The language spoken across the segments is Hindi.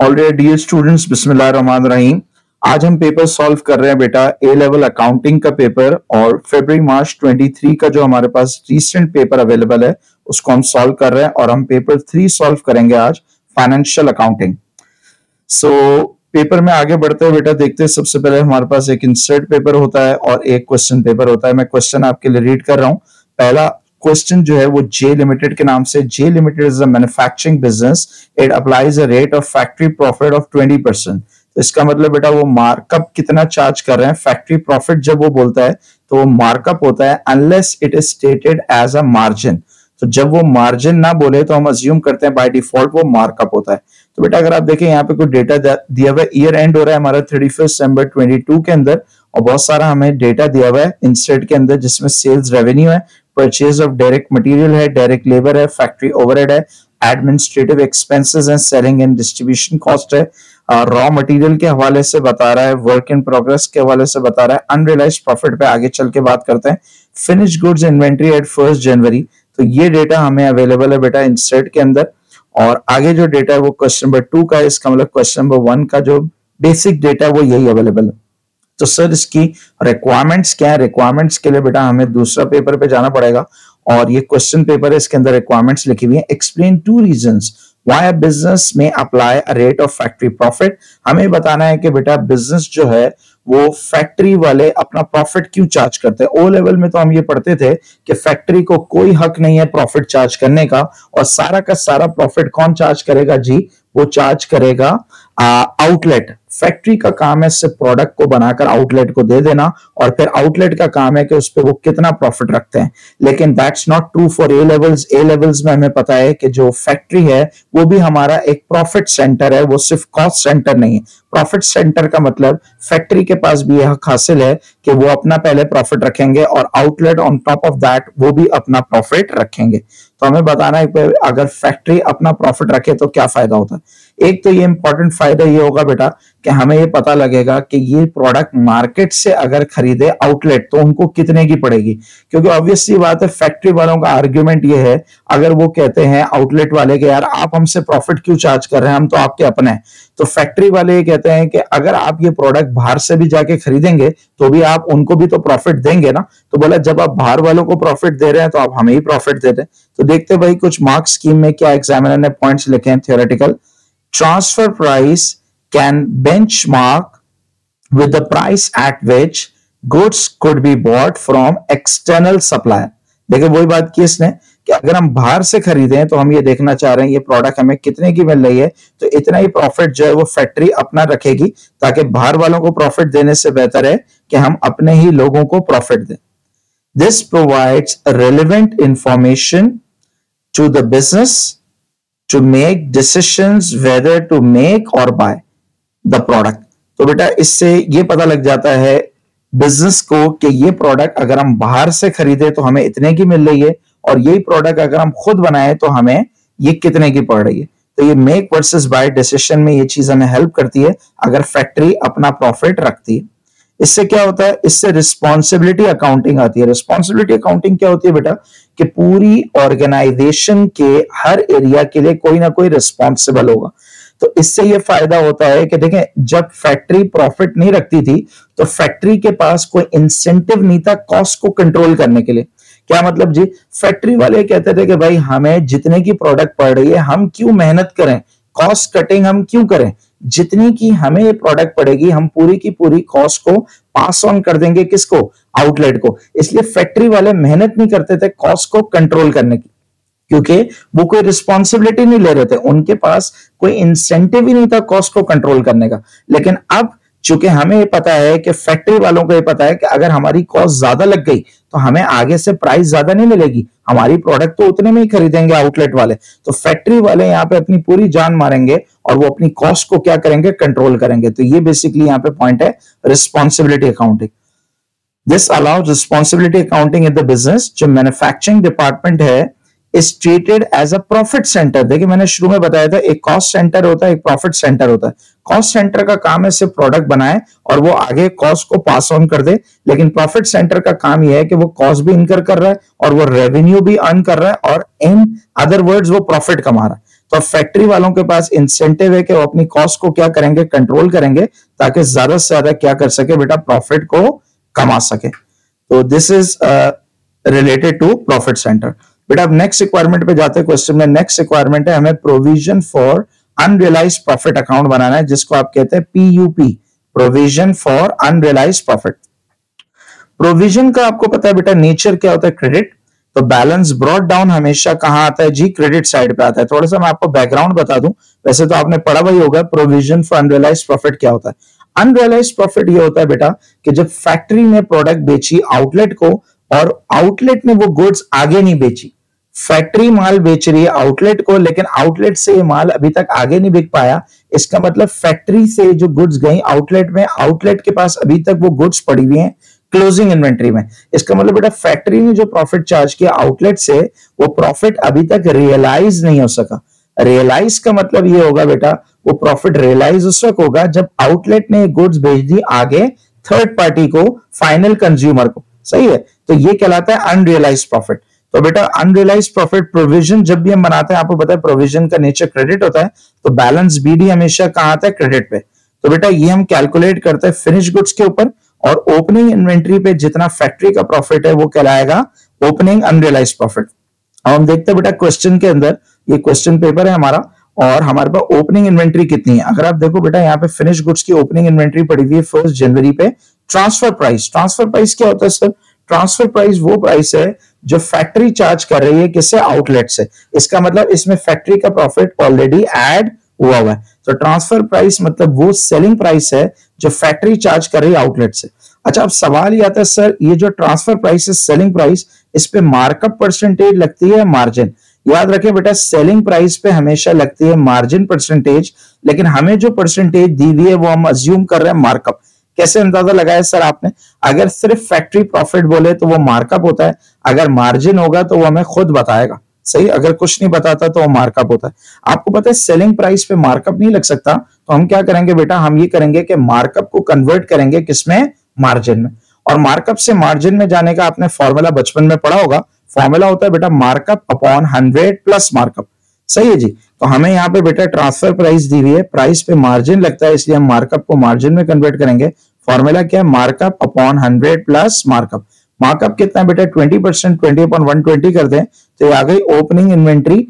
ऑलरेडी डियर स्टूडेंट्स बिस्मिल्लाहिर्रहमानिर्रहीम आज हम पेपर सॉल्व कर रहे हैं बेटा ए लेवल अकाउंटिंग का पेपर और फेबर मार्च 23 का जो हमारे पास रिसेंट पेपर अवेलेबल है, उसको हम सॉल्व कर रहे हैं और हम पेपर थ्री सॉल्व करेंगे आज फाइनेंशियल अकाउंटिंग सो पेपर में आगे बढ़ते हैं बेटा, देखते हैं सबसे पहले हमारे पास एक इंसर्ट पेपर होता है और एक क्वेश्चन पेपर होता है। मैं क्वेश्चन आपके लिए रीड कर रहा हूँ। पहला क्वेश्चन जो है वो जे लिमिटेड के नाम से J limited is a manufacturing business it applies a rate of factory profit of twenty percent तो इसका मतलब बेटा वो मार्कअप कितना चार्ज कर रहे हैं? फैक्ट्री प्रॉफिट जब वो बोलता है तो वो मार्कअप होता है unless it is stated as a margin तो जब वो मार्जिन ना बोले तो हम अज्यूम करते हैं बाय डिफ़ॉल्ट वो मार्कअप होता है। तो बेटा अगर आप देखें, यहाँ पे कोई डेटा दिया हुआ है ईयर एंड हो रहा है हमारा थर्टी फ़र्स्ट दिसंबर ट्वेंटी के अंदर और बहुत सारा हमें डेटा दिया हुआ है इंस्टेट के अंदर जिसमें सेल्स रेवेन्यू है परचेज ऑफ़ डायरेक्ट मटेरियल है डायरेक्ट लेबर है फैक्ट्री ओवरहेड है एडमिनिस्ट्रेटिव एक्सपेंसेस है सेलिंग एंड डिस्ट्रीब्यूशन कॉस्ट है रॉ मटेरियल के हवाले से बता रहा है वर्क इन प्रोग्रेस के हवाले से बता रहा है अनरियलाइज प्रॉफिट पे आगे चल के बात करते हैं finish goods inventory at first January तो ये डेटा हमें अवेलेबल है बेटा इंस्टेट के अंदर। और आगे जो डेटा है वो क्वेश्चन नंबर टू का है, इसका मतलब क्वेश्चन नंबर वन का जो बेसिक डेटा है वो यही अवेलेबल है। तो सर इसकी रिक्वायरमेंट्स क्या है? रिक्वायरमेंट्स के लिए बेटा हमें दूसरा पेपर पे जाना पड़ेगा और ये क्वेश्चन पेपर है, इसके अंदर रिक्वायरमेंट्स लिखी हुई है। Explain two reasons why business में apply rate of factory profit हमें बताना है कि बेटा बिज़नेस जो है, वो फैक्ट्री वाले अपना प्रॉफिट क्यों चार्ज करते हैं? ओ लेवल में तो हम ये पढ़ते थे कि फैक्ट्री को कोई हक नहीं है प्रॉफिट चार्ज करने का और सारा का सारा प्रॉफिट कौन चार्ज करेगा? जी, वो चार्ज करेगा आउटलेट फैक्ट्री का काम है सिर्फ़ प्रोडक्ट को बनाकर आउटलेट को दे देना और फिर आउटलेट का काम है कि उस पर वो कितना प्रॉफिट रखते हैं। लेकिन that's not true for A levels A levels में हमें पता है कि जो फैक्ट्री है, वो भी हमारा एक प्रॉफिट सेंटर है, वो सिर्फ़ कॉस्ट सेंटर नहीं है। प्रॉफिट सेंटर का मतलब फैक्ट्री के पास भी यह हासिल है कि वो अपना पहले प्रॉफिट रखेंगे और outlet on top of that वो भी अपना प्रॉफिट रखेंगे। तो हमें बताना है अगर फैक्ट्री अपना प्रॉफिट रखे तो क्या फ़ायदा होता? है एक तो ये इंपॉर्टेंट फ़ायदा ये होगा बेटा कि हमें ये पता लगेगा कि ये प्रोडक्ट मार्केट से अगर खरीदे आउटलेट तो उनको कितने की पड़ेगी? क्योंकि ऑब्वियसली बात है फैक्ट्री वालों का आर्ग्यूमेंट ये है, अगर वो कहते हैं आउटलेट वाले के, यार, आप हमसे प्रॉफिट क्यों चार्ज कर रहे हैं? हम तो आपके अपने हैं। तो फैक्ट्री वाले ये कहते हैं कि, अगर आप ये प्रोडक्ट बाहर से भी जाके खरीदेंगे तो भी आप उनको भी तो प्रॉफिट देंगे ना? तो बोला, जब आप बाहर वालों को प्रॉफिट दे रहे हैं तो आप हमें ही प्रॉफिट दे रहे हैं। तो देखते भाई, कुछ मार्क्स स्कीम में क्या एग्जामिनर ने पॉइंट्स लिखे हैं theoretical price can bench mark with the price at which goods could be bought from external supplier देखिए, वही बात की इसने कि अगर हम बाहर से खरीदें तो हम ये देखना चाह रहे हैं, ये प्रोडक्ट हमें कितने की मिल रही है तो इतना ही प्रॉफिट जो है वो फैक्ट्री अपना रखेगी, ताकि बाहर वालों को प्रॉफिट देने से बेहतर है कि हम अपने ही लोगों को प्रॉफिट दें। This provides relevant information to the business to make decision whether to make or buy the product तो बेटा, इससे ये पता लग जाता है बिज़नेस को कि ये प्रोडक्ट अगर हम बाहर से खरीदे तो हमें इतने की मिल रही है और यही प्रोडक्ट अगर हम खुद बनाए तो हमें ये कितने की पड़ रही है। तो ये मेक वर्सेस बाय डिसीज़न में ये चीज़ हमें हेल्प करती है अगर फैक्ट्री अपना प्रॉफिट रखती है। इससे क्या होता है? इससे रिस्पॉन्सिबिलिटी अकाउंटिंग आती है। रिस्पॉन्सिबिलिटी अकाउंटिंग क्या होती है बेटा? कि पूरी ऑर्गेनाइजेशन के हर एरिया के लिए कोई ना कोई रिस्पॉन्सिबल होगा। तो इससे ये फ़ायदा होता है कि देखें, जब फैक्ट्री प्रॉफिट नहीं रखती थी तो फैक्ट्री के पास कोई इंसेंटिव नहीं था कॉस्ट को कंट्रोल करने के लिए। क्या मतलब जी? फैक्ट्री वाले कहते थे कि भाई, हमें जितने की प्रोडक्ट पड़ रही है, हम क्यों मेहनत करें? कॉस्ट कटिंग हम क्यों करें? जितनी की हमें ये प्रोडक्ट पड़ेगी, हम पूरी की पूरी कॉस्ट को पास ऑन कर देंगे किसको? आउटलेट को। इसलिए फैक्ट्री वाले मेहनत नहीं करते थे कॉस्ट को कंट्रोल करने की। क्योंकि वो कोई रिस्पॉन्सिबिलिटी नहीं ले रहे थे। उनके पास कोई इंसेंटिव ही नहीं था कॉस्ट को कंट्रोल करने का। लेकिन अब चूँकि हमें ये पता है कि फैक्ट्री वालों को ये पता है कि अगर हमारी कॉस्ट ज़्यादा लग गई तो हमें आगे से प्राइस ज़्यादा नहीं मिलेगी। हमारी प्रोडक्ट तो उतने में ही खरीदेंगे आउटलेट वाले। तो फैक्ट्री वाले यहाँ पे अपनी पूरी जान मारेंगे और वो अपनी कॉस्ट को क्या करेंगे? कंट्रोल करेंगे। तो ये बेसिकली यहाँ पे पॉइंट है responsibility accounting this allow responsibility accounting in the business जो मैन्युफैक्चरिंग डिपार्टमेंट है is treated as a profit centre देखिए, मैंने शुरू में बताया था, एक कॉस्ट सेंटर होता है, एक प्रॉफिट सेंटर होता है। कॉस्ट सेंटर का काम है सिर्फ़ प्रोडक्ट बनाए और वो आगे कॉस्ट को पास ऑन कर दे। लेकिन प्रॉफिट सेंटर का काम यह है कि वो कॉस्ट भी इनकर कर रहा है और वो रेवेन्यू भी अर्न कर रहा है और इन अदर वर्ड्स वो प्रॉफिट कमा रहा है। तो फैक्ट्री वालों के पास इंसेंटिव है कि वो अपनी कॉस्ट को क्या करेंगे कंट्रोल करेंगे, ताकि ज़्यादा से ज़्यादा क्या कर सके, बेटा प्रॉफिट को कमा सके। तो this is related to profit centre बेटा अब नेक्स्ट रिक्वायरमेंट पे जाते हैं क्वेश्चन में नेक्स्ट रिक्वायरमेंट है, हमें provision for unrealised profit account बनाना है, जिसको आप कहते हैं PUP provision for unrealised profit provision का आपको पता है बेटा नेचर क्या होता है? क्रेडिट तो बैलेंस ब्रॉड डाउन हमेशा कहाँ आता है? जी क्रेडिट साइड पे आता है। थोड़ा सा मैं आपको बैकग्राउंड बता दूँ। वैसे तो आपने पढ़ा वही होगा प्रोविज़न फॉर अनरियलाइज प्रॉफिट क्या होता है। अनरियलाइज प्रॉफिट ये होता है बेटा कि जब फैक्ट्री ने प्रोडक्ट बेची आउटलेट को और आउटलेट ने वो गुड्स आगे नहीं बेची फैक्ट्री माल बेच रही है आउटलेट को, लेकिन आउटलेट से ये माल अभी तक आगे नहीं बिक पाया। इसका मतलब फैक्ट्री से जो गुड्स गई आउटलेट में आउटलेट के पास अभी तक वो गुड्स पड़ी हुई हैं क्लोजिंग इन्वेंट्री में। इसका मतलब बेटा फैक्ट्री ने जो प्रॉफिट चार्ज किया आउटलेट से, वो प्रॉफिट अभी तक रियलाइज़ नहीं हो सका। रियलाइज़ का मतलब ये होगा बेटा, वो प्रॉफिट रियलाइज़ उस वक्त होगा जब आउटलेट ने गुड्स भेज दी आगे थर्ड पार्टी को फाइनल कंज्यूमर को। सही है? तो ये कहलाता है अनरियलाइज प्रॉफिट तो बेटा अनरियलाइज प्रॉफिट प्रोविज़न जब भी हम बनाते हैं, आपको पता है प्रोविज़न का नेचर क्रेडिट होता है तो बैलेंस बीडी हमेशा कहाँ आता है? क्रेडिट पे। तो बेटा, ये हम कैलकुलेट करते हैं फिनिश गुड्स के ऊपर, और ओपनिंग इन्वेंट्री पे जितना फैक्ट्री का प्रॉफिट है, वो कहलाएगा ओपनिंग अनरियलाइज प्रॉफिट अब हम देखते हैं बेटा क्वेश्चन के अंदर, ये क्वेश्चन पेपर है हमारा, और हमारे पास ओपनिंग इन्वेंट्री कितनी है? अगर आप देखो बेटा, यहाँ पे फिनिश गुड्स की ओपनिंग इन्वेंट्री पड़ी हुई है फ़र्स्ट जनवरी पे। ट्रांसफ़र प्राइस ट्रांसफ़र प्राइस क्या होता है सर ट्रांसफ़र प्राइस वो प्राइस है जो फैक्ट्री चार्ज कर रही है किससे? आउटलेट से। इसका मतलब इसमें फैक्ट्री का प्रॉफिट ऑलरेडी एड हुआ हुआ है। तो ट्रांसफ़र प्राइस मतलब वो सेलिंग प्राइस है जो फैक्ट्री चार्ज कर रही है आउटलेट से। अच्छा अब सवाल ये आता है, सर, ये जो ट्रांसफ़र प्राइस है सेलिंग प्राइस इस पे मार्कअप परसेंटेज लगती है मार्जिन याद रखें बेटा सेलिंग प्राइस पे हमेशा लगती है मार्जिन परसेंटेज लेकिन हमें जो परसेंटेज दी हुई है वो हम अज्यूम कर रहे हैं मार्कअप कैसे अंदाज़ा लगाया सर आपने? अगर सिर्फ़ फैक्ट्री प्रॉफिट बोले तो वो मार्कअप होता है। अगर मार्जिन होगा तो वो हमें खुद बताएगा। सही? अगर कुछ नहीं बताता तो वो मार्कअप होता है। आपको पता है सेलिंग प्राइस पे मार्कअप नहीं लग सकता। तो हम क्या करेंगे बेटा? हम ये करेंगे कि मार्कअप को कन्वर्ट करेंगे किसमें? मार्जिन में। और मार्कअप से मार्जिन में जाने का आपने फॉर्मूला बचपन में पढ़ा होगा। फॉर्मूला होता है बेटा markup upon hundred plus markup सही है जी? तो हमें यहाँ पे बेटा ट्रांसफ़र प्राइस दी हुई है। प्राइस पे मार्जिन लगता है, इसलिए हम मार्कअप को मार्जिन में कन्वर्ट करेंगे। फॉर्मूला क्या है? Markup upon hundred plus markup markup कितना बेटा? Twenty percent twenty upon one twenty कर दें तो आ गई ओपनिंग इन्वेंट्री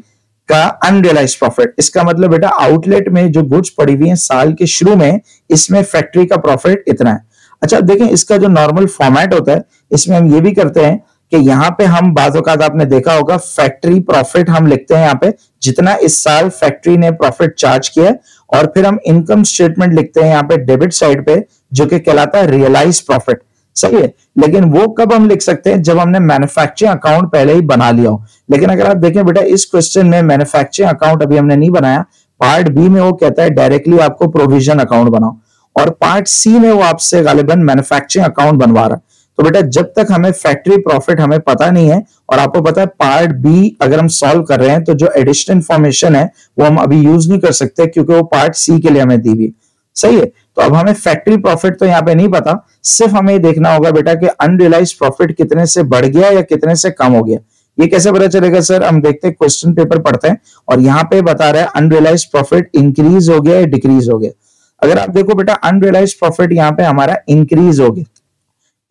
का अनरियलाइज प्रॉफिट इसका मतलब बेटा आउटलेट में जो गुड्स पड़ी हुई है साल के शुरू में, इसमें फैक्ट्री का प्रॉफिट इतना है। अच्छा देखें, इसका जो नॉर्मल फॉर्मेट होता है, इसमें हम ये भी करते हैं कि यहाँ पे हम बाजोकात आपने देखा होगा फैक्ट्री प्रॉफिट हम लिखते हैं यहाँ पे, जितना इस साल फैक्ट्री ने प्रॉफिट चार्ज किया और फिर हम इनकम स्टेटमेंट लिखते हैं यहाँ पे डेबिट साइड पे जो कि कहलाता है रियलाइज़ प्रॉफिट सही है? लेकिन वो कब हम लिख सकते हैं? जब हमने मैन्युफैक्चरिंग अकाउंट पहले ही बना लिया हो। लेकिन अगर आप देखें बेटा, इस क्वेश्चन में मैन्युफैक्चरिंग अकाउंट अभी हमने नहीं बनाया। पार्ट बी में वो कहता है डायरेक्टली आपको प्रोविज़न अकाउंट बनाओ। और पार्ट सी में वो आपसे गालिबन मैन्युफैक्चरिंग अकाउंट बनवा रहा है। तो बेटा, जब तक हमें फैक्ट्री प्रॉफिट हमें पता नहीं है, और आपको पता है पार्ट बी अगर हम सॉल्व कर रहे हैं तो जो एडिशनल इंफॉर्मेशन है, वो हम अभी यूज़ नहीं कर सकते, क्योंकि वो पार्ट सी के लिए हमें दी हुई सही है? तो अब हमें फैक्ट्री प्रॉफिट तो यहाँ पे नहीं पता। सिर्फ़ हमें देखना होगा बेटा कि अनरियलाइज प्रॉफिट कितने से बढ़ गया या कितने से कम हो गया। ये कैसे पता चलेगा सर? हम देखते हैं क्वेश्चन पेपर पढ़ते हैं और यहाँ पे बता रहा है अनरियलाइज प्रॉफिट इंक्रीज हो गया या डिक्रीज हो गया। अगर आप देखो बेटा अनरियलाइज प्रॉफिट यहाँ पे हमारा इंक्रीज हो गया।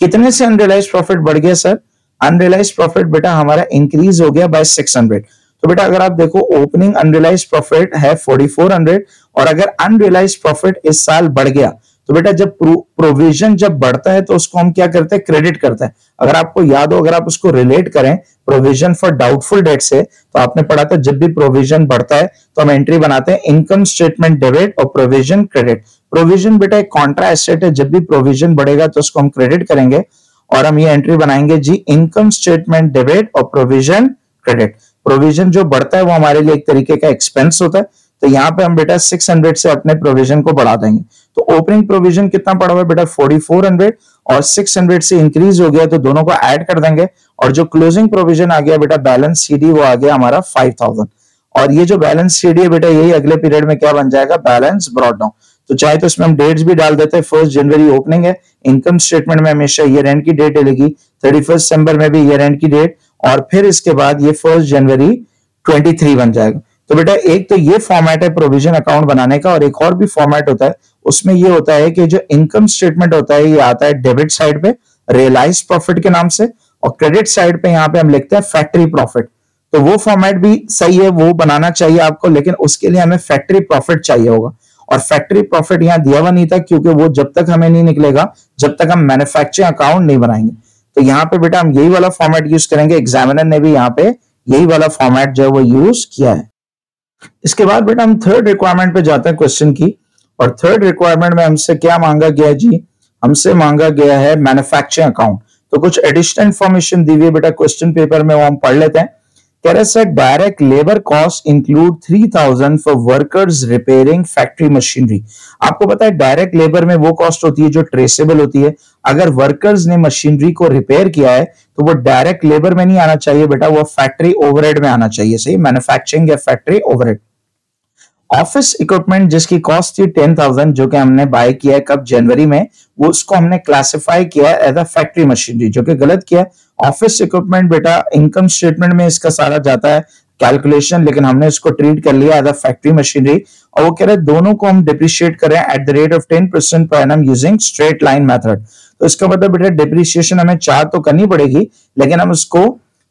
कितने से अनरियलाइज प्रॉफिट बढ़ गया सर? अनरियलाइज प्रॉफिट बेटा हमारा इंक्रीज हो गया बाय 600 तो बेटा अगर आप देखो ओपनिंग अनरियलाइज प्रॉफिट है 4400 और अगर अनरियलाइज प्रॉफिट इस साल बढ़ गया तो बेटा जब प्रोविज़न जब बढ़ता है तो उसको हम क्या करते हैं? क्रेडिट करते हैं। अगर आपको याद हो, अगर आप उसको रिलेट करें प्रोविज़न फॉर डाउटफुल डेट से तो आपने पढ़ा था जब भी प्रोविज़न बढ़ता है तो हम एंट्री बनाते हैं इनकम स्टेटमेंट डेबिट और प्रोविज़न क्रेडिट प्रोविज़न बेटा एक कॉन्ट्रा एसेट है, जब भी प्रोविज़न बढ़ेगा तो उसको हम क्रेडिट करेंगे और हम ये एंट्री बनाएँगे जी इनकम स्टेटमेंट डेबिट और प्रोविज़न क्रेडिट प्रोविज़न जो बढ़ता है, वो हमारे लिए एक तरीके का एक्सपेंस होता है। तो यहाँ पे हम बेटा 600 से अपने प्रोविज़न को बढ़ा देंगे। तो ओपनिंग प्रोविज़न कितना पड़ा हुआ है बेटा? 4400 और 600 से इंक्रीज हो गया तो दोनों को ऐड कर देंगे। और जो क्लोजिंग प्रोविज़न आ गया बेटा बैलेंस सीडी वो आ गया हमारा 5000 और ये जो बैलेंस सीडी है बेटा, यही अगले पीरियड में क्या बन जाएगा? बैलेंस ब्रॉड डाउन तो चाहे तो इसमें हम डेट्स भी डाल देते हैं। फ़र्स्ट जनवरी ओपनिंग है। इनकम स्टेटमेंट में हमेशा ईयर एंड की डेट डलेगी थर्टी फ़र्स्ट में भी ईयर एंड की डेट और फिर इसके बाद ये फ़र्स्ट जनवरी 23 बन जाएगा। तो बेटा, एक तो ये फॉर्मेट है प्रोविज़न अकाउंट बनाने का और एक और भी फॉर्मेट होता है। उसमें ये होता है कि जो इनकम स्टेटमेंट होता है, ये आता है डेबिट साइड पे रियलाइज़ प्रॉफिट के नाम से, और क्रेडिट साइड पे यहाँ पे हम लिखते हैं फैक्ट्री प्रॉफिट तो वो फॉर्मेट भी सही है, वो बनाना चाहिए आपको, लेकिन उसके लिए हमें फैक्ट्री प्रॉफिट चाहिए होगा। और फैक्ट्री प्रॉफिट यहाँ दिया हुआ नहीं था, क्योंकि वो जब तक हमें नहीं निकलेगा, जब तक हम मैन्युफैक्चरिंग अकाउंट नहीं बनाएँगे। तो यहाँ पे बेटा हम यही वाला फॉर्मेट यूज़ करेंगे। एग्जामिनर ने भी यहाँ पे यही वाला फॉर्मेट जो है वो यूज़ किया है। इसके बाद बेटा हम थर्ड रिक्वायरमेंट पे जाते हैं क्वेश्चन की। और थर्ड रिक्वायरमेंट में हमसे क्या मांगा गया जी? हमसे मांगा गया है मैन्युफैक्चरिंग अकाउंट तो कुछ एडिशनल इन्फॉर्मेशन दी हुई बेटा क्वेश्चन पेपर में, वो हम पढ़ लेते हैं। कह रहे sir direct labour cost include three thousand for workers repairing factory machinery आपको पता है डायरेक्ट लेबर में वो कॉस्ट होती है जो ट्रेसेबल होती है। अगर वर्कर्स ने मशीनरी को रिपेयर किया है तो वो डायरेक्ट लेबर में नहीं आना चाहिए बेटा, वो फैक्ट्री ओवरहेड में आना चाहिए। सही? मैन्युफैक्चरिंग या फैक्ट्री ओवरहेड ऑफ़िस इक्विपमेंट जिसकी कॉस्ट थी टेन थाउज़ेंड जो कि हमने बाय किया है कब? जनवरी में, वो उसको हमने क्लासिफाई किया एज अ फैक्ट्री मशीनरी जो कि गलत किया ऑफ़िस इक्विपमेंट बेटा इनकम स्टेटमेंट में इसका सारा जाता है कैलकुलेशन लेकिन हमने इसको ट्रीट कर लिया एज अ फैक्ट्री मशीनरी और वो कह रहे हैं, दोनों को हम डिप्रिशिएट करें at the rate of ten percent per annum using straight line method तो इसका मतलब बेटा डिप्रिशिएशन हमें चार तो करनी पड़ेगी, लेकिन हम उसको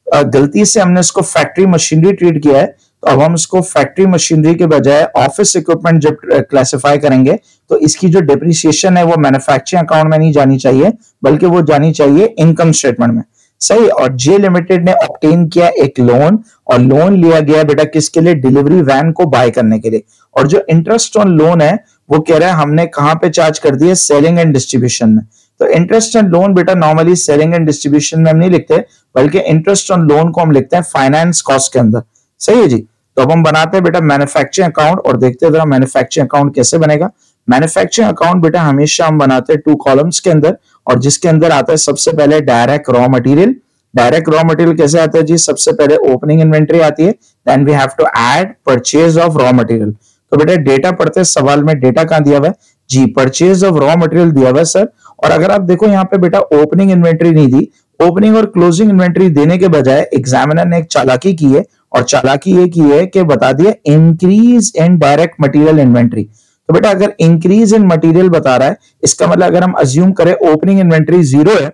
गलती से हमने उसको फैक्ट्री मशीनरी ट्रीट किया है तो अब हम उसको फैक्ट्री मशीनरी के बजाय ऑफ़िस इक्विपमेंट जब क्लासिफाई करेंगे तो इसकी जो डिप्रिसिएशन है वो मैन्युफैक्चरिंग अकाउंट में नहीं जानी चाहिए, बल्कि वो जानी चाहिए इनकम स्टेटमेंट में। सही, और जे लिमिटेड ने ऑप्टेन किया एक लोन और लोन लिया गया बेटा किसके लिए? डिलीवरी वैन को बाय करने के लिए। और जो इंटरेस्ट ऑन लोन है, वो कह रहा है हमने कहाँ पे चार्ज कर दिया सेलिंग एंड डिस्ट्रीब्यूशन में। तो इंटरेस्ट ऑन लोन बेटा नॉर्मली सेलिंग एंड डिस्ट्रीब्यूशन में हम नहीं लिखते, बल्कि इंटरेस्ट ऑन लोन को हम लिखते हैं फाइनेंस कॉस्ट के अंदर। सही है जी? तो अब हम बनाते हैं बेटा मैन्युफैक्चरिंग अकाउंट और देखते हैं जरा मैन्युफैक्चरिंग अकाउंट कैसे बनेगा। मैन्युफैक्चरिंग अकाउंट बेटा हमेशा हम बनाते हैं टू कॉलम्स के अंदर और जिसके अंदर आता है सबसे पहले direct raw material direct raw material कैसे आता है जी? सबसे पहले ओपनिंग इन्वेंट्री आती है then we have to add purchase of raw material तो बेटा डेटा पढ़ते सवाल में डेटा कहाँ दिया हुआ है? जी परचेज ऑफ़ रॉ मटेरियल दिया हुआ है सर और अगर आप देखो यहाँ पे बेटा ओपनिंग इन्वेंट्री नहीं दी ओपनिंग और क्लोजिंग इन्वेंट्री देने के बजाय एग्जामिनर ने एक चालाकी की है और चालाकी ये की है कि बता दिया increase in direct material inventory तो बेटा अगर इंक्रीज इन मटेरियल बता रहा है, इसका मतलब अगर हम अज्यूम करें ओपनिंग इन्वेंट्री ज़ीरो है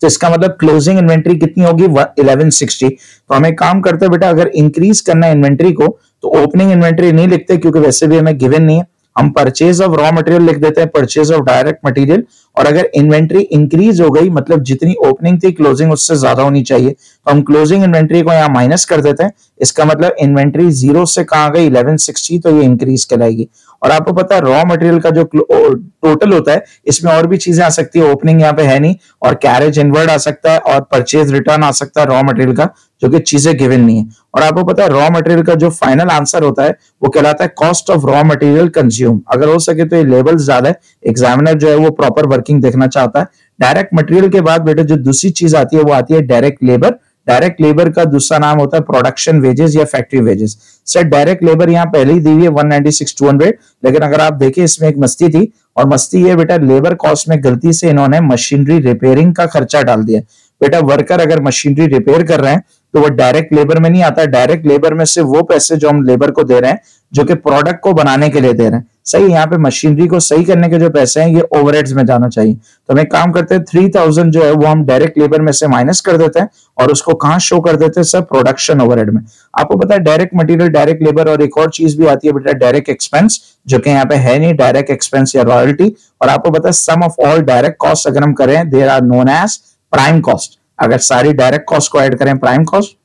तो इसका मतलब क्लोजिंग इन्वेंट्री कितनी होगी? 1160 तो हमें काम करते बेटा, अगर इंक्रीज करना है इन्वेंट्री को तो ओपनिंग इन्वेंट्री नहीं लिखते क्योंकि वैसे भी हमें गिवन नहीं है। हम परचेज ऑफ़ रॉ मटेरियल लिख देते हैं परचेज ऑफ़ डायरेक्ट मटेरियल और अगर इन्वेंट्री इंक्रीज हो गई मतलब जितनी ओपनिंग थी क्लोजिंग उससे ज़्यादा होनी चाहिए। तो हम क्लोजिंग इन्वेंट्री को यहाँ माइनस कर देते हैं। इसका मतलब इन्वेंट्री ज़ीरो से कहा गई? इलेवन सिक्सटी तो ये इंक्रीज कहलाएगी। और आपको पता है रॉ मटेरियल का जो टोटल होता है, इसमें और भी चीज़ें आ सकती है ओपनिंग यहाँ पे है नहीं, और कैरेज इनवर्ड आ सकता है, और परचेज रिटर्न आ सकता है रॉ मटेरियल का, जो कि चीज़ें गिवन नहीं है। और आपको पता है रॉ मटेरियल का जो फाइनल आंसर होता है, वो कहलाता है cost of raw material consume अगर हो सके तो ये लेवल ज़्यादा है एग्जामिनर जो है वो प्रॉपर वर्किंग देखना चाहता है। डायरेक्ट मटेरियल के बाद, बेटे, जो दूसरी चीज़ आती है, वो आती है डायरेक्ट लेबर डायरेक्ट लेबर का दूसरा नाम होता है प्रोडक्शन वेजेस या factory wages sir direct labour यहाँ पहले ही दी हुई है 196 200 लेकिन अगर आप देखें इसमें एक मस्ती थी, और मस्ती ये बेटा लेबर कॉस्ट में गलती से इन्होंने मशीनरी रिपेयरिंग का खर्चा डाल दिया बेटा वर्कर अगर मशीनरी रिपेयर कर रहे हैं तो वो डायरेक्ट लेबर में नहीं आता डायरेक्ट लेबर में से वो पैसे जो हम लेबर को दे रहे हैं, जो कि प्रोडक्ट को बनाने के लिए दे रहे हैं। सही, यहाँ पे मशीनरी को सही करने के जो पैसे हैं, ये ओवरहेड्स में जाना चाहिए। तो हम काम करते हैं थ्री थाउज़ेंड जो है, वो हम डायरेक्ट लेबर में से माइनस कर देते हैं और उसको कहाँ शो कर देते हैं सर प्रोडक्शन ओवरहेड में। आपको पता है डायरेक्ट मटेरियल डायरेक्ट लेबर और एक और चीज़ भी आती है बेटा डायरेक्ट एक्सपेंस जो कि यहाँ पे है नहीं डायरेक्ट एक्सपेंस या रॉयल्टी और आपको पता है sum of all direct cost अगर हम करें there are known as prime cost अगर सारी डायरेक्ट कॉस्ट को ऐड करें प्राइम कॉस्ट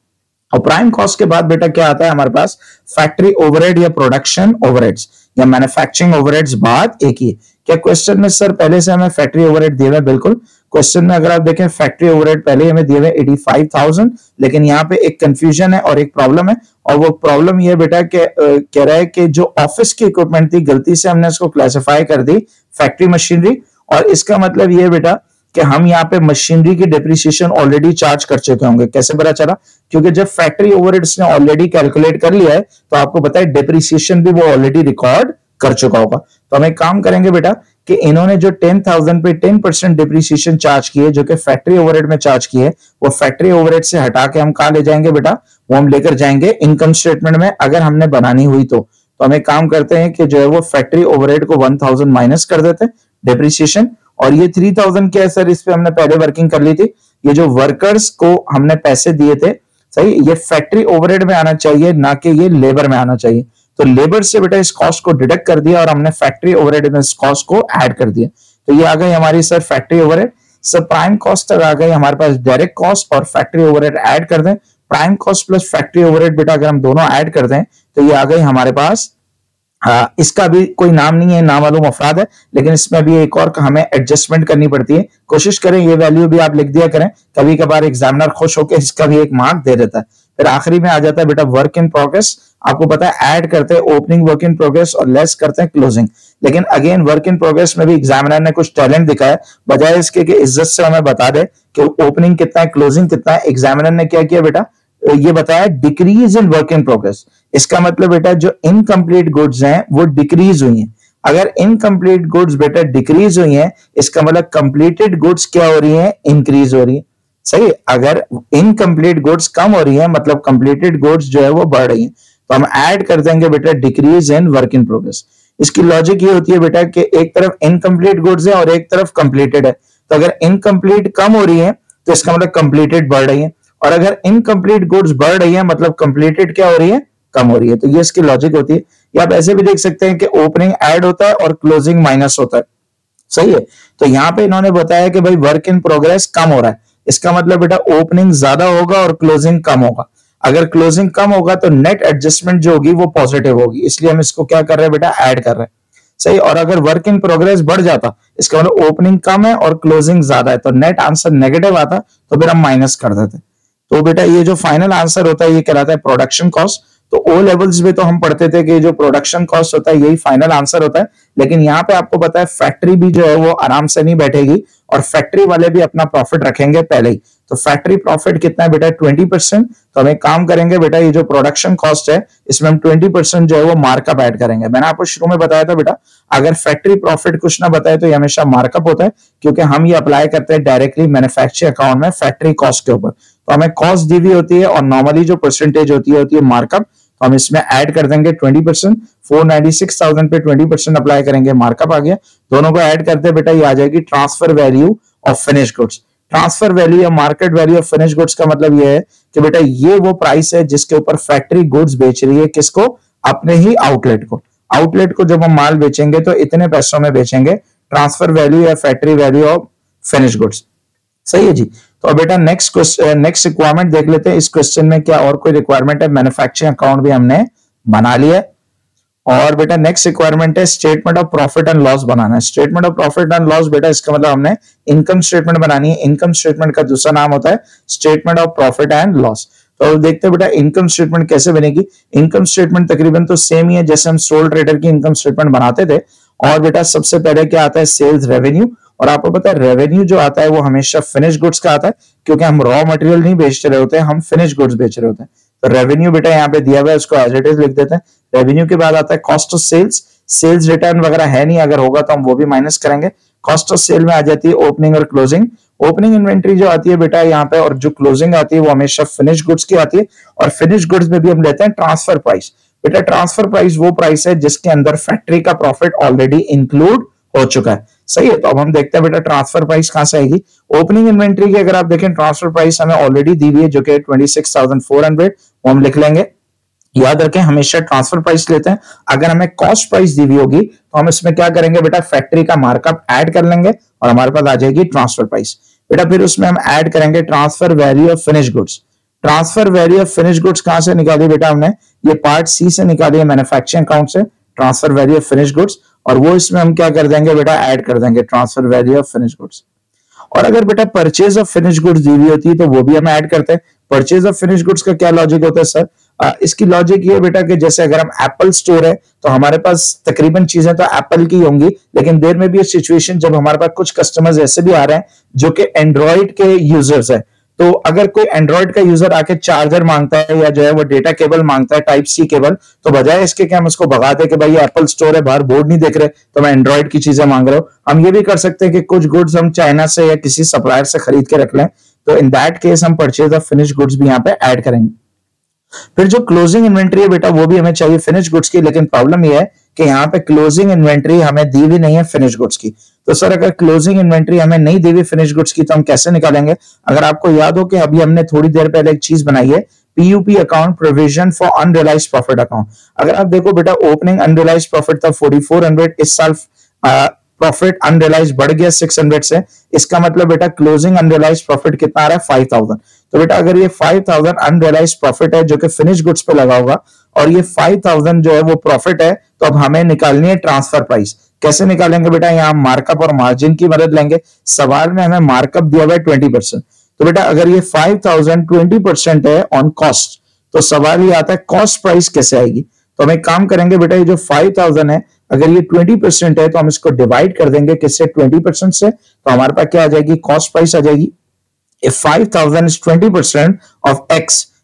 और प्राइम कॉस्ट के बाद बेटा क्या आता है हमारे पास? फैक्ट्री ओवरहेड या प्रोडक्शन ओवरहेड्स या मैन्युफैक्चरिंग ओवरहेड्स बाद एक ही क्या क्वेश्चन में सर पहले से हमें फैक्ट्री ओवरहेड दिए हुए बिल्कुल। क्वेश्चन में अगर आप देखें फैक्ट्री ओवरहेड पहले हमें दिए हुए एटी फाइव थाउज़ेंड लेकिन यहाँ पे एक कंफ्यूजन है और एक प्रॉब्लम है। और वो प्रॉब्लम ये बेटा के कह रहा है कि जो ऑफ़िस की इक्विपमेंट थी, गलती से हमने उसको क्लासिफाई कर दी फैक्ट्री मशीनरी और इसका मतलब ये बेटा कि हम यहाँ पे मशीनरी की डिप्रिसिएशन ऑलरेडी चार्ज कर चुके होंगे। कैसे पता चला? क्योंकि जब फैक्ट्री ओवरहेड्स ने ऑलरेडी कैलकुलेट कर लिया है तो आपको है डिप्रिसिएशन भी वो ऑलरेडी रिकॉर्ड कर चुका होगा। तो हम एक काम करेंगे बेटा कि इन्होंने जो टेन थाउज़ेंड पे टेन परसेंट डिप्रिसिएशन चार्ज किए, जो कि फैक्ट्री ओवरहेड में चार्ज किए वो फैक्ट्री ओवरहेड से हटा के हम कहा ले जाएँगे बेटा? वो हम लेकर जाएँगे इनकम स्टेटमेंट में, अगर हमने बनानी हुई तो। तो हम एक काम करते हैं कि जो है वो फैक्ट्री ओवरहेड को 1000 माइनस कर देते हैं डिप्रिसिएशन और ये 3000 क्या है सर इस पे हमने पहले वर्किंग कर ली थी। ये जो वर्कर्स को हमने पैसे दिए थे, सही, ये फैक्ट्री ओवरहेड में आना चाहिए, ना कि ये लेबर में आना चाहिए। तो लेबर से बेटा इस कॉस्ट को डिडक्ट कर दिया और हमने फैक्ट्री ओवरहेड में इस कॉस्ट को ऐड कर दिया। तो ये आ गई हमारी sir factory overhead sir prime cost तक आ गई हमारे पास डायरेक्ट कॉस्ट और फैक्ट्री ओवरहेड ऐड कर दें। Prime cost plus factory overhead बेटा अगर हम दोनों ऐड कर दें तो ये आ गई हमारे पास आ, इसका भी कोई नाम नहीं है नामालूम अफराद है लेकिन इसमें भी एक और हमें एडजस्टमेंट करनी पड़ती है। कोशिश करें ये वैल्यू भी आप लिख दिया करें कभी कभार एग्जामिनर खुश होकर इसका भी एक मार्क दे देता है। फिर आखिरी में आ जाता है बेटा वर्क इन प्रोग्रेस आपको पता है ऐड करते हैं ओपनिंग वर्क इन प्रोग्रेस और लेस करते हैं क्लोजिंग लेकिन अगेन वर्क इन प्रोग्रेस में भी एग्जामिनर ने कुछ टैलेंट दिखाया बजाय इसके कि इज़्ज़त से हमें बता दे कि ओपनिंग कितना है क्लोजिंग कितना है। एग्जामिनर ने क्या किया बेटा? ये बताया decrease in work in progress इसका मतलब बेटा, जो इनकम्प्लीट गुड्स हैं, वो डिक्रीज हुई हैं। अगर इनकम्प्लीट गुड्स बेटा डिक्रीज हुई हैं, इसका मतलब कंप्लीटेड गुड्स क्या हो रही हैं? इंक्रीज हो रही है। सही? अगर इनकम्प्लीट गुड्स कम हो रही है मतलब कंप्लीटेड गुड्स जो है वो बढ़ रही है। तो हम ऐड कर देंगे बेटा decrease in work in progress इसकी लॉजिक ये होती है बेटा कि एक तरफ़ इनकम्प्लीट गुड्स है और एक तरफ़ कंप्लीटेड है। तो अगर इनकम्प्लीट कम हो रही है तो इसका मतलब कंप्लीटेड बढ़ रही है। और अगर इनकम्प्लीट गुड्स बढ़ रही है मतलब कंप्लीटेड क्या हो रही है? कम हो रही है। तो ये इसकी लॉजिक होती है। या आप ऐसे भी देख सकते हैं कि ओपनिंग ऐड होता है और क्लोजिंग माइनस होता है। सही है? तो यहाँ पे इन्होंने बताया कि भाई वर्क इन प्रोग्रेस कम हो रहा है। इसका मतलब बेटा ओपनिंग ज़्यादा होगा और क्लोजिंग कम होगा। अगर क्लोजिंग कम होगा तो नेट एडजस्टमेंट जो होगी वो पॉजिटिव होगी। इसलिए हम इसको क्या कर रहे हैं बेटा? ऐड कर रहे हैं। सही? और अगर वर्क इन प्रोग्रेस बढ़ जाता, इसका मतलब ओपनिंग कम है और क्लोजिंग ज़्यादा है। तो नेट आंसर नेगेटिव आता तो फिर हम माइनस कर देते। तो बेटा ये जो फाइनल आंसर होता है, ये कहलाता है प्रोडक्शन कॉस्ट तो ओ लेवल्स में तो हम पढ़ते थे कि जो प्रोडक्शन कॉस्ट होता है, यही फाइनल आंसर होता है. लेकिन यहाँ पे आपको पता है फैक्ट्री भी जो है वो आराम से नहीं बैठेगी और फैक्ट्री वाले भी अपना प्रॉफिट रखेंगे पहले ही. तो फैक्ट्री प्रॉफिट कितना है बेटा? ट्वेंटी परसेंट तो हम एक काम करेंगे बेटा, ये जो प्रोडक्शन कॉस्ट है, इसमें हम ट्वेंटी परसेंट जो है वो मार्कअप ऐड करेंगे. मैंने आपको शुरू में बताया था बेटा, अगर फैक्ट्री प्रॉफिट कुछ ना बताए तो ये हमेशा मार्कअप होता है, क्योंकि हम ये अप्लाई करते हैं डायरेक्टली मैन्युफैक्चरिंग अकाउंट में फैक्ट्री कॉस्ट के ऊपर. तो हमें कॉस्ट दी हुई होती है और नॉर्मली जो परसेंटेज होती है होती है मार्कअप तो हम इसमें ऐड कर देंगे ट्वेंटी परसेंट फोर पे ट्वेंटी परसेंट अप्लाई करेंगे मार्कअप आ गया। दोनों को ऐड करते बेटा ये आ जाएगी transfer value of finish goods transfer value या market value of finish goods का मतलब ये है कि बेटा ये वो प्राइस है जिसके ऊपर फैक्ट्री गुड्स बेच रही है किसको? अपने ही आउटलेट को। आउटलेट को जब हम माल बेचेंगे तो इतने पैसों में बेचेंगे ट्रांसफ़र वैल्यू या factory value of finish goods सही है जी। तो बेटा नेक्स्ट क्वेश्चन नेक्स्ट रिक्वायरमेंट देख लेते हैं। इस क्वेश्चन में क्या और कोई रिक्वायरमेंट है? मैन्युफैक्चरिंग अकाउंट भी हमने बना लिया और बेटा नेक्स्ट रिक्वायरमेंट है statement of profit and loss बनाना। है statement of profit and loss बेटा इसका मतलब हमने इनकम स्टेटमेंट बनानी है। इनकम स्टेटमेंट का दूसरा नाम होता है statement of profit and loss तो देखते हैं बेटा इनकम स्टेटमेंट कैसे बनेगी। इनकम स्टेटमेंट तकरीबन तो सेम ही है, जैसे हम सोल ट्रेडर की इनकम स्टेटमेंट बनाते थे। और बेटा सबसे पहले क्या आता है? सेल्स रेवेन्यू और आपको पता है रेवेन्यू जो आता है वो हमेशा फिनिश गुड्स का आता है, क्योंकि हम रॉ मटेरियल नहीं बेच रहे होते हैं हम फिनिश गुड्स बेच रहे होते हैं। तो रेवेन्यू बेटा यहाँ पे दिया हुआ है, उसको एज इट इज़ लिख देते हैं। रेवेन्यू के बाद आता है cost of sales sales return वगैरह है नहीं, अगर होगा तो हम वो भी माइनस करेंगे। कॉस्ट ऑफ़ सेल में आ जाती है ओपनिंग और क्लोजिंग ओपनिंग इन्वेंट्री जो आती है बेटा यहाँ पे, और जो क्लोजिंग आती है वो हमेशा फिनिश गुड्स की आती है। और फिनिश गुड्स में भी हम लेते हैं ट्रांसफ़र प्राइस बेटा ट्रांसफ़र प्राइस वो प्राइस है जिसके अंदर फैक्ट्री का प्रॉफिट ऑलरेडी इंक्लूड हो चुका है। सही है तो अब हम देखते हैं बेटा ट्रांसफ़र प्राइस कहाँ से आएगी? ओपनिंग इन्वेंट्री की अगर आप देखें ट्रांसफ़र प्राइस हमें ऑलरेडी दी हुई है, जो कि twenty six thousand four hundred वो हम लिख लेंगे। याद रखें, हमेशा ट्रांसफ़र प्राइस लेते हैं। अगर हमें कॉस्ट प्राइस दी हुई होगी तो हम इसमें क्या करेंगे बेटा फैक्ट्री का मार्कअप ऐड कर लेंगे और हमारे पास आ जाएगी ट्रांसफ़र प्राइस बेटा फिर उसमें हम ऐड करेंगे transfer value of finish goods transfer value of finish goods कहाँ से निकाली बेटा हमने? ये पार्ट सी से निकाली है मैन्युफैक्चरिंग अकाउंट से। Transfer value of finish goods और वो इसमें हम क्या कर देंगे बेटा? ऐड कर देंगे transfer value of finish goods और अगर बेटा परचेज ऑफ़ फिनिश गुड्स दी हुई होती है तो वो भी हम ऐड करते हैं। परचेज ऑफ़ फिनिश गुड्स का क्या लॉजिक होता है सर आ, इसकी लॉजिक ये बेटा कि जैसे अगर हम एप्पल स्टोर है तो हमारे पास तकरीबन चीज़ें तो एप्पल की होंगी लेकिन देर में भी सिचुएशन जब हमारे पास कुछ कस्टमर्स ऐसे भी आ रहे हैं जो कि एंड्रॉइड के यूज़र्स है तो अगर कोई एंड्रॉइड का यूज़र आके चार्जर माँगता है या जो है वो डेटा केबल माँगता है टाइप सी केबल तो बजाय इसके कि हम उसको भगा दे कि भाई ये एप्पल स्टोर है, बाहर बोर्ड नहीं देख रहे तो मैं एंड्रॉइड की चीज़ें मांग रहा हूँ। हम ये भी कर सकते हैं कि कुछ गुड्स हम चाइना से या किसी सप्लायर से खरीद के रख लें तो इन दैट केस हम परचेज ऑफ़ फिनिश गुड्स भी यहाँ पे एड करेंगे। फिर जो क्लोजिंग इन्वेंट्री है बेटा, वो भी हमें चाहिए फिनिश गुड्स की, लेकिन प्रॉब्लम ये है कि यहाँ पे क्लोजिंग इन्वेंट्री हमें दी हुई नहीं है फिनिश गुड्स की। तो सर अगर क्लोजिंग इन्वेंट्री हमें नहीं दी हुई फिनिश गुड्स की तो हम कैसे निकालेंगे? अगर आपको याद हो कि अभी हमने थोड़ी देर पहले एक चीज़ बनाई है PUP account provision for unrealised profit account अगर आप देखो बेटा ओपनिंग अनरियलाइज प्रॉफिट था फोर्टी फोर हंड्रेड इस साल प्रॉफिट अनरियलाइज बढ़ गया सिक्स हंड्रेड से। इसका मतलब बेटा क्लोजिंग अनरियलाइज प्रॉफिट कितना आ रहा है? फाइव थाउज़ेंड तो बेटा, अगर ये फाइव थाउज़ेंड अनरियलाइज प्रॉफिट है जो कि फिनिश गुड्स पे लगा होगा और ये फाइव थाउज़ेंड जो है वो प्रॉफिट है तो अब हमें निकालनी है ट्रांसफ़र प्राइस कैसे निकालेंगे बेटा? यहाँ मार्कअप और मार्जिन की मदद लेंगे। सवाल में हमें मार्कअप दिया हुआ है ट्वेंटी परसेंट तो बेटा, अगर ये फाइव थाउज़ेंड ट्वेंटी परसेंट है ऑन कॉस्ट तो सवाल ये आता है कॉस्ट प्राइस कैसे आएगी? तो हम एक काम करेंगे बेटा, ये जो फाइव थाउज़ेंड है, अगर ये ट्वेंटी परसेंट है तो हम इसको डिवाइड कर देंगे किससे? ट्वेंटी परसेंट से. तो हमारे पास क्या आ जाएगी? कॉस्ट प्राइस आ जाएगी.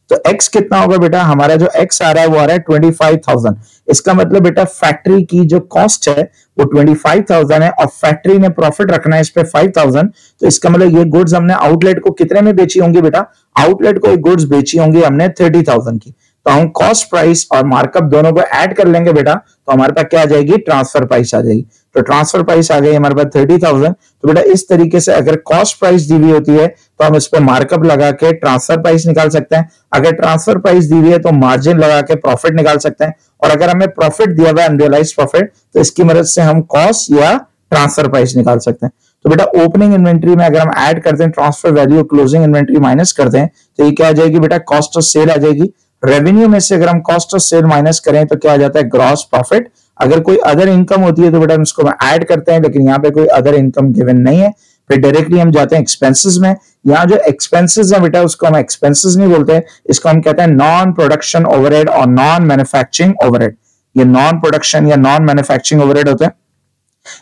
तो x कितना होगा बेटा? हमारा जो x आ रहा है, वो आ रहा है ट्वेंटी फाइव थाउज़ेंड इसका मतलब बेटा फैक्ट्री की जो कॉस्ट है, वो ट्वेंटी फाइव थाउज़ेंड है और फैक्ट्री ने प्रॉफिट रखना है इस पे फाइव थाउज़ेंड तो इसका मतलब ये गुड्स हमने आउटलेट को कितने में बेची होंगी बेटा? आउटलेट को गुड्स बेची होंगी हमने थर्टी थाउज़ेंड की. तो हम कॉस्ट प्राइस और मार्कअप दोनों को ऐड कर लेंगे बेटा तो हमारे पास क्या आ जाएगी? ट्रांसफ़र प्राइस आ जाएगी. तो ट्रांसफ़र प्राइस आ गई हमारे पास थर्टी थाउज़ेंड तो बेटा, इस तरीके से अगर कॉस्ट प्राइस दी हुई होती है तो हम इस पर मार्कअप लगा के ट्रांसफ़र प्राइस निकाल सकते हैं। अगर ट्रांसफ़र प्राइस दी हुई है तो मार्जिन लगा के प्रॉफिट निकाल सकते हैं। और अगर हमें प्रॉफिट दिया हुआ है अनरियलाइज प्रॉफिट तो इसकी मदद से हम कॉस्ट या ट्रांसफ़र प्राइस निकाल सकते हैं। तो बेटा ओपनिंग इन्वेंट्री में अगर हम ऐड करते हैं transfer value closing inventory minus करते हैं तो ये क्या आ जाएगी बेटा? कॉस्ट ऑफ़ सेल आ जाएगी। रेवेन्यू में से अगर हम कॉस्ट ऑफ़ सेल माइनस करें तो क्या आ जाता है? ग्रॉस प्रॉफिट अगर कोई अदर इनकम होती है तो बेटा उसको ऐड करते हैं, लेकिन यहाँ पे कोई अदर इनकम गिवन नहीं है। फिर डायरेक्टली हम जाते हैं एक्सपेंसेस में। यहाँ जो एक्सपेंसेस है बेटा, उसको हम एक्सपेंसेस नहीं बोलते, इसको हम कहते हैं नॉन प्रोडक्शन ओवरहेड और नॉन मैन्युफैक्चरिंग ओवरहेड ये नॉन प्रोडक्शन या नॉन मैन्युफैक्चरिंग ओवरहेड होते हैं।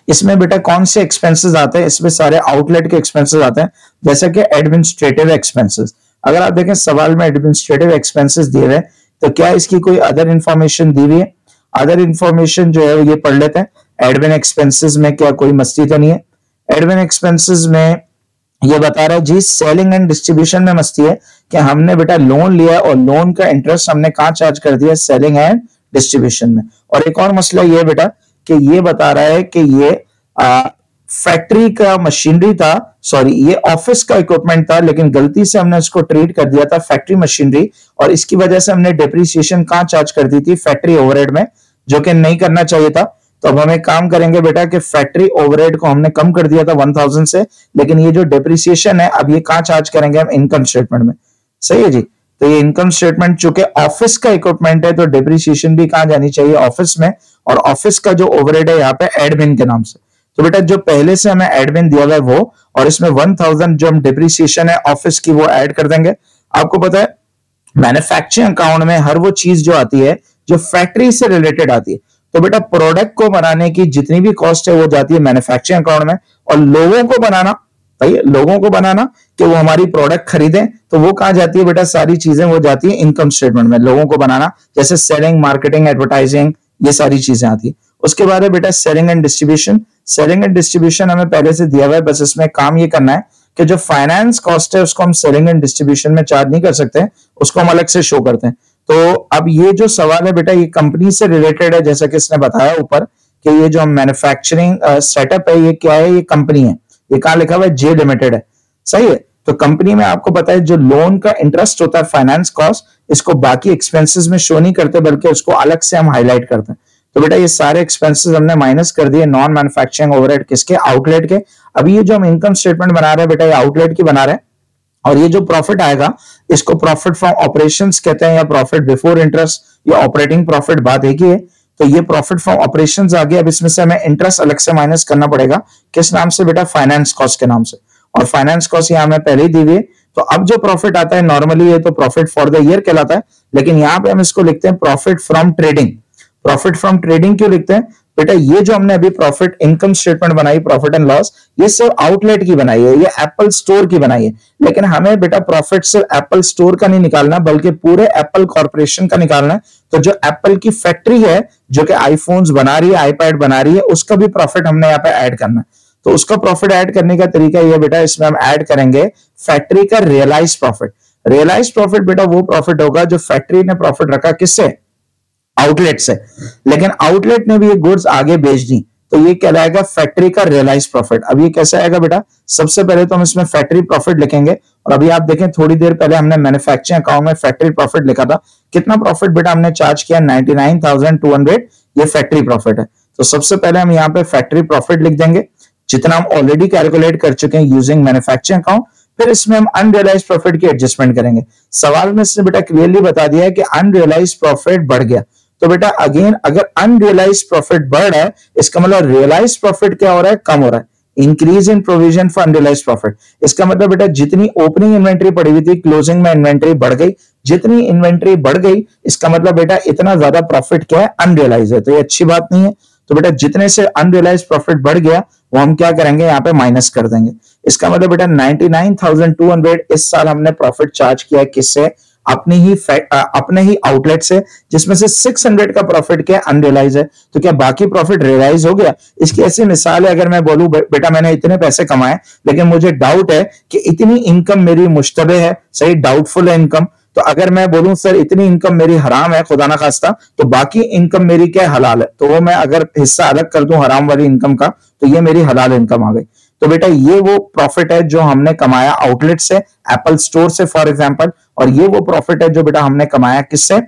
इसमें बेटा कौन से एक्सपेंसेस आते हैं? इसमें सारे आउटलेट के एक्सपेंसेस आते हैं, जैसे कि एडमिनिस्ट्रेटिव एक्सपेंसेस अगर आप देखें, सवाल में एडमिनिस्ट्रेटिव एक्सपेंसेस दिए हुए तो क्या इसकी कोई अदर इंफॉर्मेशन दी हुई है? अदर इंफॉर्मेशन जो है ये पढ़ लेते हैं। एडमिन एक्सपेंसेस में क्या कोई मस्ती तो नहीं है? एडमिन एक्सपेंसेस में ये बता रहा है, जी सेलिंग एंड डिस्ट्रीब्यूशन में मस्ती है कि हमने बेटा लोन लिया और लोन का इंटरेस्ट हमने कहा चार्ज कर दिया सेलिंग एंड डिस्ट्रीब्यूशन में। और एक और मसला ये बेटा कि ये बता रहा है कि ये फैक्ट्री का मशीनरी था सॉरी ये ऑफ़िस का इक्विपमेंट था, लेकिन गलती से हमने इसको ट्रीट कर दिया था फैक्ट्री मशीनरी और इसकी वजह से हमने डिप्रिसिएशन कहाँ चार्ज कर दी थी? फैक्ट्री ओवरहेड में, जो कि नहीं करना चाहिए था। तो अब हम एक काम करेंगे बेटा कि फैक्ट्री ओवरहेड को हमने कम कर दिया था वन थाउज़ेंड से, लेकिन ये जो डिप्रिसिएशन है, अब ये कहाँ चार्ज करेंगे हम इनकम स्टेटमेंट में? सही है जी? तो ये इनकम स्टेटमेंट चूँकि ऑफ़िस का इक्विपमेंट है तो डिप्रिसिएशन भी कहाँ जानी चाहिए? ऑफ़िस में। और ऑफ़िस का जो ओवरहेड है यहाँ पे एडमिन के नाम से। तो बेटा जो पहले से हमें एडमिन दिया हुआ है वो, और इसमें वन थाउज़ेंड जो हम डिप्रिसिएशन है ऑफ़िस की वो ऐड कर देंगे। आपको पता है मैन्युफैक्चरिंग अकाउंट में हर वो चीज़ जो आती है, जो फैक्ट्री से रिलेटेड आती है तो बेटा प्रोडक्ट को बनाने की जितनी भी कॉस्ट है, वो जाती है मैन्युफैक्चरिंग अकाउंट में और लोगों को बनाना, भाई, लोगों को बनाना कि वो हमारी प्रोडक्ट खरीदें तो वो कहा जाती है बेटा? सारी चीज़ें वो जाती है इनकम स्टेटमेंट में, लोगों को बनाना, जैसे सेलिंग मार्केटिंग एडवर्टाइजिंग ये सारी चीज़ें आती है। उसके बाद है बेटा selling and distribution selling and distribution हमें पहले से दिया हुआ है, बस इसमें काम ये करना है कि जो फाइनेंस कॉस्ट है, उसको हम सेलिंग एंड डिस्ट्रीब्यूशन में चार्ज नहीं कर सकते, उसको हम अलग से शो करते हैं। तो अब ये जो सवाल है बेटा, ये कंपनी से रिलेटेड है, जैसा कि इसने बताया ऊपर कि ये जो मैन्युफैक्चरिंग सेटअप है, ये क्या है? ये कंपनी है। ये कहा लिखा हुआ है? जे लिमिटेड है। सही है? तो कंपनी में आपको पता है, जो लोन का इंटरेस्ट होता है फाइनेंस कॉस्ट इसको बाकी एक्सपेंसेस में शो नहीं करते, बल्कि उसको अलग से हम हाईलाइट करते हैं। तो बेटा, ये सारे एक्सपेंसेस हमने माइनस कर दिए नॉन मैन्युफैक्चरिंग ओवरहेड किसके? आउटलेट के। अभी ये जो हम इनकम स्टेटमेंट बना रहे हैं बेटा, ये आउटलेट की बना रहे हैं। और ये जो प्रॉफिट आएगा, इसको प्रॉफिट फ्रॉम ऑपरेशंस कहते हैं या प्रॉफिट बिफोर इंटरेस्ट या ऑपरेटिंग प्रॉफिट बात एक ही है तो ये प्रॉफिट फ्रॉम ऑपरेशन आ गया। अब इसमें से हमें इंटरेस्ट अलग से माइनस करना पड़ेगा। किस नाम से बेटा? फाइनेंस कॉस्ट के नाम से। और फाइनेंस कॉस्ट यहाँ हमें पहले ही दी हुई है। तो अब जो प्रॉफिट आता है नॉर्मली ये तो प्रॉफिट फॉर द ईयर कहलाता है। लेकिन यहाँ पे हम इसको लिखते हैं profit from trading profit from trading क्यों लिखते हैं? बेटा, ये जो हमने अभी प्रॉफिट इनकम स्टेटमेंट बनाई प्रॉफिट एंड लॉस ये सिर्फ़ आउटलेट की बनाई है, ये एप्पल स्टोर की बनाई है। लेकिन हमें बेटा प्रॉफिट सिर्फ़ एप्पल स्टोर का नहीं निकालना, बल्कि पूरे एप्पल कॉर्पोरेशन का निकालना है। तो जो एप्पल की फैक्ट्री है, जो कि आईफोन्स बना रही है आईपैड बना रही है, उसका भी प्रॉफिट हमने यहाँ पे ऐड करना है। तो उसका प्रॉफिट ऐड करने का तरीका यह बेटा, इसमें हम ऐड करेंगे फैक्ट्री का रियलाइज़ प्रॉफिट रियलाइज़ प्रॉफिट बेटा वो प्रॉफिट होगा जो फैक्ट्री ने प्रॉफिट रखा किससे? आउटलेट से लेकिन आउटलेट ने भी ये गुड्स आगे बेच दी तो ये कहलाएगा फैक्ट्री का रियलाइज़ प्रॉफिट अब ये कैसे आएगा बेटा? सबसे पहले तो हम इसमें फैक्ट्री प्रॉफिट लिखेंगे, और अभी आप देखें, थोड़ी देर पहले हमने मैन्युफैक्चरिंग अकाउंट में फैक्ट्री प्रॉफिट लिखा था। कितना प्रॉफिट बेटा हमने चार्ज किया? नाइनटी ये फैक्ट्री प्रॉफिट है। तो सबसे पहले हम यहाँ पे फैक्ट्री प्रॉफिट लिख देंगे। जितना हम ऑलरेडी कैलकुलेट कर चुके हैं यूजिंग मैन्युफैक्चरिंग अकाउंट फिर इसमें हम अनरियलाइज प्रॉफिट की एडजस्टमेंट करेंगे। सवाल में इसने बेटा क्लियरली बता दिया है कि अनरियलाइज प्रॉफिट बढ़ गया। तो बेटा अगेन अगर अनरियलाइज प्रॉफिट बढ़ रहा है इसका मतलब रियलाइज़ प्रॉफिट क्या हो रहा है? कम हो रहा है। Increase in provision for unrealised profit इसका मतलब बेटा जितनी ओपनिंग इन्वेंट्री पड़ी हुई थी क्लोजिंग में इन्वेंट्री बढ़ गई। जितनी इन्वेंट्री बढ़ गई इसका मतलब बेटा इतना ज़्यादा प्रॉफिट क्या है? अनरियलाइज है। तो ये अच्छी बात नहीं है। तो बेटा जितने से अनरियलाइज प्रॉफिट बढ़ गया वो हम क्या करेंगे? यहाँ पे माइनस कर देंगे। इसका मतलब बेटा 99,200 इस साल हमने प्रॉफिट चार्ज किया किससे? अपने ही अपने ही आउटलेट से, जिसमें से 600 का प्रॉफिट क्या अनरियलाइज है? तो क्या बाकी प्रॉफिट रियलाइज़ हो गया? इसकी ऐसी मिसाल है, अगर मैं बोलूँ बेटा मैंने इतने पैसे कमाए, लेकिन मुझे डाउट है कि इतनी इनकम मेरी मुश्तबे है, सही डाउटफुल है इनकम तो अगर मैं बोलूँ, सर, इतनी इनकम मेरी हराम है, खुदा ना खास्ता तो बाकी इनकम मेरी क्या हलाल है? तो वो मैं अगर हिस्सा अलग कर दूँ, हराम वाली इनकम का तो ये मेरी हलाल इनकम आ गई। तो बेटा ये वो प्रॉफिट है जो हमने कमाया आउटलेट से एप्पल स्टोर से फॉर एग्ज़ाम्पल और ये वो प्रॉफिट है जो बेटा हमने कमाया किससे?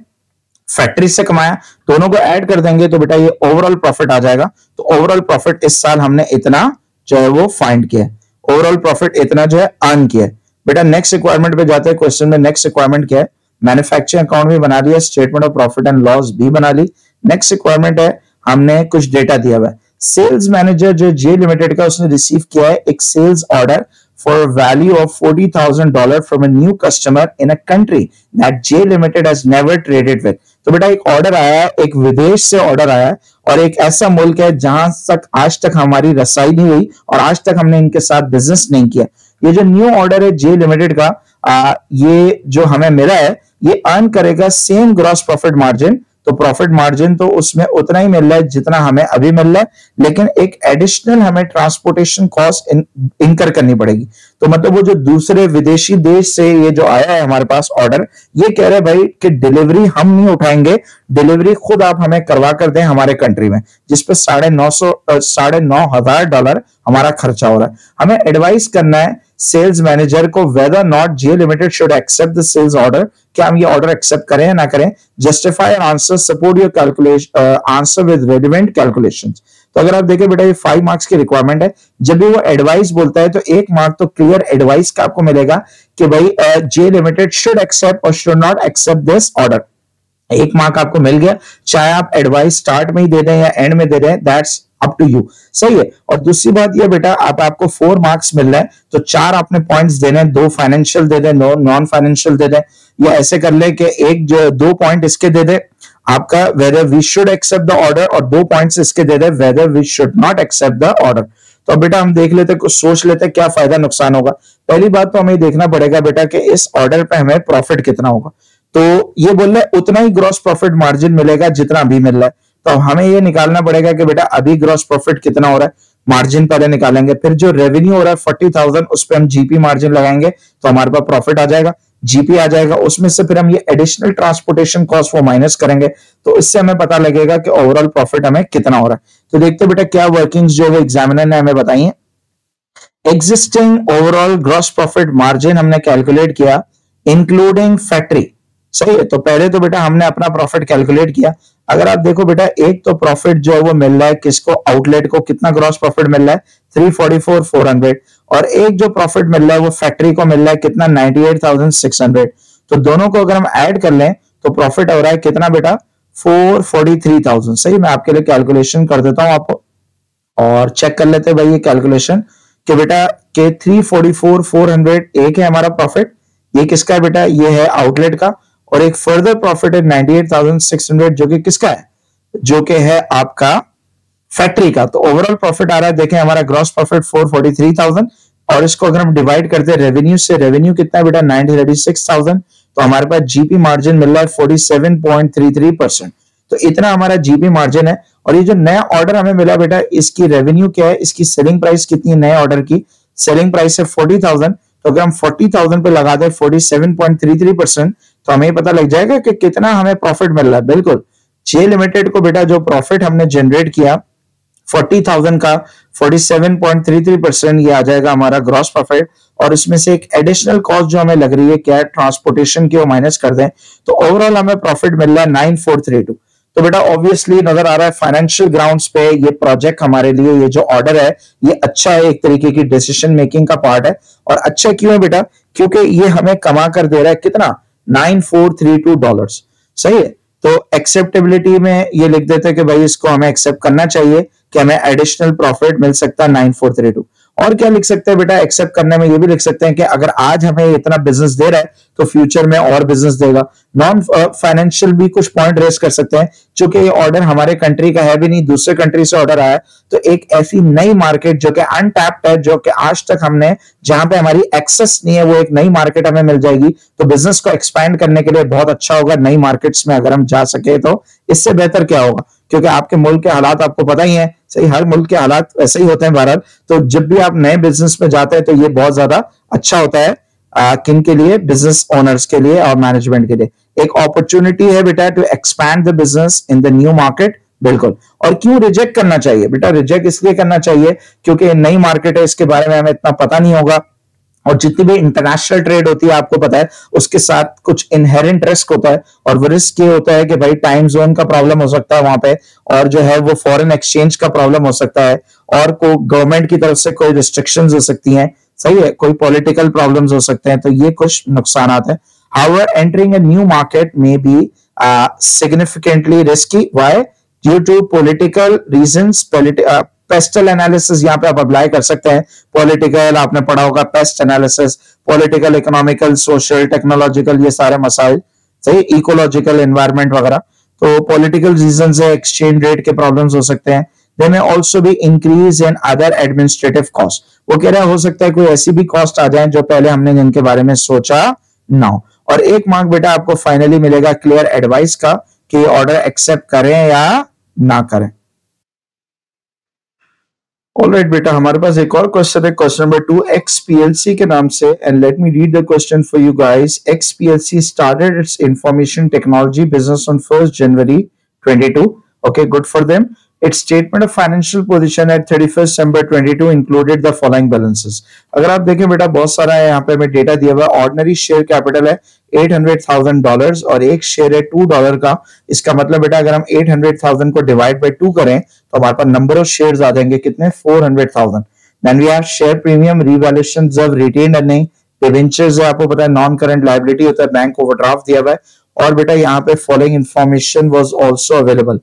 फैक्ट्री से कमाया। दोनों को ऐड कर देंगे तो बेटा ये ओवरऑल प्रॉफिट आ जाएगा। तो ओवरऑल प्रॉफिट इस साल हमने इतना जो है वो फाइंड किया। ओवरऑल प्रॉफिट इतना जो है अर्न किया। बेटा नेक्स्ट रिक्वायरमेंट पे जाते हैं। क्वेश्चन में नेक्स्ट रिक्वायरमेंट क्या है? मैन्युफैक्चरिंग अकाउंट भी बना लिया। Statement of profit and loss भी बना ली। नेक्स्ट रिक्वायरमेंट है, हमने कुछ डेटा दिया हुआ है। सेल्स मैनेजर जो जे लिमिटेड का उसने रिसीव किया है एक sales order for value of forty thousand dollar from a new customer in a country that J limited has never traded with तो बेटा एक ऑर्डर आया है एक विदेश से ऑर्डर आया है और एक ऐसा मुल्क है जहाँ तक आज तक हमारी रसाई नहीं हुई और आज तक हमने इनके साथ बिज़नेस नहीं किया। ये जो न्यू ऑर्डर है जे लिमिटेड का आ, ये जो हमें मिला है ये अर्न करेगा सेम ग्रॉस प्रॉफिट मार्जिन तो प्रॉफिट मार्जिन तो उसमें उतना ही मिल रहा है जितना हमें अभी मिल रहा है, लेकिन एक एडिशनल हमें ट्रांसपोर्टेशन कॉस्ट इनकर करनी पड़ेगी। तो मतलब वो जो दूसरे विदेशी देश से ये जो आया है हमारे पास ऑर्डर ये कह रहे हैं भाई कि डिलीवरी हम नहीं उठाएँगे डिलीवरी खुद आप हमें करवा कर दें हमारे कंट्री में, जिसपे साढ़े नौ सौ साढ़े नौ हज़ार डॉलर हमारा खर्चा हो रहा है। हमें एडवाइस करना है सेल्स मैनेजर को whether not J limited should accept sales order क्या हम ये ऑर्डर एक्सेप्ट करें या ना करें? Justify answer support your calculation answer with relevant calculations तो अगर आप देखें बेटा, ये फाइव मार्क्स की रिक्वायरमेंट है। जब भी वो एडवाइस बोलता है तो एक मार्क तो क्लियर एडवाइस का आपको मिलेगा कि भाई जे लिमिटेड शुड एक्सेप्ट और should not accept this order एक मार्क आपको मिल गया। चाहे आप एडवाइस स्टार्ट में ही दे दें या एंड में दे दें दैट्स अप टू यू सही है? और दूसरी बात ये बेटा, आप, आपको फोर मार्क्स मिल रहे हैं तो चार आपने पॉइंट्स देने दो फाइनेंशियल दे दें नॉन फाइनेंशियल दे दें। या ऐसे कर ले कि एक जो दो पॉइंट इसके दे दे, आपका whether we should accept the order और दो पॉइंट्स इसके दे दे whether we should not accept the order तो बेटा हम देख लेते, कुछ सोच लेते क्या फ़ायदा, नुकसान होगा। पहली बात तो हमें देखना पड़ेगा बेटा कि इस ऑर्डर पे हमें प्रॉफिट कितना होगा। तो ये बोल रहे उतना ही ग्रॉस प्रॉफिट मार्जिन मिलेगा जितना अभी मिल रहा है। तो हमें ये निकालना पड़ेगा कि बेटा अभी ग्रॉस प्रॉफिट कितना हो रहा है? मार्जिन पहले निकालेंगे, फिर जो रेवेन्यू हो रहा है फोर्टी थाउज़ेंड उस पर हम जीपी मार्जिन लगाएँगे तो हमारे पास प्रॉफिट आ जाएगा जीपी आ जाएगा, उसमें से फिर हम ये एडिशनल ट्रांसपोर्टेशन कॉस्ट वो माइनस करेंगे तो इससे हमें पता लगेगा कि ओवरऑल प्रॉफिट हमें कितना हो रहा है। तो देखते बेटा क्या वर्किंग जो है एग्जामिनर ने हमें बताई है। Existing overall gross profit margin हमने कैलकुलेट किया इंक्लूडिंग फैक्ट्री सही है तो पहले तो बेटा हमने अपना प्रॉफिट कैलकुलेट किया अगर आप देखो बेटा, एक तो प्रॉफिट जो है वो मिल रहा है किसको? आउटलेट को। कितना ग्रॉस प्रॉफिट मिल रहा है? Three forty four four hundred और एक जो प्रॉफिट मिल रहा है वो फैक्ट्री को मिल रहा है कितना? Ninety eight thousand six hundred तो दोनों को अगर हम ऐड कर लें तो प्रॉफिट हो रहा है कितना बेटा? फोर फोर्टी थ्री थाउज़ेंड सही, मैं आपके लिए कैलकुलेशन कर देता हूँ आपको। और चेक कर लेते हैं भाई ये कैलकुलेशन कि बेटा, के three forty four four hundred एक है हमारा प्रॉफिट ये किसका है बेटा? ये है आउटलेट का। और एक फर्दर प्रॉफिट है 98,600 जो कि किसका है? जो कि है आपका फैक्ट्री का। तो ओवरऑल प्रॉफिट आ रहा है देखें हमारा ग्रॉस प्रॉफिट 443,000 और इसको अगर हम डिवाइड करते हैं रेवेन्यू से रेवेन्यू कितना है बेटा? 936,000 तो हमारे पास जीपी मार्जिन मिल रहा है 47.33 परसेंट तो इतना हमारा जीपी मार्जिन है और ये जो नया ऑर्डर हमें मिला बेटा इसकी रेवेन्यू क्या है? इसकी सेलिंग प्राइस कितनी है नए ऑर्डर की? सेलिंग प्राइस है फोर्टी थाउज़ेंड तो अगर हम फोर्टी थाउज़ेंड पे लगा दें forty seven point three three percent तो हमें पता लग जाएगा कि कितना हमें प्रॉफिट मिल रहा है। बिल्कुल। जे लिमिटेड को बेटा जो प्रॉफिट हमने जनरेट किया फोर्टी थाउज़ेंड का forty seven point three three percent ये आ जाएगा हमारा ग्रॉस प्रॉफिट और इसमें से एक एडिशनल कॉस्ट जो हमें लग रही है, क्या ट्रांसपोर्टेशन की वो माइनस कर दें। तो ओवरऑल हमें प्रॉफिट मिल रहा है नाइन फोर थ्री टू तो बेटा ऑब्वियसली नज़र आ रहा है फाइनेंशियल ग्राउंड्स पे ये प्रोजेक्ट हमारे लिए, ये जो ऑर्डर है, ये अच्छा है एक तरीके की डिसीज़न मेकिंग का पार्ट है। और अच्छा क्यों है बेटा? क्योंकि ये हमें कमा कर दे रहा है कितना? Nine four three two dollar सही है? तो एक्सेप्टेबिलिटी में ये लिख देते हैं कि भाई इसको हमें एक्सेप्ट करना चाहिए कि हमें एडिशनल प्रॉफिट मिल सकता है नाइन फोर थ्री टू। और क्या लिख सकते हैं बेटा? एक्सेप्ट करने में ये भी लिख सकते हैं कि अगर आज हमें इतना बिज़नेस दे रहा है तो फ्यूचर में और बिज़नेस देगा। नॉन फाइनेंशियल भी कुछ पॉइंट रेस कर सकते हैं, चूँकि ये ऑर्डर हमारे कंट्री का है भी नहीं, दूसरे कंट्री से ऑर्डर आया है तो एक ऐसी नई मार्केट जो कि अनटैप्ड है, जो कि आज तक हमने, जहाँ पे हमारी एक्सेस नहीं है, वो एक नई मार्केट हमें मिल जाएगी। तो बिज़नेस को एक्सपैंड करने के लिए बहुत अच्छा होगा, नई मार्केट्स में अगर हम जा सके तो। इससे बेहतर क्या होगा? क्योंकि आपके मुल्क के हालात आपको पता ही है। सही हर मुल्क के हालात ऐसे ही होते हैं बहरहाल। तो जब भी आप नए बिज़नेस में जाते हैं तो ये बहुत ज़्यादा अच्छा होता है आ, किन के लिए? बिज़नेस ओनर्स के लिए और मैनेजमेंट के लिए। एक अपॉर्चुनिटी है बेटा to expand the business in the new market बिल्कुल। और क्यों रिजेक्ट करना चाहिए? बेटा रिजेक्ट इसलिए करना चाहिए क्योंकि नई मार्केट है इसके बारे में हमें इतना पता नहीं होगा। और जितनी भी इंटरनेशनल ट्रेड होती है, आपको पता है, उसके साथ कुछ इनहेरेंट रिस्क होता है और वो रिस्क ये होता है कि भाई टाइम जोन का प्रॉब्लम हो सकता है वहाँ पे और जो है वो फॉरेन एक्सचेंज का प्रॉब्लम हो सकता है और को गवर्नमेंट की तरफ़ से कोई रिस्ट्रिक्शन हो सकती हैं। सही है, कोई पॉलिटिकल प्रॉब्लम हो सकते हैं तो ये कुछ नुकसान है। However entering a new market may be significantly risky why due to political reason PESTEL analysis यहाँ पे आप अप्लाई कर सकते हैं। पॉलिटिकल आपने पढ़ा होगा PEST analysis political economical social technological ये सारे मसाइल, सही? इकोलॉजिकल एनवायरमेंट वगैरह। तो पॉलिटिकल रीजन से एक्सचेंज रेट के प्रॉब्लम्स हो सकते हैं। दे में ऑल्सो भी increase in other administrative cost वो कह रहे हैं, हो सकता है कोई ऐसी भी कॉस्ट आ जाए जो पहले हमने जिनके बारे में सोचा ना हो। और एक मार्क बेटा आपको फाइनली मिलेगा क्लियर एडवाइस का कि ऑर्डर एक्सेप्ट करें या ना करें। ऑलराइट बेटा, हमारे पास एक और क्वेश्चन है क्वेश्चन नंबर टू एक्सपीएलसी के नाम से and let me read the question for you guys X PLC started its information technology business on first January 22 okay good for them. Its statement of financial position at 31st December 22 included the following balances. अगर आप देखें बेटा, बहुत सारा है, यहाँ पे हमें डेटा दिया हुआ ऑर्डनरी शेयर कैपिटल है एट हंड्रेड थाउज़ेंड डॉलर और एक शेयर है टू डॉलर का। इसका मतलब बेटा, अगर हम एट हंड्रेड थाउज़ेंड को डिवाइड बाई टू करें तो हमारे पास नंबर ऑफ़ शेयर आ जाएँगे। कितने? Four hundred thousand then we have share premium revaluation जब रिटेन अर्निंग डिवेंचर्स है, आपको पता है नॉन करंट लाइबिलिटी होता है बैंक ओवरड्राफ्ट दिया हुआ है। और बेटा, यहाँ पे following information was also available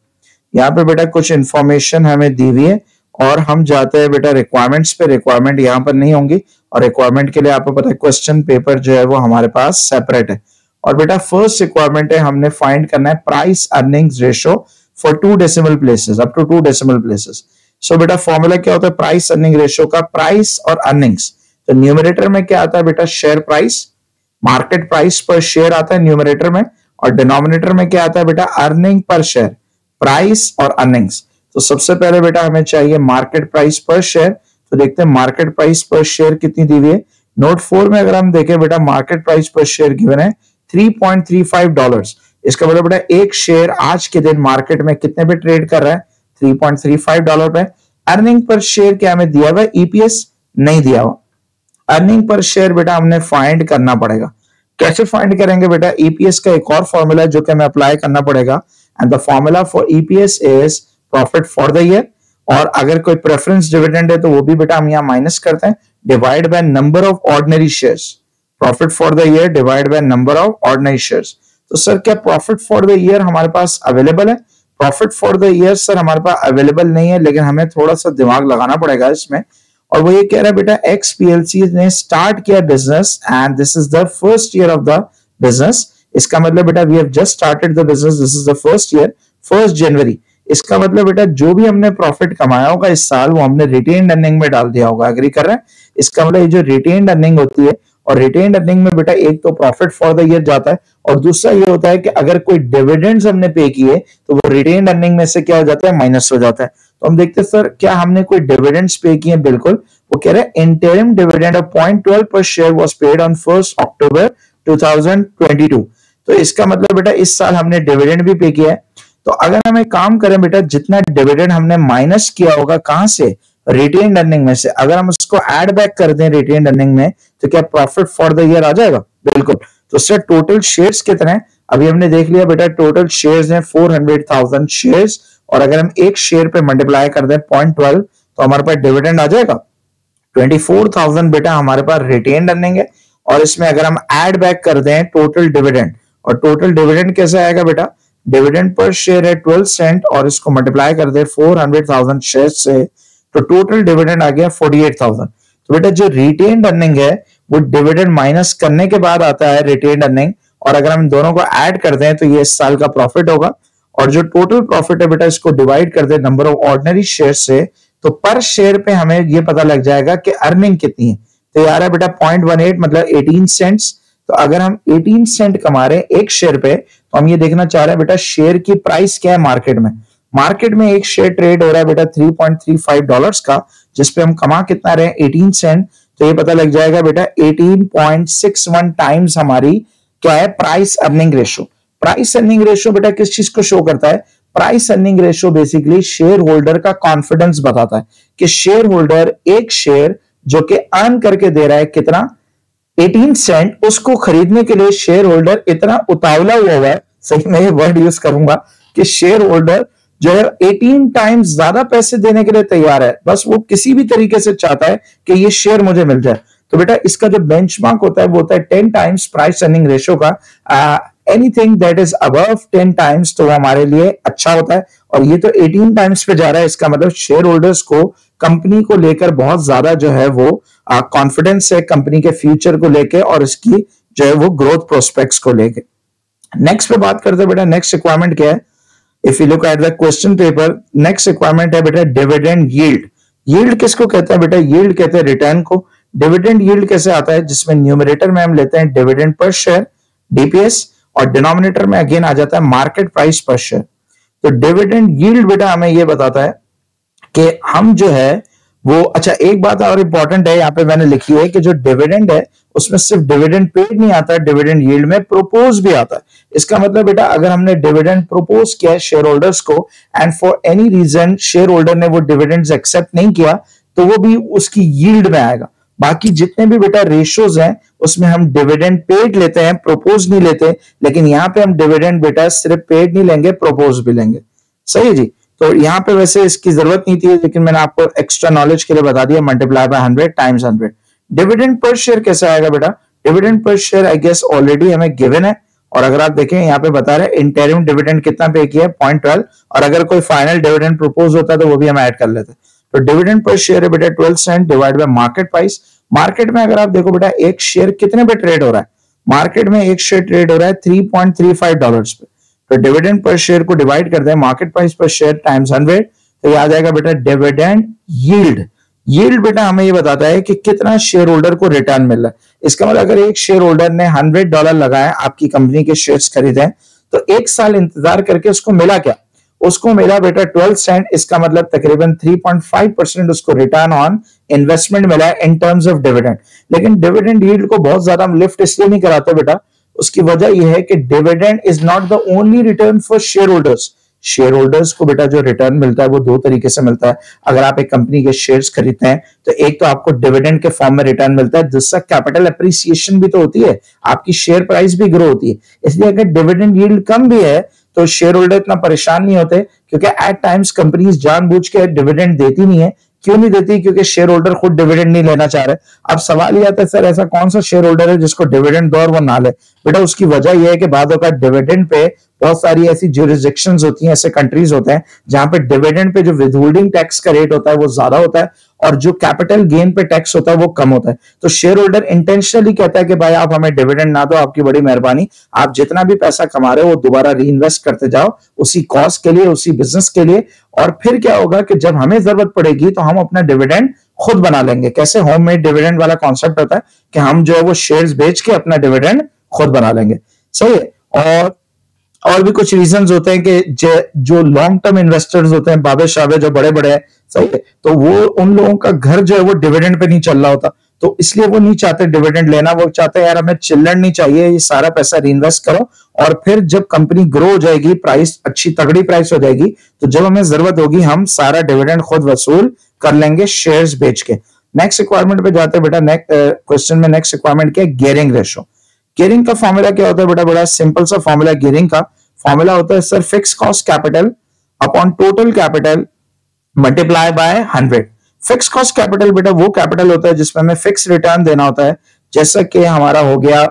यहाँ पे बेटा कुछ इन्फॉर्मेशन हमें दी हुई है और हम जाते हैं बेटा रिक्वायरमेंट्स पे। रिक्वायरमेंट यहाँ पर नहीं होंगी और रिक्वायरमेंट के लिए आपको पता है क्वेश्चन पेपर जो है वो हमारे पास सेपरेट है। और बेटा फ़र्स्ट रिक्वायरमेंट है हमने फाइंड करना है price earning ratio for two decimal places up to two decimal places so बेटा फॉर्मूला क्या होता है? प्राइस अर्निंग रेशियो का प्राइस और अर्निंग्स तो न्यूमिनेटर में क्या आता है बेटा? Share price market price per share आता है न्यूमिनेटर में। और डिनोमिनेटर में क्या आता है बेटा? अर्निंग पर शेयर प्राइस और अर्निंग्स तो सबसे पहले बेटा हमें चाहिए मार्केट प्राइस पर शेयर तो देखते हैं मार्केट प्राइस पर शेयर कितनी दी हुई है। नोट फोर में अगर हम देखें बेटा market price per share given है 3.35 डॉलर इसका मतलब बेटा एक शेयर आज के दिन मार्केट में कितने पे ट्रेड कर रहा है? 3.35 डॉलर पे। अर्निंग पर शेयर क्या हमें दिया हुआ ईपीएस e नहीं दिया हुआ। अर्निंग पर शेयर बेटा हमने फाइंड करना पड़ेगा। कैसे फाइंड करेंगे बेटा? ईपीएस e का एक और फॉर्मूला है जो कि हमें अप्लाई करना पड़ेगा। And the formula for EPS is profit for the year और अगर कोई प्रेफरेंस डिविडेंड है तो वो भी बेटा हम यहाँ माइनस करते हैं। Divide by number of ordinary shares profit for the year divide by number of ordinary shares तो सर क्या प्रॉफिट फॉर द ईयर हमारे पास अवेलेबल है? Profit for the year sir हमारे पास अवेलेबल नहीं है, लेकिन हमें थोड़ा सा दिमाग लगाना पड़ेगा इसमें। और वो ये कह रहा है, बेटा एक्स पीएलसी ने स्टार्ट किया business and this is the first year of the business इसका मतलब बेटा we have just started the business this is the first year first January इसका मतलब बेटा, जो भी हमने प्रॉफिट कमाया होगा इस साल, वो हमने रिटेन अर्निंग में डाल दिया होगा। अग्री कर रहे हैं? इसका मतलब ये जो रिटेन अर्निंग होती है, और रिटेन अर्निंग में बेटा, एक तो प्रॉफिट फॉर द ईयर जाता है, और दूसरा ये होता है कि अगर कोई डिविडेंड्स हमने पे किए तो वो रिटेन अर्निंग में से क्या हो जाता है? माइनस हो जाता है। तो हम देखते हैं सर क्या हमने कोई डिविडेंड्स पे किए? बिल्कुल। वो कह रहे हैं interim dividend of point twelve per share was paid on first October 2022 तो इसका मतलब बेटा, इस साल हमने डिविडेंड भी पे किया है। तो अगर हम एक काम करें बेटा, जितना डिविडेंड हमने माइनस किया होगा कहाँ से? रिटेन अर्निंग में से। अगर हम उसको एड बैक कर दें रिटेन अर्निंग में तो क्या प्रॉफिट फॉर द ईयर आ जाएगा? बिल्कुल। तो सर टोटल शेयर्स कितने हैं? अभी हमने देख लिया बेटा टोटल शेयर्स हैं फोर हंड्रेड थाउज़ेंड शेयर्स और अगर हम एक शेयर पे मल्टीप्लाई कर दें पॉइंट ट्वेल्व तो हमारे पास डिविडेंड आ जाएगा? ट्वेंटी फोर थाउज़ेंड बेटा हमारे पास रिटेन अर्निंग है। और इसमें अगर हम एड बैक कर दें टोटल डिविडेंड और टोटल डिविडेंड कैसे आएगा बेटा? डिविडेंड पर शेयर है ट्वेल्व सेंट और इसको मल्टीप्लाई कर दे फोर हंड्रेड थाउज़ेंड शेयर से तो टोटल डिविडेंड आ गया फोर्टी एट थाउज़ेंड तो बेटा जो रिटेन अर्निंग है, वो डिविडेंड माइनस करने के बाद आता है रिटेन अर्निंग और अगर हम दोनों को ऐड कर दें तो ये इस साल का प्रॉफिट होगा। और जो टोटल प्रॉफिट है बेटा, इसको डिवाइड कर दे नंबर ऑफ़ ऑर्डनरी शेयर से तो पर शेयर पे हमें ये पता लग जाएगा कि अर्निंग कितनी है। तो यार है बेटा पॉइंट वन एट मतलब एटीन सेंट्स तो अगर हम 18 सेंट कमा रहे हैं एक शेयर पे तो हम ये देखना चाह रहे हैं, बेटा शेयर की प्राइस क्या है मार्केट में? मार्केट में एक शेयर ट्रेड हो रहा है, बेटा 3.35 डॉलर्स का जिसपे हम कमा कितना रहे हैं 18 सेंट तो ये पता लग जाएगा, बेटा 18.61 टाइम्स हमारी क्या है price earning ratio price earning ratio बेटा, किस चीज़ को शो करता है? Price earning ratio basically shareholder का कॉन्फिडेंस बताता है कि शेयर होल्डर एक शेयर जो कि अर्न करके दे रहा है कितना? 18 सेंट उसको खरीदने के लिए शेयर होल्डर इतना उतावला हुआ हुआ है, सही मैं ये वर्ड यूज़ करूँगा कि शेयर होल्डर जो है 18 टाइम्स ज़्यादा पैसे देने के लिए तैयार है। बस वो किसी भी तरीके से चाहता है कि ये शेयर मुझे मिल जाए। तो बेटा, इसका जो बेंचमार्क होता है, वो होता है ten times price earning ratio का। Anything that is above ten times तो हमारे लिए अच्छा होता है। और ये तो एटीन टाइम्स पे जा रहा है, इसका मतलब शेयर होल्डर्स को कंपनी को लेकर बहुत ज़्यादा जो है वो कॉन्फिडेंस है कंपनी के फ्यूचर को लेकर और इसकी जो है वो ग्रोथ प्रोस्पेक्ट्स को लेकर नेक्स्ट पे बात करते बेटा नेक्स्ट रिक्वायरमेंट क्या है? If you look at the question paper next requirement है बेटा डिविडेंड यील्ड यील्ड किसको कहते हैं बेटा? यील्ड कहते हैं रिटर्न को। डिविडेंड यील्ड कैसे आता है? जिसमें न्यूमरेटर में हम लेते हैं डिविडेंड पर शेयर डीपीएस और डिनोमिनेटर में अगेन आ जाता है मार्केट प्राइस पर शेयर तो डिविडेंड यील्ड बेटा हमें यह बताता है कि हम जो है, वो अच्छा एक बात और इंपॉर्टेंट है, यहाँ पे मैंने लिखी है कि जो डिविडेंड है, उसमें सिर्फ़ डिविडेंड पेड नहीं आता है डिविडेंड यील्ड में प्रोपोज भी आता है। इसका मतलब बेटा, अगर हमने डिविडेंड प्रोपोज किया है शेयर होल्डर्स को and for any reason share holder ने वो डिविडेंड एक्सेप्ट नहीं किया तो वो भी उसकी यील्ड में आएगा। बाकी जितने भी बेटा रेशियोज हैं उसमें हम डिविडेंड पेड लेते हैं प्रोपोज नहीं लेते, लेकिन यहाँ पे हम डिविडेंड बेटा सिर्फ़ पेड नहीं लेंगे प्रोपोज भी लेंगे। सही है जी? तो यहाँ पे वैसे इसकी ज़रूरत नहीं थी, लेकिन मैंने आपको एक्स्ट्रा नॉलेज के लिए बता दिया multiply by hundred times hundred dividend per share कैसे आएगा बेटा? Dividend per share I guess already हमें गिवन है, और अगर आप देखें, यहाँ पे बता रहे हैं इंटरिम डिविडेंड कितना पे किया है? पॉइंट ट्वेल्व और अगर कोई फाइनल डिविडेंड प्रपोज होता है तो वो भी हम ऐड कर लेते तो डिविडेंड पर शेयर है बेटा twelve cent divide by market price market में अगर आप देखो बेटा, एक शेयर कितने पे ट्रेड हो रहा है? मार्केट में एक शेयर ट्रेड हो रहा है three point three five dollar पे। तो डिविडेंड पर शेयर को डिवाइड कर दें market price per share times hundred तो ये आ जाएगा बेटा डिविडेंड यील्ड यील्ड बेटा हमें ये बताता है कि कितना शेयर होल्डर को रिटर्न मिल रहा है। इसका मतलब अगर एक शेयर होल्डर ने हंड्रेड डॉलर लगाया, आपकी कंपनी के शेयर्स खरीदे तो एक साल इंतज़ार करके उसको मिला क्या? उसको मिला बेटा ट्वेल्व सेंट इसका मतलब तकरीबन 3.5 परसेंट उसको रिटर्न ऑन इन्वेस्टमेंट मिला है इन टर्म्स ऑफ़ डिविडेंड लेकिन डिविडेंड यील्ड को बहुत ज़्यादा हम लिफ्ट इसलिए नहीं कराते बेटा, उसकी वजह यह है कि dividend is not the only return for share holders share holders को बेटा जो रिटर्न मिलता है, वो दो तरीके से मिलता है। अगर आप एक कंपनी के शेयर्स खरीदते हैं तो एक तो आपको डिविडेंड के फॉर्म में रिटर्न मिलता है, दूसरा कैपिटल अप्रिसिएशन भी तो होती है, आपकी शेयर प्राइस भी ग्रो होती है। इसलिए अगर डिविडेंड यील्ड कम भी है तो शेयर होल्डर इतना परेशान नहीं होते, क्योंकि एट टाइम्स कंपनीज़ जानबूझ के डिविडेंड देती नहीं है क्यों नहीं देती? क्योंकि शेयर होल्डर खुद डिविडेंड नहीं लेना चाह रहे। अब सवाल ये आता है, सर, ऐसा कौन सा शेयर होल्डर है जिसको डिविडेंड दो और वो ना ले? बेटा, उसकी वजह यह है कि बाद डिविडेंड पे बहुत सारी ऐसी जुरिस्डिक्शन होती हैं, ऐसे कंट्रीज़ होते हैं, जहाँ पे डिविडेंड पे जो विदहोल्डिंग टैक्स का रेट होता है वो ज़्यादा होता है और जो कैपिटल गेन पे टैक्स होता है वो कम होता है। तो शेयर होल्डर इंटेंशनली कहता है कि, भाई, आप हमें डिविडेंड ना दो, आपकी बड़ी मेहरबानी। आप जितना भी पैसा कमा रहे हो, वो दोबारा री करते जाओ। उसी कॉज के लिए, उसी बिज़नेस के लिए और फिर क्या होगा कि जब हमें ज़रूरत पड़ेगी तो हम अपना डिविडेंड खुद बना लेंगे। कैसे होम मेड डिविडेंड वाला कॉन्सेप्ट होता है कि हम जो है वो शेयर्स बेच के अपना डिविडेंड खुद बना लेंगे। सही है? और और भी कुछ रीजन होते हैं कि जो लॉन्ग टर्म इन्वेस्टर्स होते हैं बाबे शाबे जो बड़े बड़े हैं, सही है? तो वो उन लोगों का घर जो है वो डिविडेंड पे नहीं चल रहा होता। तो इसलिए वो नहीं चाहते डिविडेंड लेना, वो चाहते हैं, यार, हमें चिल्लर नहीं चाहिए, ये सारा पैसा रीइन्वेस्ट करो। और फिर जब कंपनी ग्रो हो जाएगी प्राइस अच्छी तगड़ी प्राइस हो जाएगी तो जब हमें ज़रूरत होगी, हम सारा डिविडेंड खुद वसूल कर लेंगे शेयर्स बेच के। नेक्स्ट रिक्वायरमेंट पे जाते हैं बेटा नेक्स्ट क्वेश्चन में नेक्स्ट रिक्वायरमेंट क्या है? गेयरिंग रेशो गेयरिंग का फॉर्मूला क्या होता है बेटा? बड़ा सिंपल सा फॉर्मूला गेयरिंग का फॉर्मूला होता है sir fix cost capital upon total capital multiply by hundred fix cost capital बेटा, वो कैपिटल होता है जिसमें हमें फिक्स रिटर्न देना होता है। जैसा कि हमारा हो गया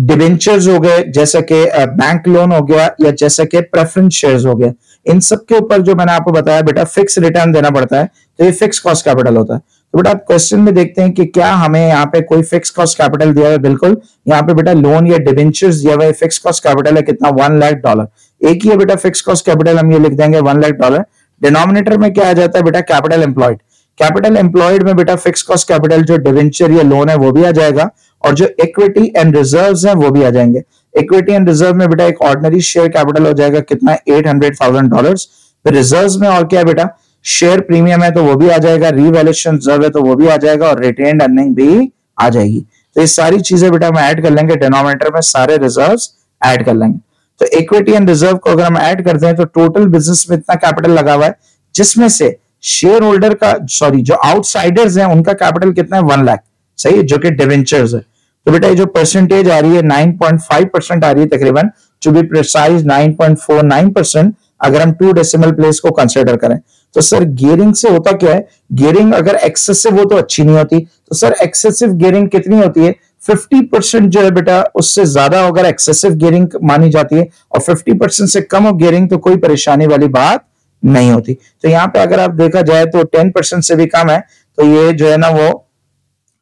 डिवेंचर्स हो गए, जैसे कि बैंक लोन हो गया, या जैसे कि प्रेफरेंस शेयर्स हो गए। इन सब के ऊपर जो मैंने आपको बताया, बेटा फिक्स रिटर्न देना पड़ता है तो ये फिक्स कॉस्ट कैपिटल होता है। तो बेटा, आप क्वेश्चन में देखते हैं कि क्या हमें यहाँ पे कोई फिक्स कॉस्ट कैपिटल दिया है? बिल्कुल, यहाँ पे बेटा लोन या डिवेंचर्स दिया हुआ है फिक्स कॉस्ट कैपिटल है, कितना? वन लाख डॉलर एक ही है बेटा फिक्स कॉस्ट कैपिटल हम ये लिख देंगे वन लाख डॉलर डिनोमिनेटर में क्या आ जाता है बेटा? कैपिटल एम्प्लॉयड कैपिटल एम्प्लॉयड में बेटा फिक्स कॉस्ट कैपिटल जो डिवेंचर या लोन है, वो भी आ जाएगा और जो इक्विटी एंड रिज़र्व है, वो भी आ जाएँगे। इक्विटी एंड रिज़र्व में बेटा एक ऑर्डनरी शेयर कैपिटल हो जाएगा, कितना? Eight hundred thousand dollar reserve में और क्या बेटा? शेयर प्रीमियम है तो वो भी आ जाएगा। रिवेल्यूशन रिज़र्व है तो वो भी आ जाएगा और रिटेन अर्निंग भी आ जाएगी। तो ये सारी चीज़ें बेटा हम ऐड कर लेंगे डिनोमिनेटर में सारे रिज़र्व ऐड कर लेंगे। तो इक्विटी एंड रिज़र्व को अगर हम ऐड करते हैं तो टोटल बिज़नेस में इतना कैपिटल लगा हुआ है, जिसमें से शेयर होल्डर का सॉरी जो आउटसाइडर्स हैं, उनका कैपिटल कितना है? वन लाख सही है? जो कि डिवेंचर्स है। तो बेटा ये जो परसेंटेज आ रही है 9.5 परसेंट आ रही है तकरीबन टू बी प्रिसाइज 9.49 परसेंट अगर हम टू डेसिमल प्लेस को कंसिडर करें। तो सर गियरिंग से होता क्या है? गियरिंग अगर एक्सेसिव हो तो अच्छी नहीं होती। तो सर एक्सेसिव गियरिंग कितनी होती है? 50 परसेंट जो है बेटा, उससे ज़्यादा अगर एक्सेसिव गियरिंग मानी जाती है और 50 परसेंट से कम हो गियरिंग तो कोई परेशानी वाली बात नहीं होती। तो यहाँ पे अगर आप देखा जाए तो टेन परसेंट से भी कम है तो ये जो है ना वो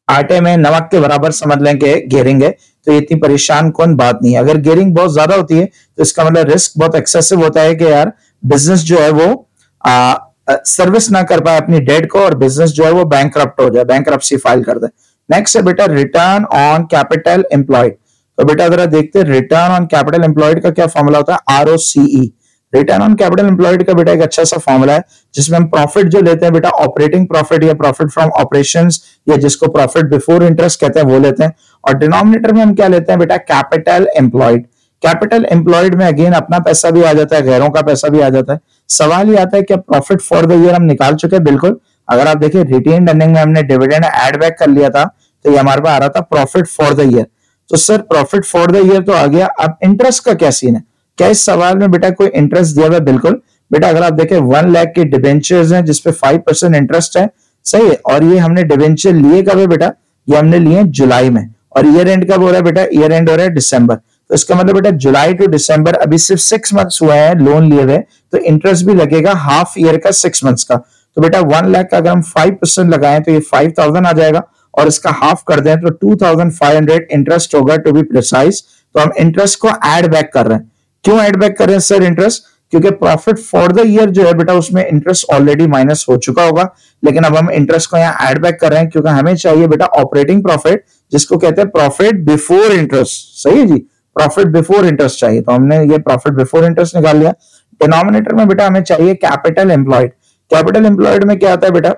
आटे में नमक के बराबर समझ लें कि गियरिंग है तो इतनी परेशान कौन बात नहीं है। अगर गियरिंग बहुत ज़्यादा होती है तो इसका मतलब रिस्क बहुत एक्सेसिव होता है कि यार बिज़नेस जो है वो सर्विस ना कर पाए अपनी डेट को और बिज़नेस जो है वो बैंक हो जाए बैंक फ़ाइल कर दे। नेक्स्ट है बेटा रिटर्न ऑन कैपिटल एम्प्लॉयड तो बेटा अगर देखते हैं रिटर्न ऑन कैपिटल एम्प्लॉयड का क्या फॉर्मूला होता है? R O CE return on capital employed का बेटा एक अच्छा सा फॉर्मूला है, जिसमें हम प्रॉफिट जो लेते हैं, बेटा ऑपरेटिंग प्रॉफिट या प्रॉफिट फ्रॉम ऑपरेशंस या जिसको प्रॉफिट बिफोर इंटरेस्ट कहते हैं, वो लेते हैं। और डिनोमिनेटर में हम क्या लेते हैं, बेटा कैपिटल एम्प्लॉयड कैपिटल एम्प्लॉयड में अगेन अपना पैसा भी आ जाता है, गैरों का पैसा भी आ जाता है। सवाल ये आता है कि प्रॉफिट फॉर द ईयर हम निकाल चुके हैं, बिल्कुल। अगर आप देखिए रिटेन अर्निंग में हमने डिविडेंड एड बैक कर लिया था तो ये हमारे पास आ रहा था प्रॉफिट फॉर द ईयर तो sir profit for the year तो आ गया। अब इंटरेस्ट का क्या सीन है? क्या इस सवाल में बेटा कोई इंटरेस्ट दिया हुआ बिल्कुल। बेटा, अगर आप देखें वन लाख के डिवेंचर्स हैं, जिसपे फाइव परसेंट इंटरेस्ट है, सही है। और ये हमने डिवेंचर लिए कब है बेटा? ये हमने लिए जुलाई में। और ईयर एंड कब हो रहा है बेटा? ईयर एंड हो रहा है दिसंबर तो इसका मतलब बेटा जुलाई टू दिसंबर अभी सिर्फ़ सिक्स मंथ्स हुआ है लोन लिए हुए। तो इंटरेस्ट भी लगेगा हाफ़ ईयर का सिक्स मंथ्स का। तो बेटा वन लाख का अगर हम फाइव परसेंट लगाए तो ये फाइव थाउज़ेंड आ जाएगा। और इसका हाफ़ कर दें तो two thousand five hundred interest होगा टू बी प्रिसाइज तो हम इंटरेस्ट को एड बैक कर रहे हैं। क्यों एड बैक कर रहे हैं सर इंटरेस्ट क्योंकि प्रॉफिट फॉर द ईयर जो है बेटा, उसमें इंटरेस्ट ऑलरेडी माइनस हो चुका होगा। लेकिन अब हम इंटरेस्ट को यहाँ एड बैक कर रहे हैं क्योंकि हमें चाहिए बेटा ऑपरेटिंग प्रॉफिट जिसको कहते हैं प्रॉफिट बिफोर इंटरेस्ट सही है जी? प्रॉफिट बिफोर इंटरेस्ट चाहिए। तो हमने ये प्रॉफिट बिफोर इंटरेस्ट निकाल लिया। डिनोमिनेटर में बेटा हमें चाहिए कैपिटल एम्प्लॉयड कैपिटल एम्प्लॉयड में क्या आता है बेटा?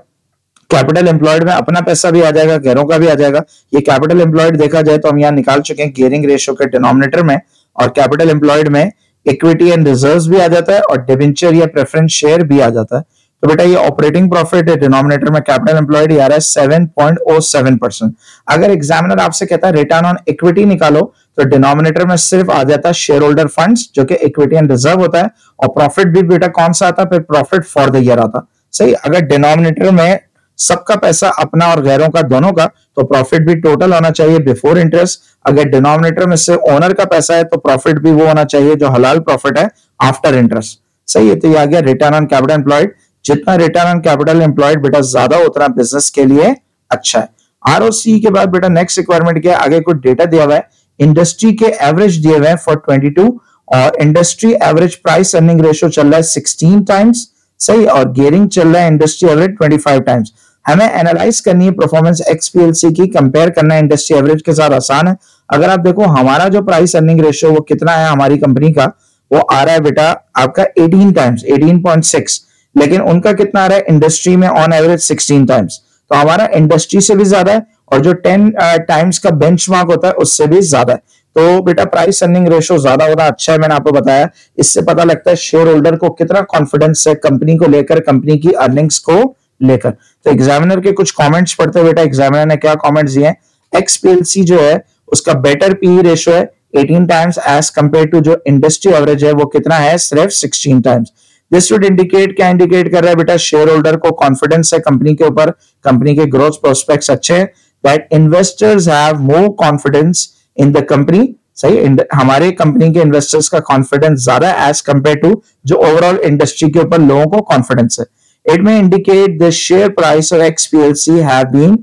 कैपिटल एम्प्लॉयड में अपना पैसा भी आ जाएगा गैरों का भी आ जाएगा। ये कैपिटल एम्प्लॉयड देखा जाए तो हम यहाँ निकाल चुके हैं गियरिंग रेशियो के डिनोमिनेटर में और कैपिटल एम्प्लॉयड में इक्विटी एंड रिज़र्व भी आ जाता है और डिवेंचर या प्रेफरेंस शेयर भी आ जाता है। तो बेटा ये ऑपरेटिंग प्रॉफिट है डिनोमिनेटर में कैपिटल एम्प्लॉयड आ रहा है seven point O seven percent अगर एग्जामिनर आपसे कहता है रिटर्न ऑन इक्विटी निकालो तो डिनोमिनेटर में सिर्फ़ आ जाता है शेयर होल्डर फंड जो कि इक्विटी एंड रिज़र्व होता है। और प्रॉफिट भी बेटा कौन सा आता है? फिर प्रॉफिट फॉर द ईयर आता सही? अगर डिनोमिनेटर में सबका पैसा अपना और गैरों का दोनों का तो प्रॉफिट भी टोटल होना चाहिए बिफोर इंटरेस्ट अगर डिनोमिनेटर में से ओनर का पैसा है तो प्रॉफिट भी वो होना चाहिए जो हलाल प्रॉफिट है आफ्टर इंटरेस्ट सही है तो ये आ गया रिटर्न ऑन कैपिटल एम्प्लॉयड जितना रिटर्न ऑन कैपिटल एम्प्लॉयड बेटा ज़्यादा उतना बिज़नेस के लिए अच्छा है। आरओसी के बाद बेटा नेक्स्ट रिक्वायरमेंट क्या आगे कुछ डेटा दिया हुआ है। इंडस्ट्री के एवरेज दिए हुए हैं फॉर 22 और industry average price earning ratio चल रहा है 16 टाइम्स सही, और गेयरिंग चल रहा है इंडस्ट्री एवरेज 25 टाइम्स हमें एनालाइज करनी है परफॉर्मेंस एक्सपीएलसी की कंपेयर करना इंडस्ट्री एवरेज के साथ आसान है। अगर आप देखो, हमारा जो प्राइस अर्निंग रेशियो वो कितना है हमारी कंपनी का, वो आ रहा है बेटा आपका 18 टाइम्स 18.6 लेकिन उनका कितना आ रहा है? इंडस्ट्री में ऑन एवरेज सिक्सटीन टाइम्स तो हमारा इंडस्ट्री से भी ज़्यादा है और जो टेन टाइम्स का बेंच होता है, उससे भी ज़्यादा है। तो बेटा प्राइस अर्निंग रेशो ज़्यादा होना अच्छा है, मैंने आपको बताया। इससे पता लगता है शेयर होल्डर को कितना कॉन्फिडेंस है कंपनी को लेकर कंपनी की अर्निंग्स को लेकर। तो एग्जामिनर के कुछ कमेंट्स पढ़ते बेटा? एग्जामिनर ने क्या कमेंट्स दिए एक्सपीएलसी जो है, उसका बेटर पी रेशो है 18 टाइम्स एज कंपेयर टू जो इंडस्ट्री एवरेज है, वो कितना है? सिर्फ़ 16 टाइम्स दिस वुड इंडिकेट क्या इंडिकेट कर रहा है बेटा? शेयर होल्डर को कॉन्फिडेंस है कंपनी के ऊपर कंपनी के ग्रोथ प्रोस्पेक्ट्स अच्छे हैं that investors have more confidence in the company सही हमारे कंपनी के इन्वेस्टर्स का कॉन्फिडेंस ज़्यादा एज कंपेयर टू जो ओवरऑल इंडस्ट्री के ऊपर लोगों को कॉन्फिडेंस है। इट में indicate the share price of XPLC have been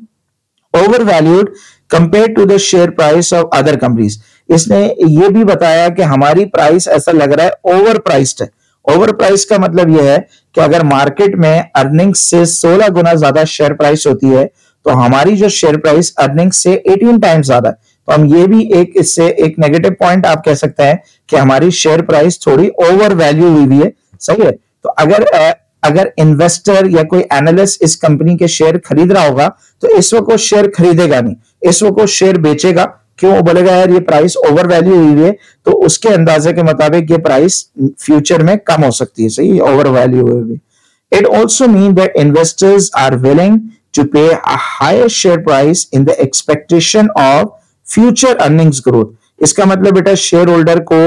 overvalued compare to the share price of other companies इसने ये भी बताया कि हमारी प्राइस ऐसा लग रहा है ओवर प्राइस्ड है। ओवर प्राइस का मतलब यह है कि अगर मार्केट में अर्निंग से 16 गुना ज़्यादा शेयर प्राइस होती है तो हमारी जो शेयर प्राइस अर्निंग से 18 टाइम्स ज़्यादा तो हम ये भी एक इससे एक नेगेटिव पॉइंट आप कह सकते हैं कि हमारी शेयर प्राइस थोड़ी ओवर वैल्यू हुई हुई है। सही है? तो अगर अगर इन्वेस्टर या कोई एनालिस्ट इस कंपनी के शेयर खरीद रहा होगा तो इस वक्त वो शेयर खरीदेगा नहीं। इस वक्त वो शेयर बेचेगा। क्यों? बोलेगा यार ये प्राइस ओवर वैल्यू हुई है। तो उसके अंदाजे के मुताबिक ये प्राइस फ्यूचर में कम हो सकती है। सही? ओवर वैल्यू हुई हुई। It also mean that investors are willing to pay a higher share price in the expectation of future earnings growth इसका मतलब बेटा शेयर होल्डर को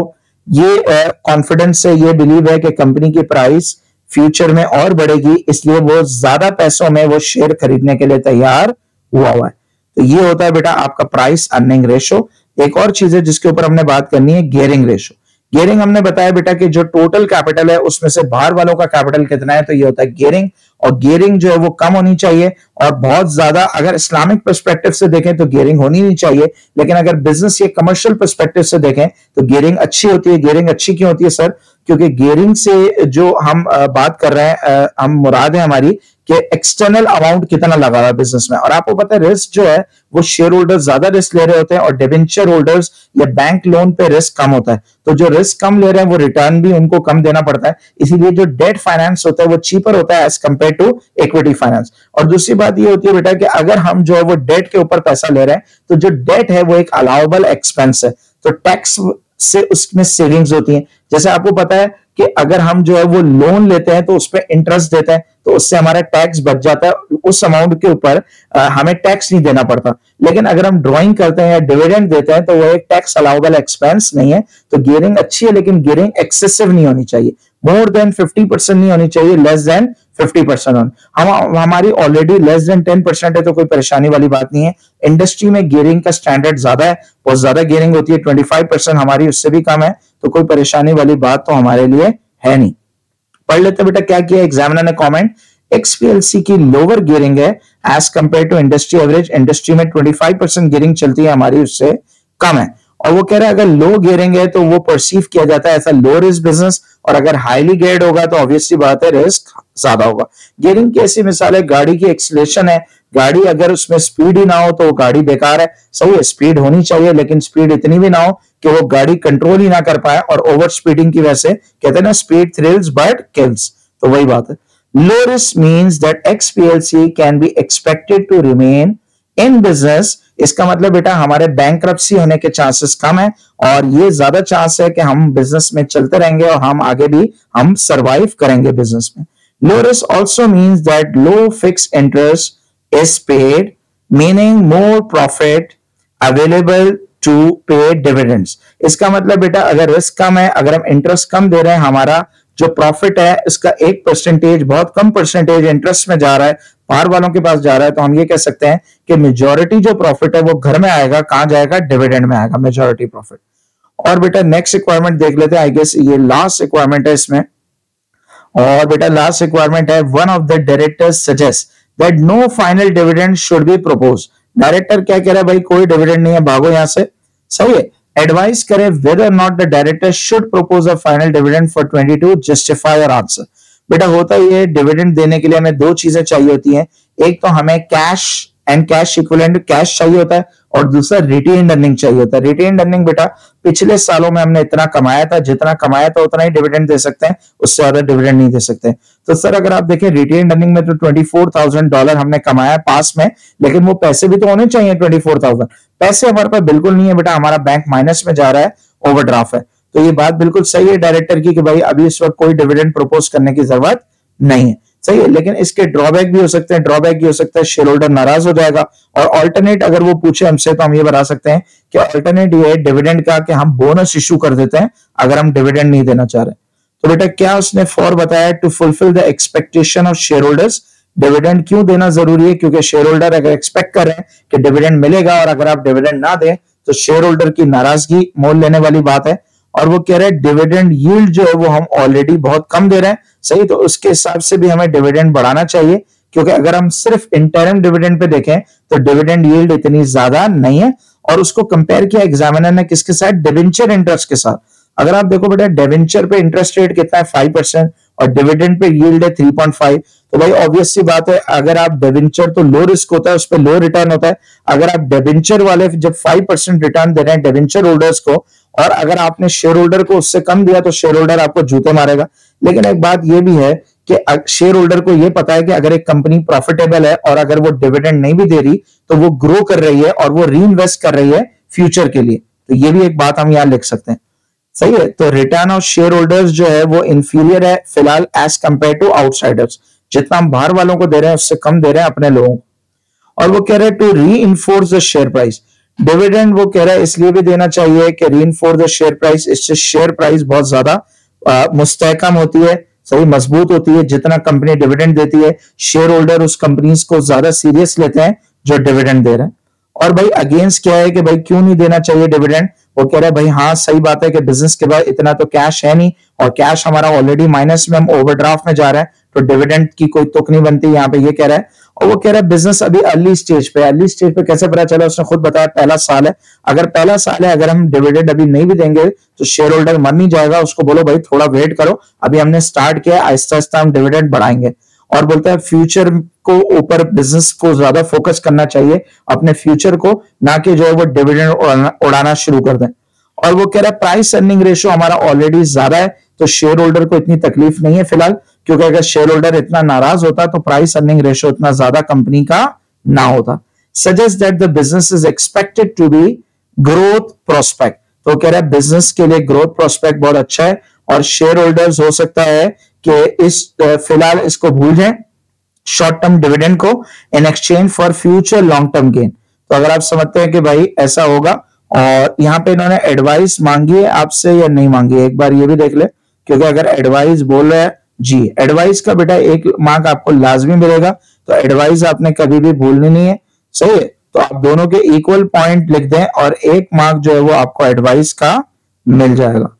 ये कॉन्फिडेंस uh, है ये बिलीव है कि कंपनी की प्राइस फ्यूचर में और बढ़ेगी, इसलिए वो ज़्यादा पैसों में वो शेयर खरीदने के लिए तैयार हुआ हुआ है। तो ये होता है बेटा आपका प्राइस अर्निंग रेशो एक और चीज़ है जिसके ऊपर हमने बात करनी है गेयरिंग रेशो गेयरिंग हमने बताया बेटा कि जो टोटल कैपिटल है, उसमें से बाहर वालों का कैपिटल कितना है तो ये होता है गेयरिंग और गेयरिंग जो है वो कम होनी चाहिए और बहुत ज़्यादा अगर इस्लामिक परस्पेक्टिव से देखें तो गियरिंग होनी नहीं चाहिए। लेकिन अगर बिज़नेस या कमर्शियल परस्पेक्टिव से देखें तो गेयरिंग अच्छी होती है। गेयरिंग अच्छी क्यों होती है सर क्योंकि गियरिंग से जो हम बात कर रहे हैं हम मुराद है हमारी कि एक्सटर्नल अमाउंट कितना लगा हुआ है बिज़नेस में। और आपको पता है रिस्क जो है, वो शेयर होल्डर्स ज़्यादा रिस्क ले रहे होते हैं और डिवेंचर होल्डर्स या बैंक लोन पे रिस्क कम होता है। तो जो रिस्क कम ले रहे हैं, वो रिटर्न भी उनको कम देना पड़ता है। इसीलिए जो डेट फाइनेंस होता है, वो चीपर होता है as compare to equity finance और दूसरी बात ये होती है बेटा कि अगर हम जो है, वो डेट के ऊपर पैसा ले रहे हैं तो जो डेट है, वो एक अलाउबल एक्सपेंस है। तो टैक्स से उसमें सेविंग्स होती हैं। जैसे आपको पता है कि अगर हम जो है वो लोन लेते हैं तो उस पर इंटरेस्ट देते हैं तो उससे हमारा टैक्स बच जाता है। उस अमाउंट के ऊपर हमें टैक्स नहीं देना पड़ता। लेकिन अगर हम ड्रॉइंग करते हैं या डिविडेंड देते हैं तो वो एक टैक्स अलाउबल एक्सपेंस नहीं है। तो गियरिंग अच्छी है, लेकिन गियरिंग एक्सेसिव नहीं होनी चाहिए। मोर देन फिफ्टी परसेंट नहीं होनी चाहिए less than fifty percent on हम, हमारी already less than ten percent है तो कोई परेशानी वाली बात नहीं है। इंडस्ट्री में गियरिंग का स्टैंडर्ड ज़्यादा है बहुत ज़्यादा गियरिंग होती है ट्वेंटी फाइव परसेंट हमारी उससे भी कम है तो कोई परेशानी वाली बात तो हमारे लिए है नहीं। पढ़ लेते बेटा, क्या किया एग्जामिनर ने कॉमेंट एक्सपीएलसी की लोअर गियरिंग है as compare to industry average industry में 25 परसेंट गियरिंग चलती है, हमारी उससे कम है। और वो कह रहा है, अगर लो गियरिंग है तो वो परसीव किया जाता है, ऐसा लो रिस्क बिज़नेस और अगर हाईली गेयर्ड होगा तो ऑब्वियसली बात है रिस्क ज़्यादा होगा। गियरिंग की ऐसी मिसाल है, गाड़ी की एक्सलेशन है गाड़ी अगर उसमें स्पीड ही ना हो तो वो गाड़ी बेकार है। सही है स्पीड होनी चाहिए, लेकिन स्पीड इतनी भी ना हो कि वो गाड़ी कंट्रोल ही ना कर पाए और ओवर स्पीडिंग की वजह से, कहते हैं ना स्पीड थ्रिल्स बट किल्स तो वही बात है। Low risk means that XPLC can be expected to remain in business इसका मतलब बेटा, हमारे बैंक होने के चांसेस कम है और ये ज़्यादा चांस है कि हम बिज़नेस में चलते रहेंगे और हम आगे भी, हम सरवाइव करेंगे बिज़नेस में। Low risk also means that low fix interest is paid meaning more profit available to pay dividends इसका मतलब बेटा, अगर रिस्क कम है, अगर हम इंटरेस्ट कम दे रहे हैं, हमारा जो प्रॉफिट है, इसका एक परसेंटेज बहुत कम परसेंटेज इंटरेस्ट में जा रहा है बाहर वालों के पास जा रहा है तो हम ये कह सकते हैं कि मेजोरिटी जो प्रॉफिट है, वो घर में आएगा, कहाँ जाएगा? डिविडेंड में आएगा मेजोरिटी प्रॉफिट और बेटा नेक्स्ट रिक्वायरमेंट देख लेते हैं आई गेस ये लास्ट रिक्वायरमेंट है इसमें। और बेटा लास्ट रिक्वायरमेंट है one of the directors suggest that no final dividend should be propose director क्या कह रहा है भाई कोई डिविडेंड नहीं है भागो यहाँ से सही है एडवाइस करे whether not the director should propose a final dividend for 22 justify और आंसर बेटा, होता ही है डिविडेंड देने के लिए हमें दो चीज़ें चाहिए होती हैं। एक तो हमें cash and cash equivalent cash चाहिए होता है। और दूसरा रिटेन अर्निंग चाहिए होता है रिटेन अर्निंग बेटा, पिछले सालों में हमने इतना कमाया था, जितना कमाया था, उतना ही डिविडेंड दे सकते हैं, उससे ज़्यादा डिविडेंड नहीं दे सकते तो सर अगर आप देखें रिटेन अर्निंग में तो ट्वेंटी फोर थाउज़ेंड डॉलर हमने कमाया पास में, लेकिन वो पैसे भी तो होने चाहिए ट्वेंटी फोर थाउज़ेंड पैसे हमारे पास बिल्कुल नहीं है बेटा, हमारा बैंक माइनस में जा रहा है ओवरड्राफ्ट है। तो ये बात बिल्कुल सही है डायरेक्टर की कि भाई अभी इस वक्त कोई डिविडेंड प्रपोज करने की ज़रूरत नहीं है। सही है, लेकिन इसके ड्रॉबैक भी हो सकते हैं ड्रॉबैक भी हो सकता है शेयर होल्डर नाराज़ हो जाएगा। और ऑल्टरनेट अगर वो पूछे हमसे तो हम ये बता सकते हैं कि ऑल्टरनेट ये डिविडेंड का कि हम बोनस इशू कर देते हैं, अगर हम डिविडेंड नहीं देना चाह रहे तो बेटा, क्या उसने फॉर बताया to fulfil the expectation of share holders dividend क्यों देना ज़रूरी है? क्योंकि शेयर होल्डर अगर एक्सपेक्ट कर रहे हैं कि डिविडेंड मिलेगा और अगर आप डिविडेंड ना दें तो शेयर होल्डर की नाराज़गी मोल लेने वाली बात है। और वो कह रहे हैं डिविडेंड यील्ड जो है वो हम ऑलरेडी बहुत कम दे रहे हैं। सही तो उसके हिसाब से भी हमें डिविडेंड बढ़ाना चाहिए, क्योंकि अगर हम सिर्फ़ इंटरम डिविडेंड पे देखें तो डिविडेंड यील्ड इतनी ज़्यादा नहीं है। और उसको कंपेयर किया एग्जामिनर ने किसके साथ? डिवेंचर इंटरेस्ट के साथ। अगर आप देखो बेटा डेवेंचर पे इंटरेस्ट रेट कितना है? फाइव परसेंट और डिविडेंड पे यील्ड है थ्री पॉइंट फाइव तो भाई ऑब्वियस सी बात है, अगर आप डेवेंचर तो लो रिस्क होता है, उस पर लो रिटर्न होता है। अगर आप डेवेंचर वाले जब फाइव परसेंट रिटर्न दे रहे हैं डेवेंचर होल्डर्स को, और अगर आपने शेयर होल्डर को उससे कम दिया तो शेयर होल्डर आपको जूते मारेगा। लेकिन एक बात यह भी है कि शेयर होल्डर को यह पता है कि अगर एक कंपनी प्रॉफिटेबल है, और अगर वो डिविडेंड नहीं भी दे रही तो वो ग्रो कर रही है, और वो री कर रही है फ्यूचर के लिए। तो ये भी एक बात हम यहाँ लिख सकते हैं। सही है? तो रिटर्न ऑफ़ शेयर होल्डर्स जो है, वो इंफीरियर है फ़िलहाल एज कंपेयर टू आउटसाइडर्स जितना हम बाहर वालों को दे रहे हैं, उससे कम दे रहे हैं अपने लोगों को। और वो कह रहे हैं to reinforce the share price dividend वो कह रहा है, इसलिए भी देना चाहिए कि reinforce the share price इससे शेयर प्राइस बहुत ज़्यादा मुस्तकम होती है, सही मज़बूत होती है। जितना कंपनी डिविडेंड देती है शेयर होल्डर उस कंपनी को ज़्यादा सीरियस लेते हैं, जो डिविडेंड दे रहे हैं। और भाई अगेंस्ट क्या है कि भाई, क्यों नहीं देना चाहिए डिविडेंड वो कह रहे हैं, भाई हाँ सही बात है कि बिज़नेस के बाद इतना तो कैश है नहीं और कैश हमारा ऑलरेडी माइनस में हम ओवरड्राफ्ट में जा रहे हैं तो डिविडेंड की कोई तुक नहीं बनती यहाँ पे, ये कह रहा है। और वो कह रहा है बिज़नेस अभी अर्ली स्टेज पे अर्ली स्टेज पे कैसे पता चला? उसने खुद बताया, पहला साल है। अगर पहला साल है, अगर हम डिविडेंड अभी नहीं भी देंगे तो शेयर होल्डर मर नहीं जाएगा। उसको बोलो, भाई, थोड़ा वेट करो। अभी हमने स्टार्ट किया आहिस्ता आहिस्ता हम डिविडेंड बढ़ाएँगे। और बोलता है फ्यूचर को ऊपर बिज़नेस को ज़्यादा फोकस करना चाहिए, अपने फ्यूचर को, ना कि जो है वो डिविडेंड उड़ाना शुरू कर दें। और वो कह रहा है प्राइस अर्निंग रेशियो हमारा ऑलरेडी ज़्यादा है तो शेयर होल्डर को इतनी तकलीफ़ नहीं है फ़िलहाल, क्योंकि अगर शेयर होल्डर इतना नाराज़ होता तो प्राइस अर्निंग रेशियो इतना ज़्यादा कंपनी का ना होता। Suggest that the business is expected to be growth prospect तो कह रहा है बिज़नेस के लिए ग्रोथ प्रोस्पेक्ट बहुत अच्छा है, और शेयर होल्डर्स हो सकता है कि इस फ़िलहाल इसको भूल जाए। शॉर्ट टर्म डिविडेंड को in exchange for future long term gain तो अगर आप समझते हैं कि भाई ऐसा होगा, और यहाँ पे इन्होंने एडवाइस मांगी है आपसे या नहीं मांगी है, एक बार ये भी देख ले, क्योंकि अगर एडवाइस बोल रहे हैं, जी एडवाइस का बेटा एक मार्क आपको लाजमी मिलेगा तो एडवाइस आपने कभी भी भूलनी नहीं है। सही है? तो आप दोनों के इक्वल पॉइंट लिख दें और एक मार्क जो है वो आपको एडवाइस का मिल जाएगा।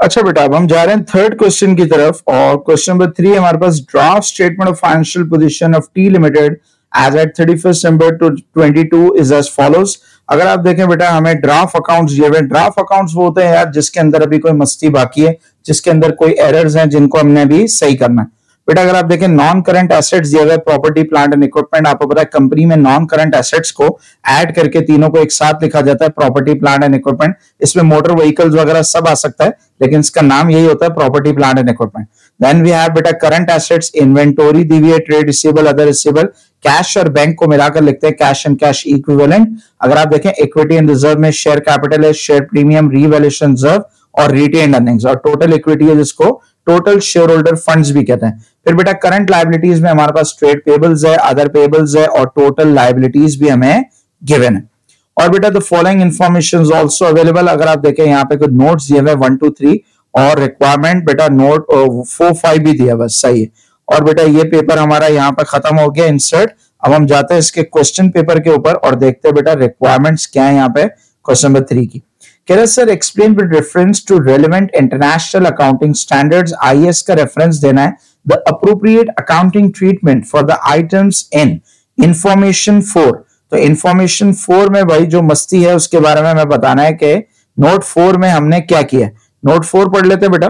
अच्छा बेटा, अब हम जा रहे हैं थर्ड क्वेश्चन की तरफ़ और क्वेश्चन नंबर थ्री हमारे पास draft statement of financial position of T limited as at thirty first December two twenty two is as follows अगर आप देखें बेटा, हमें ड्राफ्ट अकाउंट्स दिए हुए ड्राफ्ट अकाउंट्स वो होते हैं यार जिसके अंदर अभी कोई मस्ती बाकी है, जिसके अंदर कोई एरर्स हैं जिनको हमने अभी सही करना है। बेटा, अगर आप देखें नॉन करंट एसेट्स दिए गए प्रॉपर्टी प्लांट एंड इक्विपमेंट आपको पता है कंपनी में नॉन करंट एसेट्स को ऐड करके तीनों को एक साथ लिखा जाता है प्रॉपर्टी प्लांट एंड इक्विपमेंट इसमें मोटर व्हीकल्स वगैरह सब आ सकता है, लेकिन इसका नाम यही होता है property plant and equipment then we have बेटा करंट एसेट्स इन्वेंटोरी दी हुई है trade receivable other receivable cash और बैंक को मिलाकर लिखते हैं कैश एंड कैश इक्विवेलेंट अगर आप देखें इक्विटी एंड रिज़र्व में शेयर कैपिटल है शेयर प्रीमियम रीवैल्यूएशन रिज़र्व और रिटेन अर्निंग्स और टोटल इक्विटी है जिसको टोटल शेयर होल्डर फंड भी कहते हैं। फिर बेटा करंट लाइबिलिटीज में हमारे पास ट्रेड पेबल्स है अदर पेबल्स है, और टोटल लाइबिलिटीज भी हमें गिवन है। और बेटा the following information also available अगर आप देखें, यहाँ पे कुछ नोट्स दिए हुए वन टू थ्री और रिक्वायरमेंट बेटा नोट फोर फाइव भी दिया बस सही है। और बेटा, ये पेपर हमारा यहाँ पर खत्म हो गया इंसर्ट अब हम जाते हैं इसके क्वेश्चन पेपर के ऊपर और देखते हैं बेटा रिक्वायरमेंट्स क्या है यहाँ पे क्वेश्चन नंबर थ्री की। कह sir explain with reference to relevant international accounting standards IAS का रेफरेंस देना है the appropriate accounting treatment for the items in information four तो इंफॉर्मेशन फोर में भाई जो मस्ती है, उसके बारे में हमें बताना है कि नोट फोर में हमने क्या किया नोट फोर पढ़ लेते बेटा।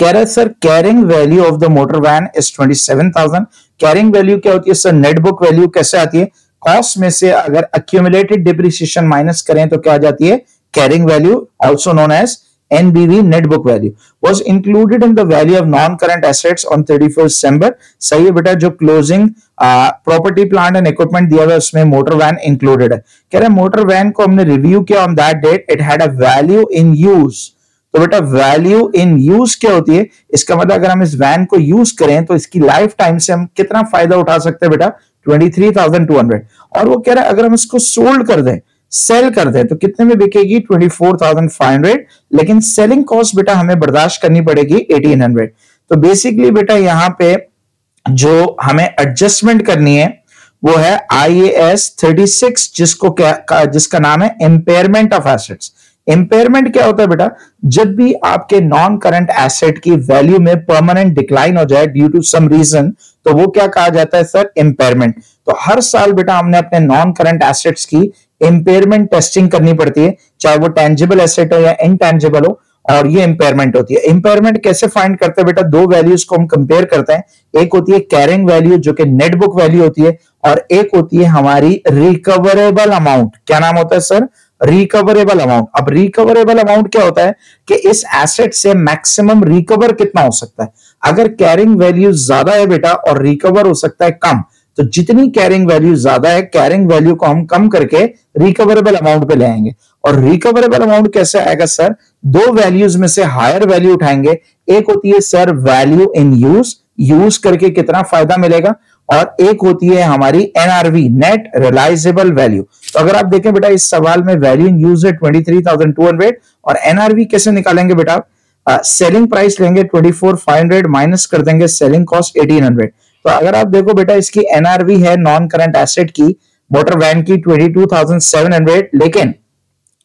कह रहा sir carrying value of the motor van is twenty seven thousand carrying value क्या होती है, सर? नेट बुक वैल्यू कैसे आती है? कॉस्ट में से अगर अक्यूमुलेटेड डिप्रिसिएशन माइनस करें तो क्या आ जाती है? Carrying value, also known as NBV net book value, was included in the value of non-current assets on 31st December. सही है बेटा, जो closing property plant and equipment दिया हुआ उसमें मोटर वैन इंक्लूडेड है। कह रहे मोटर वैन को हमने रिव्यू किया on that date it had a value in use तो बेटा वैल्यू इन यूज़ क्या होती है? इसका मतलब अगर हम इस वैन को यूज़ करें तो इसकी लाइफ टाइम से हम कितना फ़ायदा उठा सकते हैं बेटा? Twenty three thousand two hundred और वो कह रहा है, अगर हम इसको सोल्ड कर दें सेल कर दें तो कितने में बिकेगी? Twenty four thousand five hundred लेकिन सेलिंग कॉस्ट बेटा हमें बर्दाश्त करनी पड़ेगी एटीन हंड्रेड तो बेसिकली बेटा यहाँ पे जो हमें एडजस्टमेंट करनी है, वो है आई एस थर्टी सिक्स जिसको क्या जिसका नाम है एम्पेयरमेंट ऑफ़ एसेट्स इंपेयरमेंट क्या होता है बेटा? जब भी आपके नॉन करंट एसेट की वैल्यू में परमानेंट डिक्लाइन हो जाए ड्यू टू सम रीजन तो वो क्या कहा जाता है सर इंपेयरमेंट तो हर साल बेटा हमने अपने नॉन करंट एसेट्स की इंपेयरमेंट टेस्टिंग करनी पड़ती है, चाहे वो टेंजिबल एसेट हो या इनटेंजिबल हो, और ये इंपेयरमेंट होती है। इंपेयरमेंट कैसे फाइंड करते हैं बेटा? दो वैल्यूज़ को हम कंपेयर करते हैं। एक होती है कैरिंग वैल्यू जो कि नेट बुक वैल्यू होती है, और एक होती है हमारी रिकवरेबल अमाउंट क्या नाम होता है सर रिकवरेबल अमाउंट अब रिकवरेबल अमाउंट क्या होता है कि इस एसेट से मैक्सिमम रिकवर कितना हो सकता है? अगर कैरिंग वैल्यू ज़्यादा है बेटा, और रिकवर हो सकता है कम तो जितनी कैरिंग वैल्यू ज़्यादा है कैरिंग वैल्यू को हम कम करके रिकवरेबल अमाउंट पे ले आएँगे। और रिकवरेबल अमाउंट कैसे आएगा सर दो वैल्यूज़ में से हायर वैल्यू उठाएँगे। एक होती है sir value in use use करके कितना फ़ायदा मिलेगा? और एक होती है हमारी एनआरवी नेट रिलाइजेबल वैल्यू तो अगर आप देखें बेटा, इस सवाल में वैल्यू इन यूज़ है twenty three thousand two hundred और एनआरवी कैसे निकालेंगे बेटा? सेलिंग प्राइस लेंगे twenty four five hundred minus कर देंगे सेलिंग कॉस्ट एटीन हंड्रेड तो अगर आप देखो बेटा, इसकी एनआरवी है नॉन करंट एसेट की मोटर वैन की twenty two thousand seven hundred लेकिन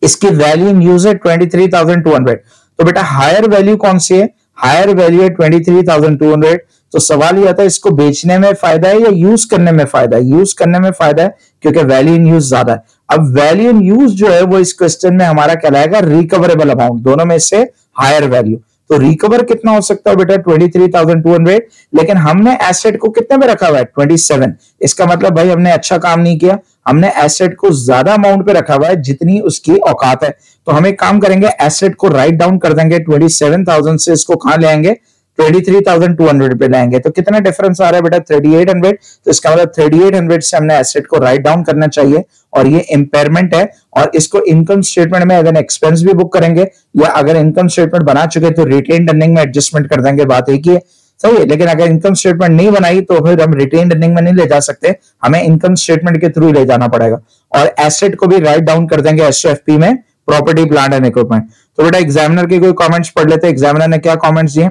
इसकी वैल्यू इन यूज़ है twenty three thousand two hundred तो बेटा हायर वैल्यू कौन सी है? हायर वैल्यू है twenty three thousand two hundred तो सवाल ये आता है, इसको बेचने में फ़ायदा है या यूज़ करने में फ़ायदा है? यूज़ करने में फ़ायदा है, क्योंकि वैल्यू इन यूज़ ज़्यादा है. अब वैल्यू इन यूज़ जो है, वो इस क्वेश्चन में हमारा कहलाएगा रिकवरेबल अमाउंट दोनों में से हायर वैल्यू तो रिकवर कितना हो सकता है बेटा? Twenty three thousand two hundred लेकिन हमने एसेट को कितने में रखा हुआ है? ट्वेंटी सेवन इसका मतलब भाई हमने अच्छा काम नहीं किया। हमने एसेट को ज़्यादा अमाउंट पे रखा हुआ है, जितनी उसकी औकात है। तो हम एक काम करेंगे एसेट को राइट डाउन कर देंगे। ट्वेंटी सेवन थाउज़ेंड से इसको कहाँ ले आएँगे? Twenty three thousand two hundred पे लाएँगे। तो कितना डिफरेंस आ रहा है बेटा? थर्टी एट हंड्रेड तो इसका मतलब थर्टी एट हंड्रेड से हमने एसेट को राइट डाउन करना चाहिए और ये इंपेयरमेंट है और इसको इनकम स्टेटमेंट में अगर एक्सपेंस भी बुक करेंगे या अगर इनकम स्टेटमेंट बना चुके तो रिटेन अर्निंग में एडजस्टमेंट कर देंगे, बात एक ही है। सही है, लेकिन अगर इनकम स्टेटमेंट नहीं बनाई तो फिर हम रिटेन अर्निंग में नहीं ले जा सकते। हमें इनकम स्टेटमेंट के थ्रू ले जाना पड़ेगा। और एसेट को भी राइट डाउन कर देंगे एसएफपी में प्रॉपर्टी प्लांट एंड इक्विपमेंट तो बेटा एग्जामिनर के कोई कमेंट्स पढ़ लेते एग्जामिनर ने क्या कमेंट्स दिए?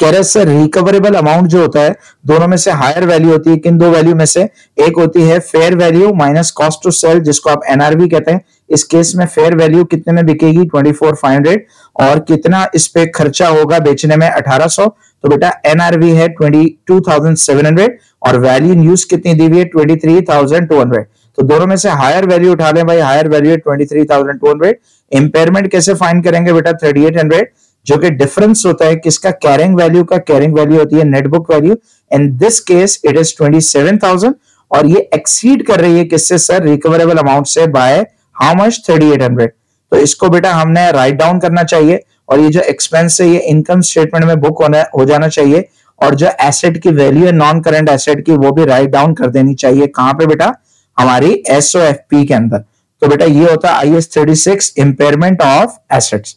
कह रहे सर रिकवरेबल अमाउंट जो होता है, दोनों में से हायर वैल्यू होती है। किन दो वैल्यू में से? एक होती है fair value minus cost to sell जिसको आप एनआरवी कहते हैं। इस केस में फेयर वैल्यू कितने में बिकेगी? ट्वेंटी फोर फाइव हंड्रेड और कितना इस पे खर्चा होगा बेचने में? अठारह सौ। तो बेटा एनआरवी है twenty two thousand seven hundred और वैल्यू यूज़ कितनी दी हुई है? Twenty three thousand two hundred तो दोनों में से हायर वैल्यू उठा लें भाई। Higher value twenty three thousand two hundred impairment कैसे फाइन करेंगे बेटा? थर्टी एट हंड्रेड जो कि डिफरेंस होता है किसका कैरिंग वैल्यू का कैरिंग वैल्यू होती है net book value in this case it is twenty seven thousand और ये एक्सीड कर रही है किससे सर रिकवरेबल अमाउंट से by how much thirty eight hundred तो इसको बेटा हमने राइट डाउन करना चाहिए और ये जो एक्सपेंस है, ये इनकम स्टेटमेंट में बुक होना, हो जाना चाहिए और जो एसेट की वैल्यू है नॉन करंट एसेट की, वो भी राइट डाउन कर देनी चाहिए। कहाँ पे बेटा? हमारी एसओ एफ़ पी के अंदर। तो बेटा ये होता है I S thirty six impairment of assets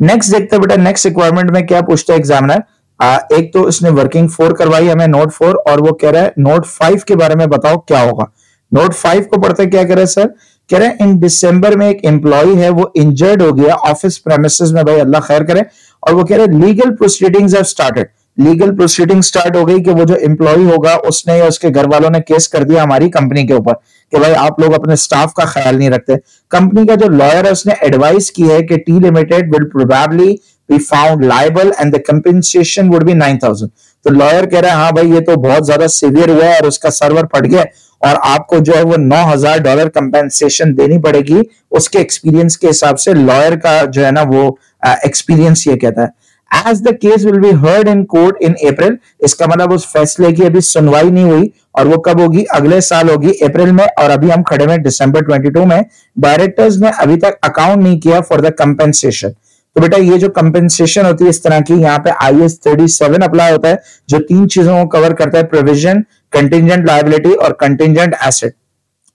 next देखते हैं बेटा नेक्स्ट रिक्वायरमेंट में क्या पूछता है एग्जामिनर एक तो इसने वर्किंग फोर करवाई हमें नोट फोर और वो कह रहा है नोट फाइव के बारे में बताओ क्या होगा। नोट फाइव को पढ़ते क्या कह रहे हैं सर कह रहे हैं इन दिसंबर में एक एम्प्लॉय है, वो इंजर्ड हो गया ऑफ़िस प्रेमिसेस में, भाई अल्लाह खैर करे। और वो कह रहे हैं legal proceedings have started legal proceeding start हो गई कि वो जो एम्प्लॉय होगा, उसने या उसके घर वालों ने केस कर दिया हमारी कंपनी के ऊपर। कि भाई आप लोग अपने स्टाफ का ख्याल नहीं रखते। कंपनी का जो लॉयर है, उसने एडवाइस की है कि T limited will probably be found liable and the compensation would be nine thousand तो लॉयर कह रहा है हाँ भाई, ये तो बहुत ज़्यादा सीवियर हुआ है और उसका सर्वर फट गया और आपको जो है वो नौ हज़ार डॉलर कंपेंसेशन देनी पड़ेगी। उसके एक्सपीरियंस के हिसाब से लॉयर का जो है ना वो एक्सपीरियंस ये कहता है। As the case will be heard in court in April इसका मतलब उस फैसले की अभी सुनवाई नहीं हुई और वो कब होगी? अगले साल होगी, अप्रैल में। और अभी हम खड़े में दिसंबर 22 में। डायरेक्टर्स ने अभी तक अकाउंट नहीं किया फॉर द कंपेंसेशन तो बेटा, ये जो कंपेंसेशन होती है इस तरह की, यहाँ पे I S thirty seven apply होता है, जो तीन चीज़ों को कवर करता है प्रोविज़न कंटिजेंट लाइबिलिटी और कंटिजेंट एसेट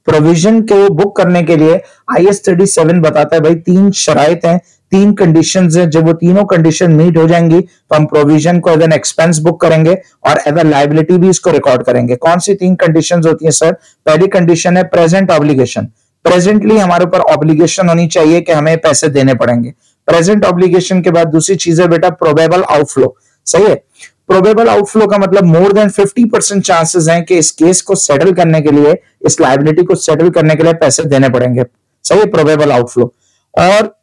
प्रोविज़न को बुक करने के लिए आई एस थर्टी सेवन बताता है, भाई, तीन शराइत हैं तीन कंडीशन है। जब वो तीनों कंडीशन मीट हो जाएँगी तो हम प्रोविज़न को एज एन एक्सपेंस बुक करेंगे और एज अ लाइबिलिटी भी इसको रिकॉर्ड करेंगे। कौन सी तीन कंडीशन होती है सर पहली कंडीशन है प्रेजेंट ऑब्लिगेशन प्रेजेंटली हमारे ऊपर ऑब्लिगेशन होनी चाहिए कि हमें पैसे देने पड़ेंगे। प्रेजेंट ऑब्लिगेशन के बाद दूसरी चीज़ है बेटा प्रोबेबल आउटफ्लो सही है? प्रोबेबल आउटफ्लो का मतलब मोर देन 50 परसेंट चांसेस हैं कि इस केस को सेटल करने के लिए, इस लाइबिलिटी को सेटल करने के लिए पैसे देने पड़ेंगे। सही है? प्रोबेबल आउटफ्लो और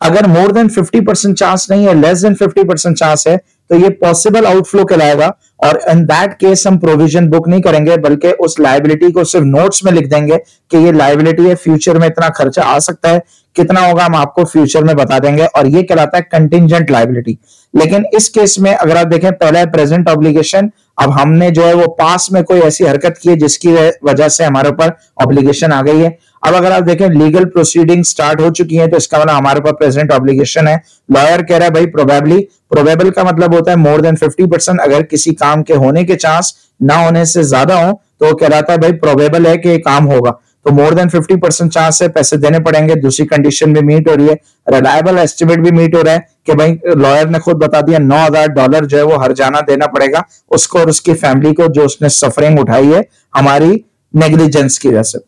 अगर मोर देन 50 परसेंट चांस नहीं है लेस देन 50 परसेंट चांस है तो ये पॉसिबल आउटफ्लो कहलाएगा और इन दैट केस हम प्रोविज़न बुक नहीं करेंगे, बल्कि उस लाइबिलिटी को सिर्फ़ नोट्स में लिख देंगे कि ये लाइबिलिटी है फ्यूचर में इतना खर्चा आ सकता है, कितना होगा हम आपको फ्यूचर में बता देंगे और ये कहलाता है कंटिजेंट लाइबिलिटी लेकिन इस केस में अगर आप देखें, पहला है प्रेजेंट ऑब्लिगेशन अब हमने जो है वो पास में कोई ऐसी हरकत की है जिसकी वजह से हमारे ऊपर ऑब्लिगेशन आ गई है। अब अगर आप देखें लीगल प्रोसीडिंग स्टार्ट हो चुकी है तो इसका मतलब हमारे पास प्रेजेंट ऑब्लिगेशन है। लॉयर कह रहा है, भाई प्रोबेबली प्रोबेबल का मतलब होता है मोर देन फिफ्टी परसेंट अगर किसी काम के होने के चांस ना होने से ज़्यादा हो तो वो कहलाता है, भाई प्रोबेबल है कि काम होगा। तो मोर देन 50 परसेंट चांस है पैसे देने पड़ेंगे। दूसरी कंडीशन भी मीट हो रही है। रिलायबल एस्टिमेट भी मीट हो रहा है कि भाई लॉयर ने खुद बता दिया, नौ हज़ार डॉलर जो है वो हर जाना देना पड़ेगा। उसको और उसकी फैमिली को जो उसने सफरिंग उठाई है, हमारी नेग्लिजेंस की वजह से।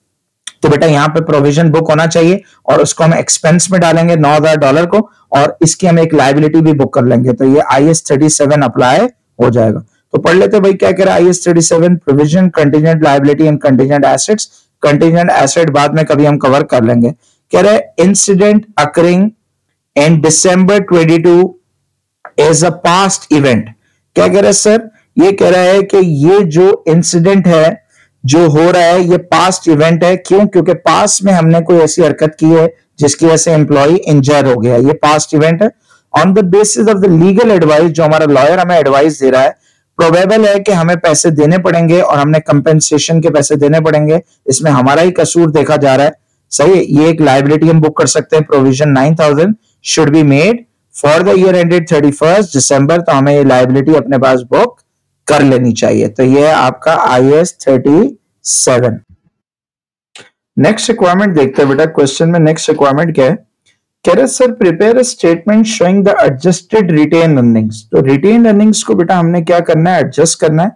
तो बेटा, यहाँ पे प्रोविज़न बुक होना चाहिए और उसको हम एक्सपेंस में डालेंगे नौ हज़ार डॉलर को और इसकी हम एक लाइबिलिटी भी बुक कर लेंगे। तो ये I S thirty seven apply हो जाएगा। तो पढ़ लेते भाई, क्या कह रहा है I S thirty seven provision contingent liability and contingent assets contingent asset बाद में कभी हम कवर कर लेंगे। कह रहे incident occurring in December 22 as a past event क्या कह रहे सर ये कह रहा है कि ये जो इंसिडेंट है, जो हो रहा है, ये पास्ट इवेंट है। क्यों? क्योंकि पास्ट में हमने कोई ऐसी हरकत की है जिसकी वजह से एम्प्लॉय इंजर हो गया। ये पास्ट इवेंट है। On the basis of the legal advice जो हमारा लॉयर हमें एडवाइस दे रहा है प्रोबेबल है कि हमें पैसे देने पड़ेंगे और हमने कंपेंसेशन के पैसे देने पड़ेंगे। इसमें हमारा ही कसूर देखा जा रहा है। सही है, ये एक लाइबिलिटी हम बुक कर सकते हैं। Provision nine thousand should be made for the year ended thirty first December तो हमें ये लाइबिलिटी अपने पास बुक कर लेनी चाहिए। तो ये है आपका I S thirty seven next requirement देखते हैं बेटा। क्वेश्चन में नेक्स्ट रिक्वायरमेंट क्या है? कह sir prepare statement showing the adjusted retain earnings तो रिटेन अर्निंग्स को बेटा हमने क्या करना है? एडजस्ट करना है।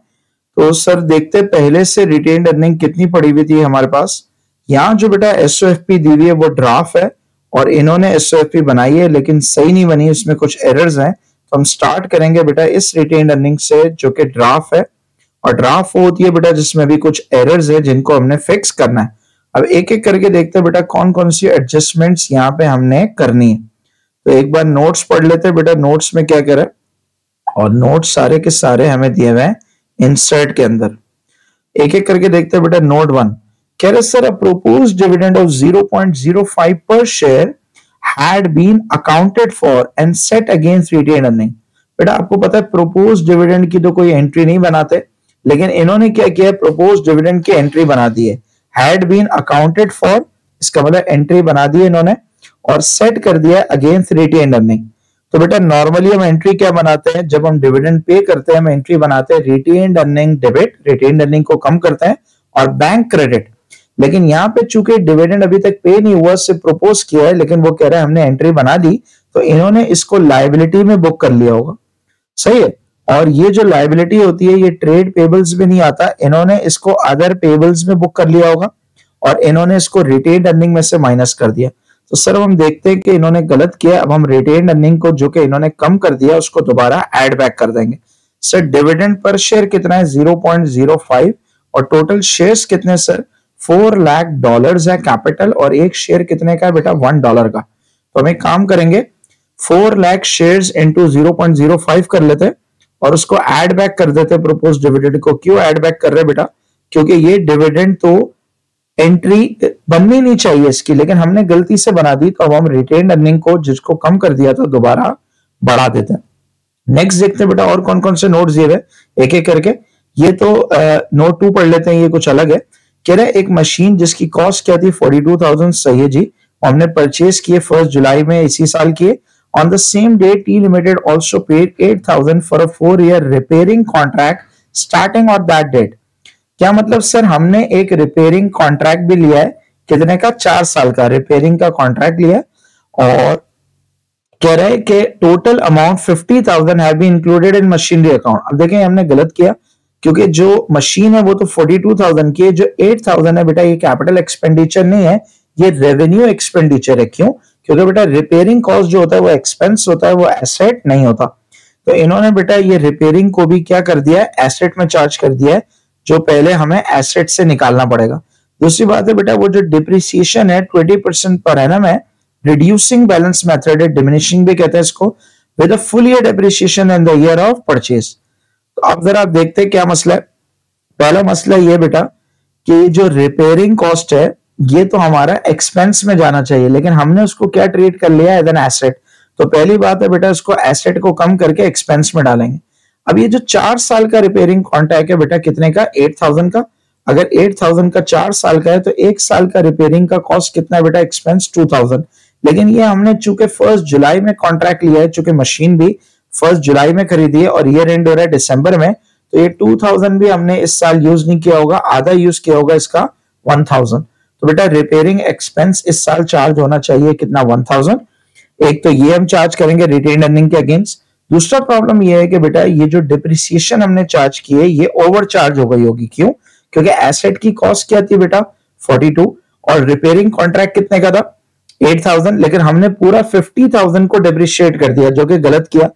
तो सर देखते पहले से रिटेन अर्निंग कितनी पड़ी हुई थी हमारे पास। यहाँ जो बेटा एस दी हुई है, वो ड्राफ्ट है और इन्होंने एस बनाई है, लेकिन सही नहीं बनी, उसमें कुछ एरर्स हैं। तो हम स्टार्ट करेंगे बेटा इस रिटेन अर्निंग से, जो कि ड्राफ्ट है। और ड्राफ्ट वो होती है बेटा जिसमें भी कुछ एरर्स है, जिनको हमने फिक्स करना है। अब एक एक करके देखते हैं, बेटा कौन कौन सी एडजस्टमेंट्स यहाँ पे हमने करनी है? तो एक बार नोट्स पढ़ लेते हैं, बेटा नोट्स में क्या करे? और नोट्स सारे के सारे हमें दिए हुए हैं इंसर्ट के अंदर। एक एक करके देखते हैं, बेटा नोट वन कह रहे सर propose dividend of 0.05 per share had been accounted for and set against retain earning बेटा, आपको पता है प्रोपोज डिविडेंड की तो कोई एंट्री नहीं बनाते, लेकिन इन्होंने क्या किया प्रोपोज डिविडेंड की एंट्री बना दी है। हैड बीन अकाउंटेड फॉर इसका मतलब एंट्री बना दी इन्होंने, और सेट कर दिया अगेंस्ट रिटेन अर्निंग तो बेटा नॉर्मली हम एंट्री क्या बनाते हैं? जब हम डिविडेंड पे करते हैं, हम एंट्री बनाते हैं retain earning debit retain earning को कम करते हैं, और बैंक क्रेडिट लेकिन यहाँ पे चूँकि डिविडेंड अभी तक पे नहीं हुआ से प्रपोज किया है, लेकिन वो कह रहे हैं हमने एंट्री बना दी तो इन्होंने इसको लाइबिलिटी में बुक कर लिया होगा। सही है? और ये जो लाइबिलिटी होती है, ये ट्रेड पेबल्स में नहीं आता। इन्होंने इसको अदर पेबल्स में बुक कर लिया होगा और इन्होंने इसको रिटेन अर्निंग में से माइनस कर दिया। तो सर हम देखते हैं कि इन्होंने गलत किया। अब हम रिटेन अर्निंग को जो कि इन्होंने कम कर दिया, उसको दोबारा एड बैक कर देंगे। सर डिविडेंड पर शेयर कितना है? ज़ीरो पॉइंट ज़ीरो फाइव और टोटल शेयर्स कितने सर फोर लाख डॉलर है कैपिटल और एक शेयर कितने का है बेटा? वन डॉलर का। तो हम एक काम करेंगे। Four lakh share into zero point zero five कर लेते हैं। और उसको एड बैक कर देते प्रपोज डिविडेंड को। क्यों एड बैक कर रहे बेटा? क्योंकि ये डिविडेंड तो एंट्री बननी नहीं चाहिए इसकी, लेकिन हमने गलती से बना दी तो अब हम रिटेन अर्निंग को, जिसको कम कर दिया था, दोबारा बढ़ा देते हैं। नेक्स्ट देखते हैं बेटा, और कौन कौन से नोट दिए हुए एक एक करके। ये तो नोट टू पढ़ लेते हैं, ये कुछ अलग है। कह रहे एक मशीन जिसकी कॉस्ट क्या थी? फोर्टी टू थाउज़ेंड सही है जी। हमने परचेज किए फ़र्स्ट जुलाई में, इसी साल किए। Same day T limited also paid eight thousand for a four year repairing contract starting on that date क्या मतलब सर हमने एक रिपेयरिंग कॉन्ट्रैक्ट भी लिया है? कितने का? चार साल का रिपेयरिंग का कॉन्ट्रैक्ट लिया और कह रहे हैं कि total amount fifty thousand have be included in machinery account अब देखें, हमने गलत किया, क्योंकि जो मशीन है, वो तो फोर्टी टू थाउज़ेंड की है, जो एट थाउज़ेंड है, बेटा, ये कैपिटल एक्सपेंडिचर नहीं है, ये रेवेन्यू एक्सपेंडिचर है। क्यों? क्योंकि बेटा रिपेयरिंग कॉस्ट जो होता है वो एक्सपेंस होता है, वो एसेट नहीं होता। तो इन्होंने बेटा ये रिपेयरिंग को भी क्या कर दिया है? एसेट में चार्ज कर दिया है, जो पहले हमें एसेट से निकालना पड़ेगा। दूसरी बात है बेटा, वो जो डिप्रिसिएशन है ट्वेंटी परसेंट पर है ना मैं रिड्यूसिंग बैलेंस मेथड है डिमिनिशिंग भी कहते हैं इसको with full year depreciation in the year of purchase तो अब जरा आप देखते हैं क्या मसला है। पहला मसला ये बेटा, कि जो रिपेयरिंग कॉस्ट है ये तो हमारा एक्सपेंस में जाना चाहिए, लेकिन हमने उसको क्या ट्रीट कर लिया एज एन एसेट तो पहली बात है बेटा, इसको एसेट को कम करके एक्सपेंस में डालेंगे। अब ये जो चार साल का रिपेयरिंग कॉन्ट्रैक्ट है बेटा, कितने का? एट थाउज़ेंड का। अगर एट थाउज़ेंड का चार साल का है तो एक साल का रिपेयरिंग का कॉस्ट कितना है बेटा? एक्सपेंस टू थाउज़ेंड लेकिन ये हमने चूँकि फ़र्स्ट जुलाई में कॉन्ट्रैक्ट लिया है, चूँकि मशीन भी फ़र्स्ट जुलाई में खरीदी है और ईयर एंड हो रहा है दिसंबर में तो ये टू थाउज़ेंड भी हमने इस साल यूज़ नहीं किया होगा, आधा यूज़ किया होगा इसका वन थाउज़ेंड तो बेटा रिपेयरिंग एक्सपेंस इस साल चार्ज होना चाहिए कितना? वन थाउज़ेंड एक तो ये हम चार्ज करेंगे रिटेन अर्निंग के अगेंस्ट दूसरा प्रॉब्लम ये है कि बेटा, ये जो डिप्रिसिएशन हमने चार्ज की है, ये ओवर चार्ज हो गई होगी। क्यों? क्योंकि एसेट की कॉस्ट क्या थी बेटा? 42 और रिपेयरिंग कॉन्ट्रैक्ट कितने का था? 8000 लेकिन हमने पूरा 50000 को डिप्रिशिएट कर दिया, जो कि गलत किया।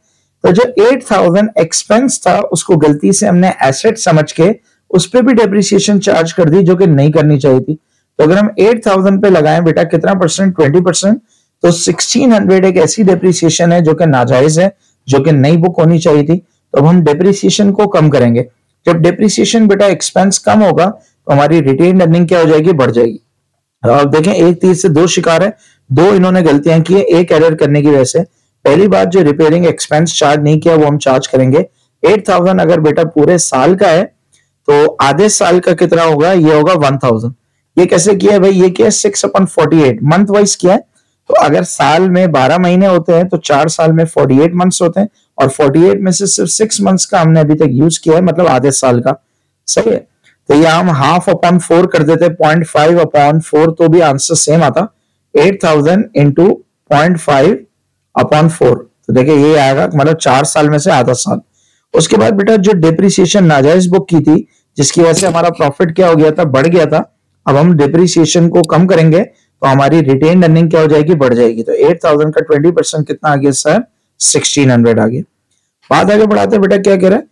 तो जो 8000 एक्सपेंस था, उसको गलती से हमने एसेट समझ के उस पर भी डेप्रिसिएशन चार्ज कर दी, जो कि नहीं करनी चाहिए थी। तो अगर हम 8000 पे लगाएँ, बेटा, कितना परसेंट 20 परसेंट तो 1600 एक ऐसी डेप्रिसिएशन है जो कि नाजायज है, जो कि नई बुक होनी चाहिए थी। तो अब हम डेप्रिसिएशन को कम करेंगे। जब डेप्रिसिएशन बेटा एक्सपेंस कम होगा तो हमारी रिटेन अर्निंग क्या हो जाएगी? बढ़ जाएगी। अब देखें, एक तीर से दो शिकार है। दो इन्होंने गलतियाँ की है, एक एरर करने की वजह से। पहली बात, जो रिपेयरिंग एक्सपेंस चार्ज नहीं किया, वो हम चार्ज करेंगे। एट थाउज़ेंड अगर बेटा पूरे साल का है तो आधे साल का कितना होगा? ये होगा वन थाउज़ेंड ये कैसे किया है भाई? ये किया six upon forty eight month wise किया है। तो अगर साल में बारह महीने होते हैं तो चार साल में फोर्टी एट मंथ्स होते हैं और फोर्टी एट में से सिर्फ़ सिक्स मंथ्स का हमने अभी तक यूज़ किया है मतलब आधे साल का। सही है? तो ये हम हाफ़ अपॉन फोर कर देते पॉइंट फाइव अपॉन फोर तो भी आंसर सेम आता। Eight thousand into point five upon four तो देखिए, ये आएगा मतलब चार साल में से आधा साल। उसके बाद बेटा जो डिप्रिसिएशन नाजायज बुक की थी, जिसकी वजह से हमारा प्रॉफिट क्या हो गया था, बढ़ गया था अब हम डिप्रिसिएशन को कम करेंगे तो हमारी रिटेन अर्निंग क्या हो जाएगी? बढ़ जाएगी। तो एट थाउज़ेंड का ट्वेंटी परसेंट कितना आ गया सर सिक्सटीन हंड्रेड आ गया बात आगे बढ़ाते बेटा, क्या कह रहे हैं?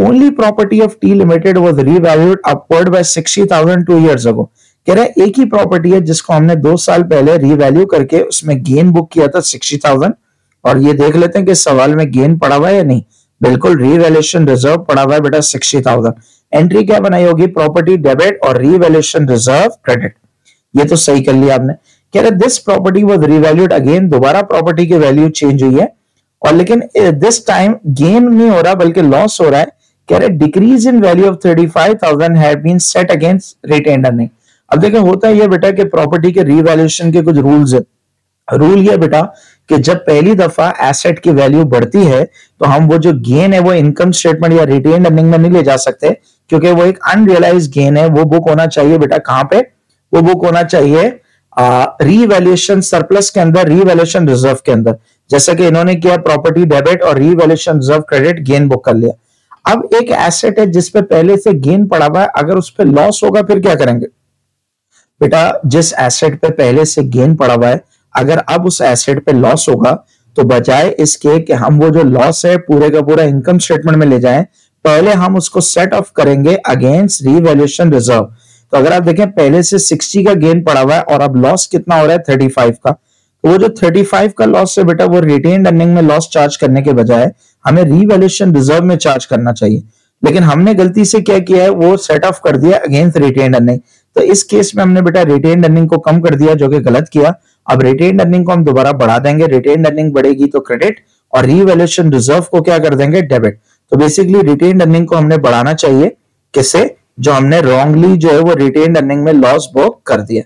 Only property of T limited was revalued upward by sixty thousand two years ago कह रहे एक ही प्रॉपर्टी है जिसको हमने दो साल पहले रीवैल्यू करके उसमें गेन बुक किया था सिक्सटी थाउज़ेंड और ये देख लेते हैं कि सवाल में गेन पड़ा हुआ है या नहीं। बिल्कुल रीवैल्यूएशन रिज़र्व पड़ा हुआ है, बेटा सिक्सटी थाउज़ेंड एंट्री क्या बनाई होगी? प्रॉपर्टी डेबिट और रीवैल्यूएशन रिज़र्व क्रेडिट ये तो सही कर लिया आपने। कह रहे this property was revalued again दोबारा प्रॉपर्टी की वैल्यू चेंज हुई है। और लेकिन दिस टाइम गेन नहीं हो रहा, बल्कि लॉस हो रहा है। कह रहे decrease in value of thirty five thousand have been set against retain earning अब देखिए होता है ये बेटा कि प्रॉपर्टी के रिवैल्यूएशन के कुछ रूल्स है। रूल ये बेटा कि जब पहली दफ़ा एसेट की वैल्यू बढ़ती है तो हम वो जो गेन है, वो इनकम स्टेटमेंट या रिटेन अर्निंग में नहीं ले जा सकते। क्योंकि वो एक अनरियलाइज गेन है, वो बुक होना चाहिए बेटा, कहाँ पे? वो बुक होना चाहिए रीवैल्यूएशन सरप्लस के अंदर रीवैल्यूएशन रिज़र्व के अंदर। जैसा कि इन्होंने किया प्रॉपर्टी डेबिट और revaluation reserve credit gain book कर लिया। अब एक एसेट है जिसपे पहले से गेन पड़ा हुआ है, अगर उस पर लॉस होगा, फिर क्या करेंगे? बेटा, जिस एसेट पे पहले से गेन पड़ा हुआ है, अगर अब उस एसेट पे लॉस होगा तो बजाय इसके कि हम वो जो लॉस है, पूरे का पूरा इनकम स्टेटमेंट में ले जाएँ पहले हम उसको सेट ऑफ़ करेंगे अगेंस्ट रीवैल्यूएशन रिज़र्व तो अगर आप देखें, पहले से 60 का गेन पड़ा हुआ है और अब लॉस कितना हो रहा है? 35 का। तो वो जो 35 का लॉस है बेटा, वो रिटेन अर्निंग में लॉस चार्ज करने के बजाय हमें रीवैल्यूएशन रिज़र्व में चार्ज करना चाहिए। लेकिन हमने गलती से क्या किया है? वो सेट ऑफ़ कर दिया अगेंस्ट रिटेन अर्निंग तो इस केस में हमने बेटा रिटेन अर्निंग को कम कर दिया, जो कि गलत किया। अब रिटेन अर्निंग को हम दोबारा बढ़ा देंगे। रिटेन अर्निंग बढ़ेगी तो क्रेडिट और रीवैल्यूएशन रिज़र्व को क्या कर देंगे? डेबिट तो बेसिकली रिटेन अर्निंग को हमने बढ़ाना चाहिए। किससे जो हमने रॉन्गली जो है वो रिटेन अर्निंग में लॉस बुक कर दिया।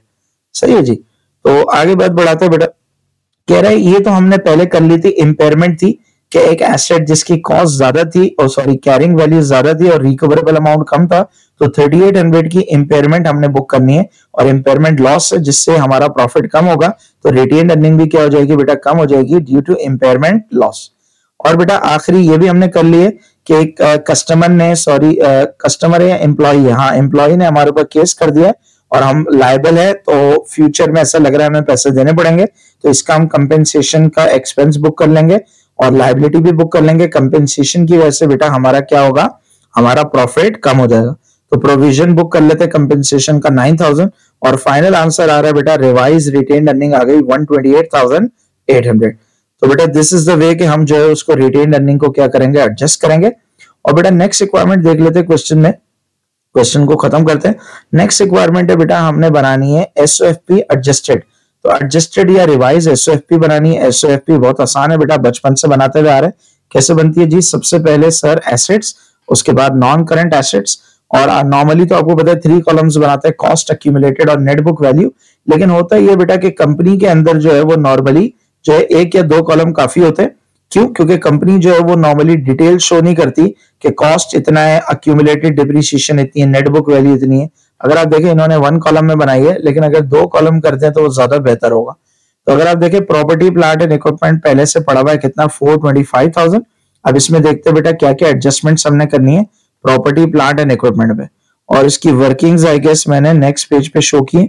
सही है जी? तो आगे बात बढ़ाते बेटा। कह रहा है, ये तो हमने पहले कर ली थी इम्पेयरमेंट थी कि एक एसेट जिसकी कॉस्ट ज़्यादा थी, और सॉरी कैरिंग वैल्यू ज़्यादा थी और रिकवरेबल अमाउंट कम था तो 3800 की इम्पेयरमेंट हमने बुक करनी है, और इम्पेयरमेंट लॉस जिससे हमारा प्रॉफिट कम होगा तो रिटेन अर्निंग भी क्या हो जाएगी बेटा? कम हो जाएगी ड्यू टू इम्पेयरमेंट लॉस और बेटा आखिरी ये भी हमने कर लिए कि एक कस्टमर ने सॉरी कस्टमर या एम्प्लॉय है। हाँ एम्प्लॉय ने हमारे ऊपर केस कर दिया और हम लाइबल है तो फ्यूचर में ऐसा लग रहा है हमें पैसे देने पड़ेंगे तो इसका हम कंपेंसेशन का एक्सपेंस बुक कर लेंगे और लाइबिलिटी भी बुक कर लेंगे। कंपेंसेशन की वजह से बेटा हमारा क्या होगा? हमारा प्रॉफिट कम हो जाएगा। तो प्रोविज़न बुक कर लेते हैं कंपेंसेशन का नाइन थाउज़ेंड और फाइनल आंसर आ रहा है बेटा रिवाइज रिटेन अर्निंग आ गई one twenty eight thousand eight hundred तो बेटा दिस इज़ द वे कि हम जो है उसको रिटेन अर्निंग को क्या करेंगे? एडजस्ट करेंगे। और बेटा नेक्स्ट रिक्वायरमेंट देख लेते हैं क्वेश्चन में। क्वेश्चन को खत्म करते हैं। नेक्स्ट रिक्वायरमेंट है बेटा, हमने बनानी है एस एडजस्टेड तो एडजस्टेड या रिवाइज एस बनानी है। एस बहुत आसान है बेटा, बचपन से बनाते हुए आ रहे हैं। कैसे बनती है जी? सबसे पहले सर एसेट्स उसके बाद नॉन करंट एसेट्स और नॉर्मली तो आपको पता है थ्री कॉलम्स बनाते हैं कॉस्ट अक्यूमुलेटेड और नेट बुक वैल्यू लेकिन होता है ये बेटा कि कंपनी के अंदर जो है वो नॉर्मली जो है, एक या दो कॉलम काफ़ी होते हैं। क्यों? क्योंकि कंपनी जो है, वो नॉर्मली डिटेल शो नहीं करती कि कॉस्ट इतना है अक्यूमुलेटेड डिप्रिसिएशन इतनी है नेट बुक वैल्यू इतनी है। अगर आप देखें, इन्होंने वन कॉलम में बनाई है, लेकिन अगर दो कॉलम करते हैं तो वो ज़्यादा बेहतर होगा। तो अगर आप देखें प्रॉपर्टी प्लांट एंड इक्विपमेंट पहले से पड़ा हुआ है कितना? फोर ट्वेंटी फाइव थाउज़ेंड अब इसमें देखते बेटा क्या क्या एडजस्टमेंट हमने करनी है प्रॉपर्टी प्लांट एंड इक्विपमेंट पे। और इसकी वर्किंग आई गेस मैंने नेक्स्ट पेज पे शो की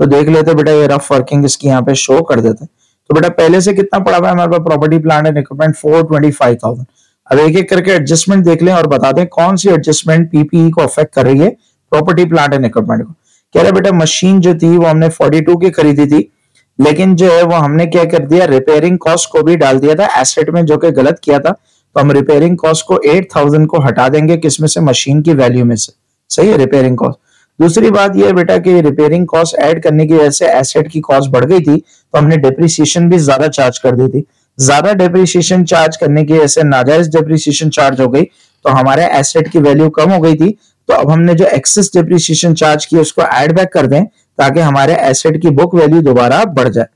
तो देख लेते बेटा, ये रफ वर्किंग इसकी यहाँ पे शो कर देते तो बेटा पहले से कितना पड़ा हुआ है हमारे पास? Property plant and equipment four twenty five thousand अब एक एक करके एडजस्टमेंट देख लें और बता दें कौन सी एडजस्टमेंट पीपीई को अफेक्ट कर रही है? प्रॉपर्टी प्लांट एंड इक्विपमेंट को। कह रहे बेटा मशीन जो थी, वो हमने 42 की खरीदी थी। लेकिन जो है, वो हमने क्या कर दिया? रिपेयरिंग कॉस्ट को भी डाल दिया था। एसेट में जो कि गलत किया था तो हम रिपेयरिंग कॉस्ट को 8000 को हटा देंगे किसमें से? मशीन की वैल्यू में से। सही है रिपेयरिंग कॉस्ट दूसरी बात यह बेटा कि रिपेयरिंग कॉस्ट ऐड करने की वजह से एसेट की कॉस्ट बढ़ गई थी तो हमने डिप्रिसिएशन भी ज़्यादा चार्ज कर दी थी। ज़्यादा डिप्रिसिएशन चार्ज करने की वजह से नाजायज डिप्रिसिएशन चार्ज हो गई तो हमारे एसेट की वैल्यू कम हो गई थी। तो अब हमने जो एक्सेस डिप्रिसिएशन चार्ज किया, उसको एड बैक कर दें, ताकि हमारे एसेट की बुक वैल्यू दोबारा बढ़ जाए।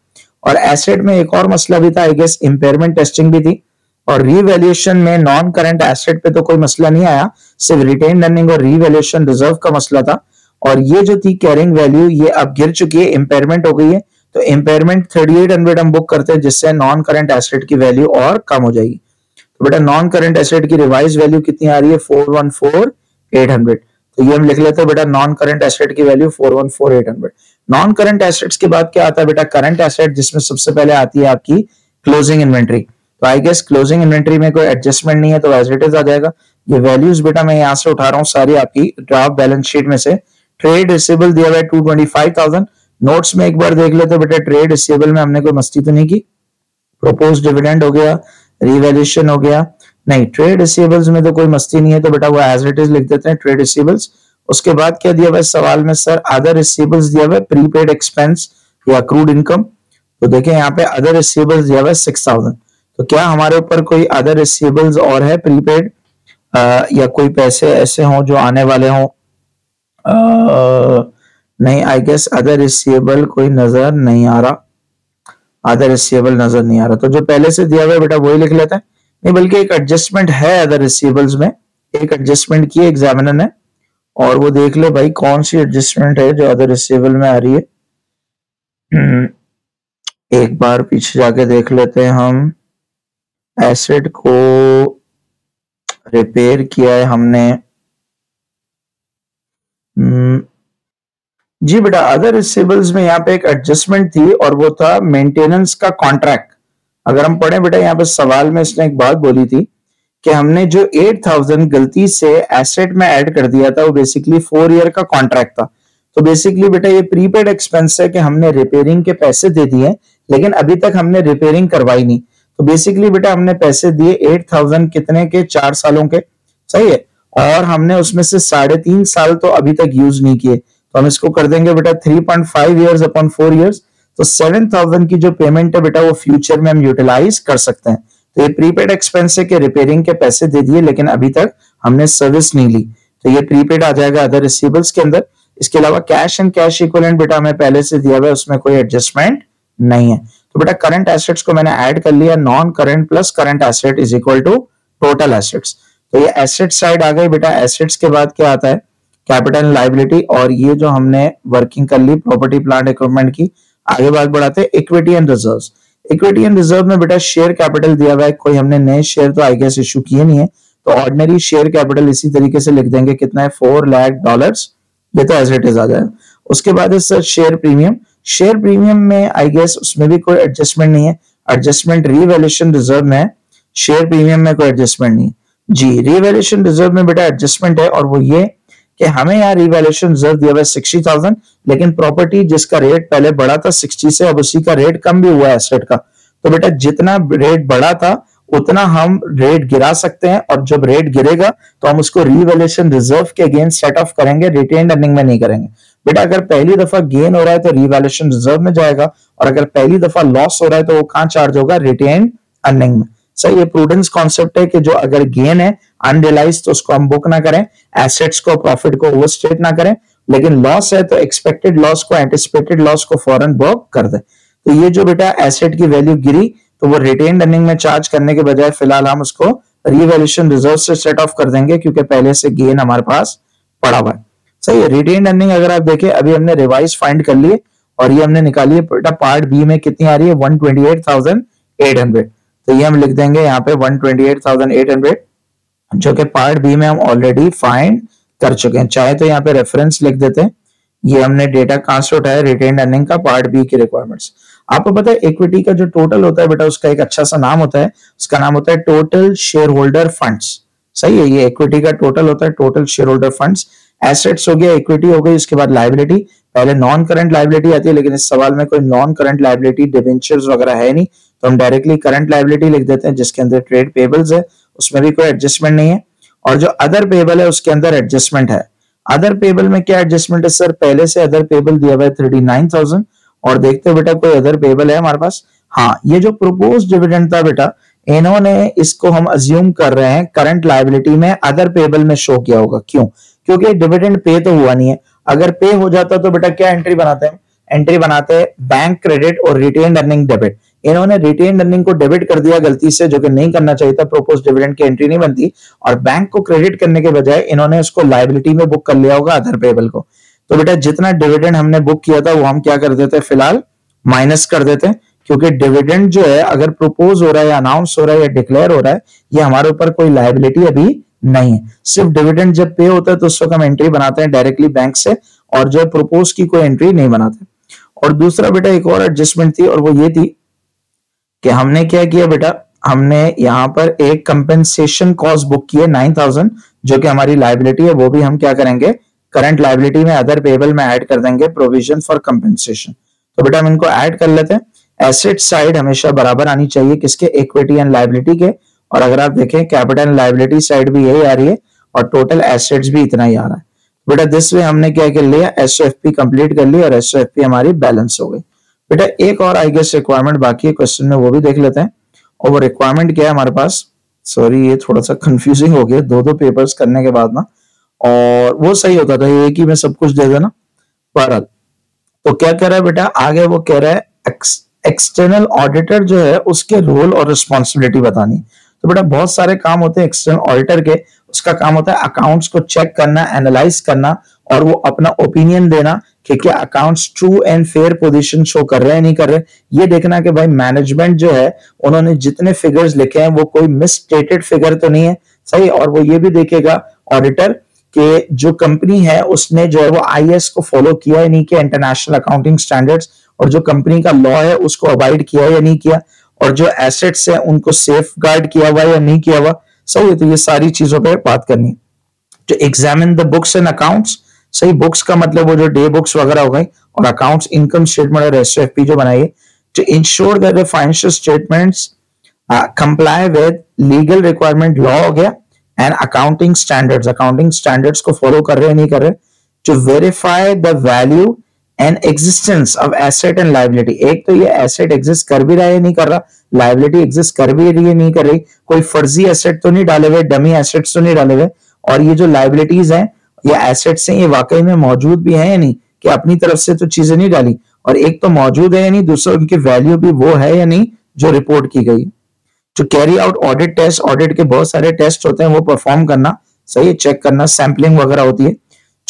और एसेट में एक और मसला भी था आई गेस इंपेयरमेंट टेस्टिंग भी थी। और रीवैल्यूएशन में नॉन करंट एसेट पे तो कोई मसला नहीं आया, सिर्फ़ रिटेन अर्निंग और रीवैल्यूएशन रिज़र्व का मसला था। और ये जो थी कैरिंग वैल्यू ये अब गिर चुकी है इंपेयरमेंट हो गई है। तो इंपेयरमेंट थर्टी एट हंड्रेड हम बुक करते हैं, जिससे नॉन करंट एसेट की वैल्यू और कम हो जाएगी। तो बेटा नॉन करंट एसेट की रिवाइज वैल्यू कितनी आ रही है? Four one four eight hundred तो ये हम लिख लेते हैं, बेटा नॉन करंट एसेट की value four one four eight hundred non current assets के बाद क्या आता है बेटा? करंट एसेट जिसमें सबसे पहले आती है आपकी क्लोजिंग इन्वेंट्री तो आई गेस क्लोजिंग इन्वेंट्री में कोई एडजस्टमेंट नहीं है तो एज इट इज़ आ जाएगा। ये वैल्यूज़ बेटा मैं यहाँ से उठा रहा हूँ, सारी आपकी ड्राफ्ट बैलेंस शीट में से। ट्रेड रिसेबल दिया हुआ है two twenty five thousand notes में एक बार देख लेते बेटा ट्रेड रिसेबल में हमने कोई मस्ती तो नहीं की? प्रोपोज डिविडेंड हो गया रिवेल्यूशन हो गया। नहीं ट्रेड रिसीवेबल्स में तो कोई मस्ती नहीं है तो बेटा वो एज इट इज़ लिख देते हैं ट्रेड रिसीवेबल्स उसके बाद क्या दिया हुआ सवाल में, सर अदर रिसीवेबल्स दिया हुआ प्रीपेड एक्सपेंस या क्रूड इनकम तो देखें यहाँ पे अदर रिसीवेबल्स दिया हुआ सिक्स थाउज़ेंड तो क्या हमारे ऊपर कोई अदर रिसीवेबल्स और है प्रीपेड या कोई पैसे ऐसे हों जो आने वाले हों? नहीं आई गेस अदर रिसीवेबल कोई नज़र नहीं आ रहा अदर रिसीवेबल नज़र नहीं आ रहा तो जो पहले से दिया हुआ बेटा वही लिख लेते हैं। नहीं बल्कि एक एडजस्टमेंट है अदर रिसीवेबल्स में एक एडजस्टमेंट की एग्जामिनर ने और वो देख ले भाई कौन सी एडजस्टमेंट है जो अदर रिसीवेबल में आ रही है। हम्म, एक बार पीछे जाके देख लेते हैं हम। एसिड को रिपेयर किया है हमने। जी बेटा अदर रिसीवेबल्स में यहाँ पे एक एडजस्टमेंट थी और वो था मेंटेनेंस का कॉन्ट्रैक्ट अगर हम पढ़े बेटा, यहाँ पे सवाल में इसने एक बात बोली थी कि हमने जो 8000 गलती से एसेट में ऐड कर दिया था, वो बेसिकली फोर ईयर का कॉन्ट्रैक्ट था. तो बेसिकली बेटा, ये प्रीपेड एक्सपेंस है कि हमने रिपेयरिंग के पैसे दे दिए, लेकिन अभी तक हमने रिपेयरिंग करवाई नहीं. तो बेसिकली बेटा, हमने पैसे दिए एट थाउज़ेंड कितने के? चार सालों के. सही है? और हमने उसमें से साढ़े तीन साल तो अभी तक यूज़ नहीं किए। तो हम इसको कर देंगे बेटा three point five years upon four years तो सेवन थाउज़ेंड की जो पेमेंट है बेटा वो फ्यूचर में हम यूटिलाइज कर सकते हैं। तो ये प्रीपेड एक्सपेंस है कि रिपेयरिंग के पैसे दे दिए, लेकिन अभी तक हमने सर्विस नहीं ली। तो ये प्रीपेड आ जाएगा अदर रिसीबल्स के अंदर। इसके अलावा कैश एंड कैश इक्वलेंट बेटा हमें पहले से दिया हुआ है, उसमें कोई एडजस्टमेंट नहीं है। तो बेटा करंट एसेट्स को मैंने ऐड कर लिया non current plus current asset is equal to total assets तो ये एसेट साइड आ गई बेटा। एसेट्स के बाद क्या आता है? कैपिटल लाइबिलिटी और ये जो हमने वर्किंग कर ली प्रॉपर्टी प्लांट इक्विपमेंट की, आगे बात बढ़ाते हैं equity and reserve equity and reserve में बेटा शेयर कैपिटल दिया हुआ है, कोई हमने नए शेयर तो आई गेस इशू किए नहीं है। तो ऑर्डिनरी शेयर कैपिटल इसी तरीके से लिख देंगे, कितना है? फोर लाख डॉलर ये तो एज इट इज़ आ जाएगा उसके बाद है sir share premium share premium में आई गेस उसमें भी कोई एडजस्टमेंट नहीं है। एडजस्टमेंट रीवैल्यूएशन रिज़र्व में शेयर प्रीमियम में कोई एडजस्टमेंट नहीं जी रीवैल्यूएशन रिज़र्व में बेटा एडजस्टमेंट है और वो ये कि हमें यहाँ रिवैल्यूएशन रिज़र्व दिया हुआ है सिक्सटी थाउज़ेंड लेकिन प्रॉपर्टी जिसका रेट पहले बढ़ा था सिक्सटी से, अब उसी का रेट कम भी हुआ है एसेट का। तो बेटा जितना रेट बढ़ा था, उतना हम रेट गिरा सकते हैं और जब रेट गिरेगा तो हम उसको रिवेल्यूशन रिज़र्व के अगेंस्ट सेट ऑफ़ करेंगे रिटेन अर्निंग में नहीं करेंगे। बेटा अगर पहली दफ़ा गेन हो रहा है तो रिवेल्यूशन रिज़र्व में जाएगा और अगर पहली दफ़ा लॉस हो रहा है तो वो कहाँ चार्ज होगा? रिटेन अर्निंग में। सही ये प्रूडेंस कॉन्सेप्ट है कि जो अगर गेन है अनरियलाइज तो उसको हम बुक ना करें एसेट्स को प्रॉफिट को ओवरस्टेट ना करें, लेकिन लॉस है तो एक्सपेक्टेड लॉस को एंटिसिपेटेड लॉस को फॉरन बुक कर दे। तो ये जो बेटा एसेट की वैल्यू गिरी तो वो रिटेन अर्निंग में चार्ज करने के बजाय फ़िलहाल हम उसको रिवेल्यूशन रिज़र्व से सेट ऑफ़ कर देंगे, क्योंकि पहले से गेन हमारे पास पड़ा हुआ है। सही है रिटेन अर्निंग अगर आप देखें, अभी हमने रिवाइज फाइंड कर लिए, और ये हमने निकाली है, बेटा पार्ट बी में कितनी आ रही है? One twenty eight thousand eight hundred तो ये हम लिख देंगे यहाँ पे one twenty eight thousand eight hundred जो कि पार्ट बी में हम ऑलरेडी फाइंड कर चुके हैं। चाहे तो यहाँ पे रेफरेंस लिख देते हैं। ये हमने डेटा कहाँ से उठाया रिटेन अर्निंग का पार्ट बी की रिक्वायरमेंट्स आपको पता है इक्विटी का जो टोटल होता है बेटा, उसका एक अच्छा सा नाम होता है। उसका नाम होता है टोटल शेयर होल्डर फंड्स सही है, ये इक्विटी का टोटल होता है total shareholder funds assets हो गया इक्विटी हो गई, उसके बाद लाइबिलिटी पहले नॉन करंट लाइबिलिटी आती है, लेकिन इस सवाल में कोई नॉन करंट लाइबिलिटी डिवेंचर्स वगैरह है नहीं तो हम डायरेक्टली करंट लाइबिलिटी लिख देते हैं, जिसके अंदर ट्रेड पेबल्स है, उसमें भी कोई एडजस्टमेंट नहीं है. और जो अदर पेबल है, उसके अंदर एडजस्टमेंट है. अदर पेबल में क्या एडजस्टमेंट है सर पहले से अदर पेबल दिया हुआ है थर्टी नाइन थाउज़ेंड और देखते बेटा, कोई अदर पेबल है हमारे पास? हाँ ये जो प्रोपोज डिविडेंड था बेटा, इन्होंने इसको हम अज्यूम कर रहे हैं करंट लाइबिलिटी में अदर पेबल में शो किया होगा. क्यों? क्योंकि डिविडेंड पे तो हुआ नहीं है। अगर पे हो जाता तो बेटा क्या एंट्री बनाते हैं? एंट्री बनाते हैं बैंक क्रेडिट और रिटेन अर्निंग डेबिट इन्होंने रिटेन अर्निंग को डेबिट कर दिया गलती से, जो कि नहीं करना चाहिए था। प्रोपोज डिविडेंड की एंट्री नहीं बनती। और बैंक को क्रेडिट करने के बजाय इन्होंने उसको लाइबिलिटी में बुक कर लिया होगा अदर पेबल को। तो बेटा जितना डिविडेंड हमने बुक किया था, वो हम क्या कर देते फ़िलहाल माइनस कर देते हैं। क्योंकि डिविडेंड जो है, अगर प्रोपोज हो रहा है अनाउंस हो रहा है या डिक्लेयर हो रहा है, ये हमारे ऊपर कोई लाइबिलिटी अभी नहीं है। सिर्फ़ डिविडेंड जब पे होता है तो उस वक्त हम एंट्री बनाते हैं डायरेक्टली बैंक से, और जो प्रपोज की कोई एंट्री नहीं बनाते। और दूसरा बेटा एक और एडजस्टमेंट थी, और वो ये थी कि हमने क्या किया बेटा? हमने यहाँ पर एक कंपेंसेशन कॉस्ट बुक की है नाइन थाउज़ेंड जो कि हमारी लाइबिलिटी है, वो भी हम क्या करेंगे? करंट लाइबिलिटी में अदर पेबल में ऐड कर देंगे प्रोविज़न फॉर कंपेंसेशन तो बेटा हम इनको ऐड कर लेते हैं। एसेट साइड हमेशा बराबर आनी चाहिए किसके? इक्विटी एंड लाइबिलिटी के। और अगर आप देखें कैपिटल लाइबिलिटी साइड भी यही आ रही है और टोटल एसेट्स भी इतना ही आ रहा है। बेटा दिस वे हमने क्या कर लिया? एस कंप्लीट कर ली और एसओएफपी हमारी बैलेंस हो गई। बेटा, एक और आई गेस रिक्वायरमेंट बाकी है क्वेश्चन में वो भी देख लेते हैं। और वो रिक्वायरमेंट क्या है हमारे पास? सॉरी ये थोड़ा सा कंफ्यूजिंग हो गया। दो दो पेपर्स करने के बाद ना। और वो सही होता था, एक ही में सब कुछ दे देना। पर तो क्या कह रहा है बेटा? आगे वो कह रहा है एक्सटर्नल ऑडिटर जो है, उसके रोल और रिस्पॉन्सिबिलिटी बतानी। तो बेटा बहुत सारे काम होते हैं एक्सटर्नल ऑडिटर के। उसका काम होता है अकाउंट्स को चेक करना एनालाइज करना और वो अपना ओपिनियन देना कि क्या accounts true and fair position show कर रहे हैं, नहीं कर रहे ये देखना कि भाई मैनेजमेंट जो है, उन्होंने जितने फिगर्स लिखे हैं, वो कोई मिसस्टेटेड फिगर तो नहीं है। सही, और वो ये भी देखेगा ऑडिटर कि जो कंपनी है, उसने जो है वो आई को फॉलो किया या नहीं किया इंटरनेशनल अकाउंटिंग स्टैंडर्ड्स और जो कंपनी का लॉ है, उसको अवॉइड किया या नहीं किया। और जो एसेट्स है, उनको सेफ़ गार्ड किया हुआ या नहीं किया हुआ, सही है तो ये सारी चीज़ों पर बात करनी जो examine the books and accounts सही बुक्स का मतलब वो जो डे बुक्स वगैरह हो गई, और अकाउंट्स इनकम स्टेटमेंट और एस एफ़ पी जो बनाइए to ensure that the financial statements comply with legal requirement law हो गया and accounting standards accounting standards को फॉलो कर रहे हैं, नहीं कर रहे to verify the value and existence of asset and liability एक तो ये एसेट एग्जिस्ट कर भी रहा है नहीं कर रहा। लाइबिलिटी एग्जिस्ट कर भी रही है, नहीं कर रही। कोई फर्जी एसेट तो नहीं डाले हुए डमी एसेट्स तो नहीं डाले हुए। और ये जो लाइबिलिटीज हैं, या एसेट्स हैं, ये वाकई में मौजूद भी है या नहीं? कि अपनी तरफ़ से तो चीज़ें नहीं डाली। और एक तो मौजूद है या नहीं, दूसरा उनकी वैल्यू भी वो है या नहीं, जो रिपोर्ट की गई। जो carry out audit test audit के बहुत सारे टेस्ट होते हैं, वो परफॉर्म करना, सही चेक करना सैम्पलिंग वगैरह होती है।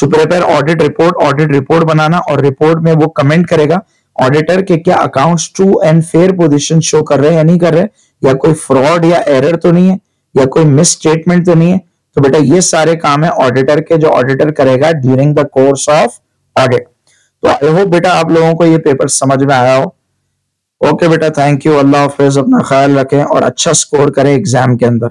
To prepare audit report audit report बनाना और रिपोर्ट में वो कमेंट करेगा ऑडिटर के क्या accounts true and fair position show कर रहे हैं या नहीं कर रहे या कोई फ्रॉड या एरर तो नहीं है? या कोई मिस स्टेटमेंट तो नहीं है? तो बेटा ये सारे काम है ऑडिटर के जो ऑडिटर करेगा during the course of audit तो आई होप बेटा आप लोगों को ये पेपर समझ में आया हो। ओके बेटा थैंक यू अल्लाह हाफिज, अपना ख्याल रखें और अच्छा स्कोर करें एग्ज़ाम के अंदर।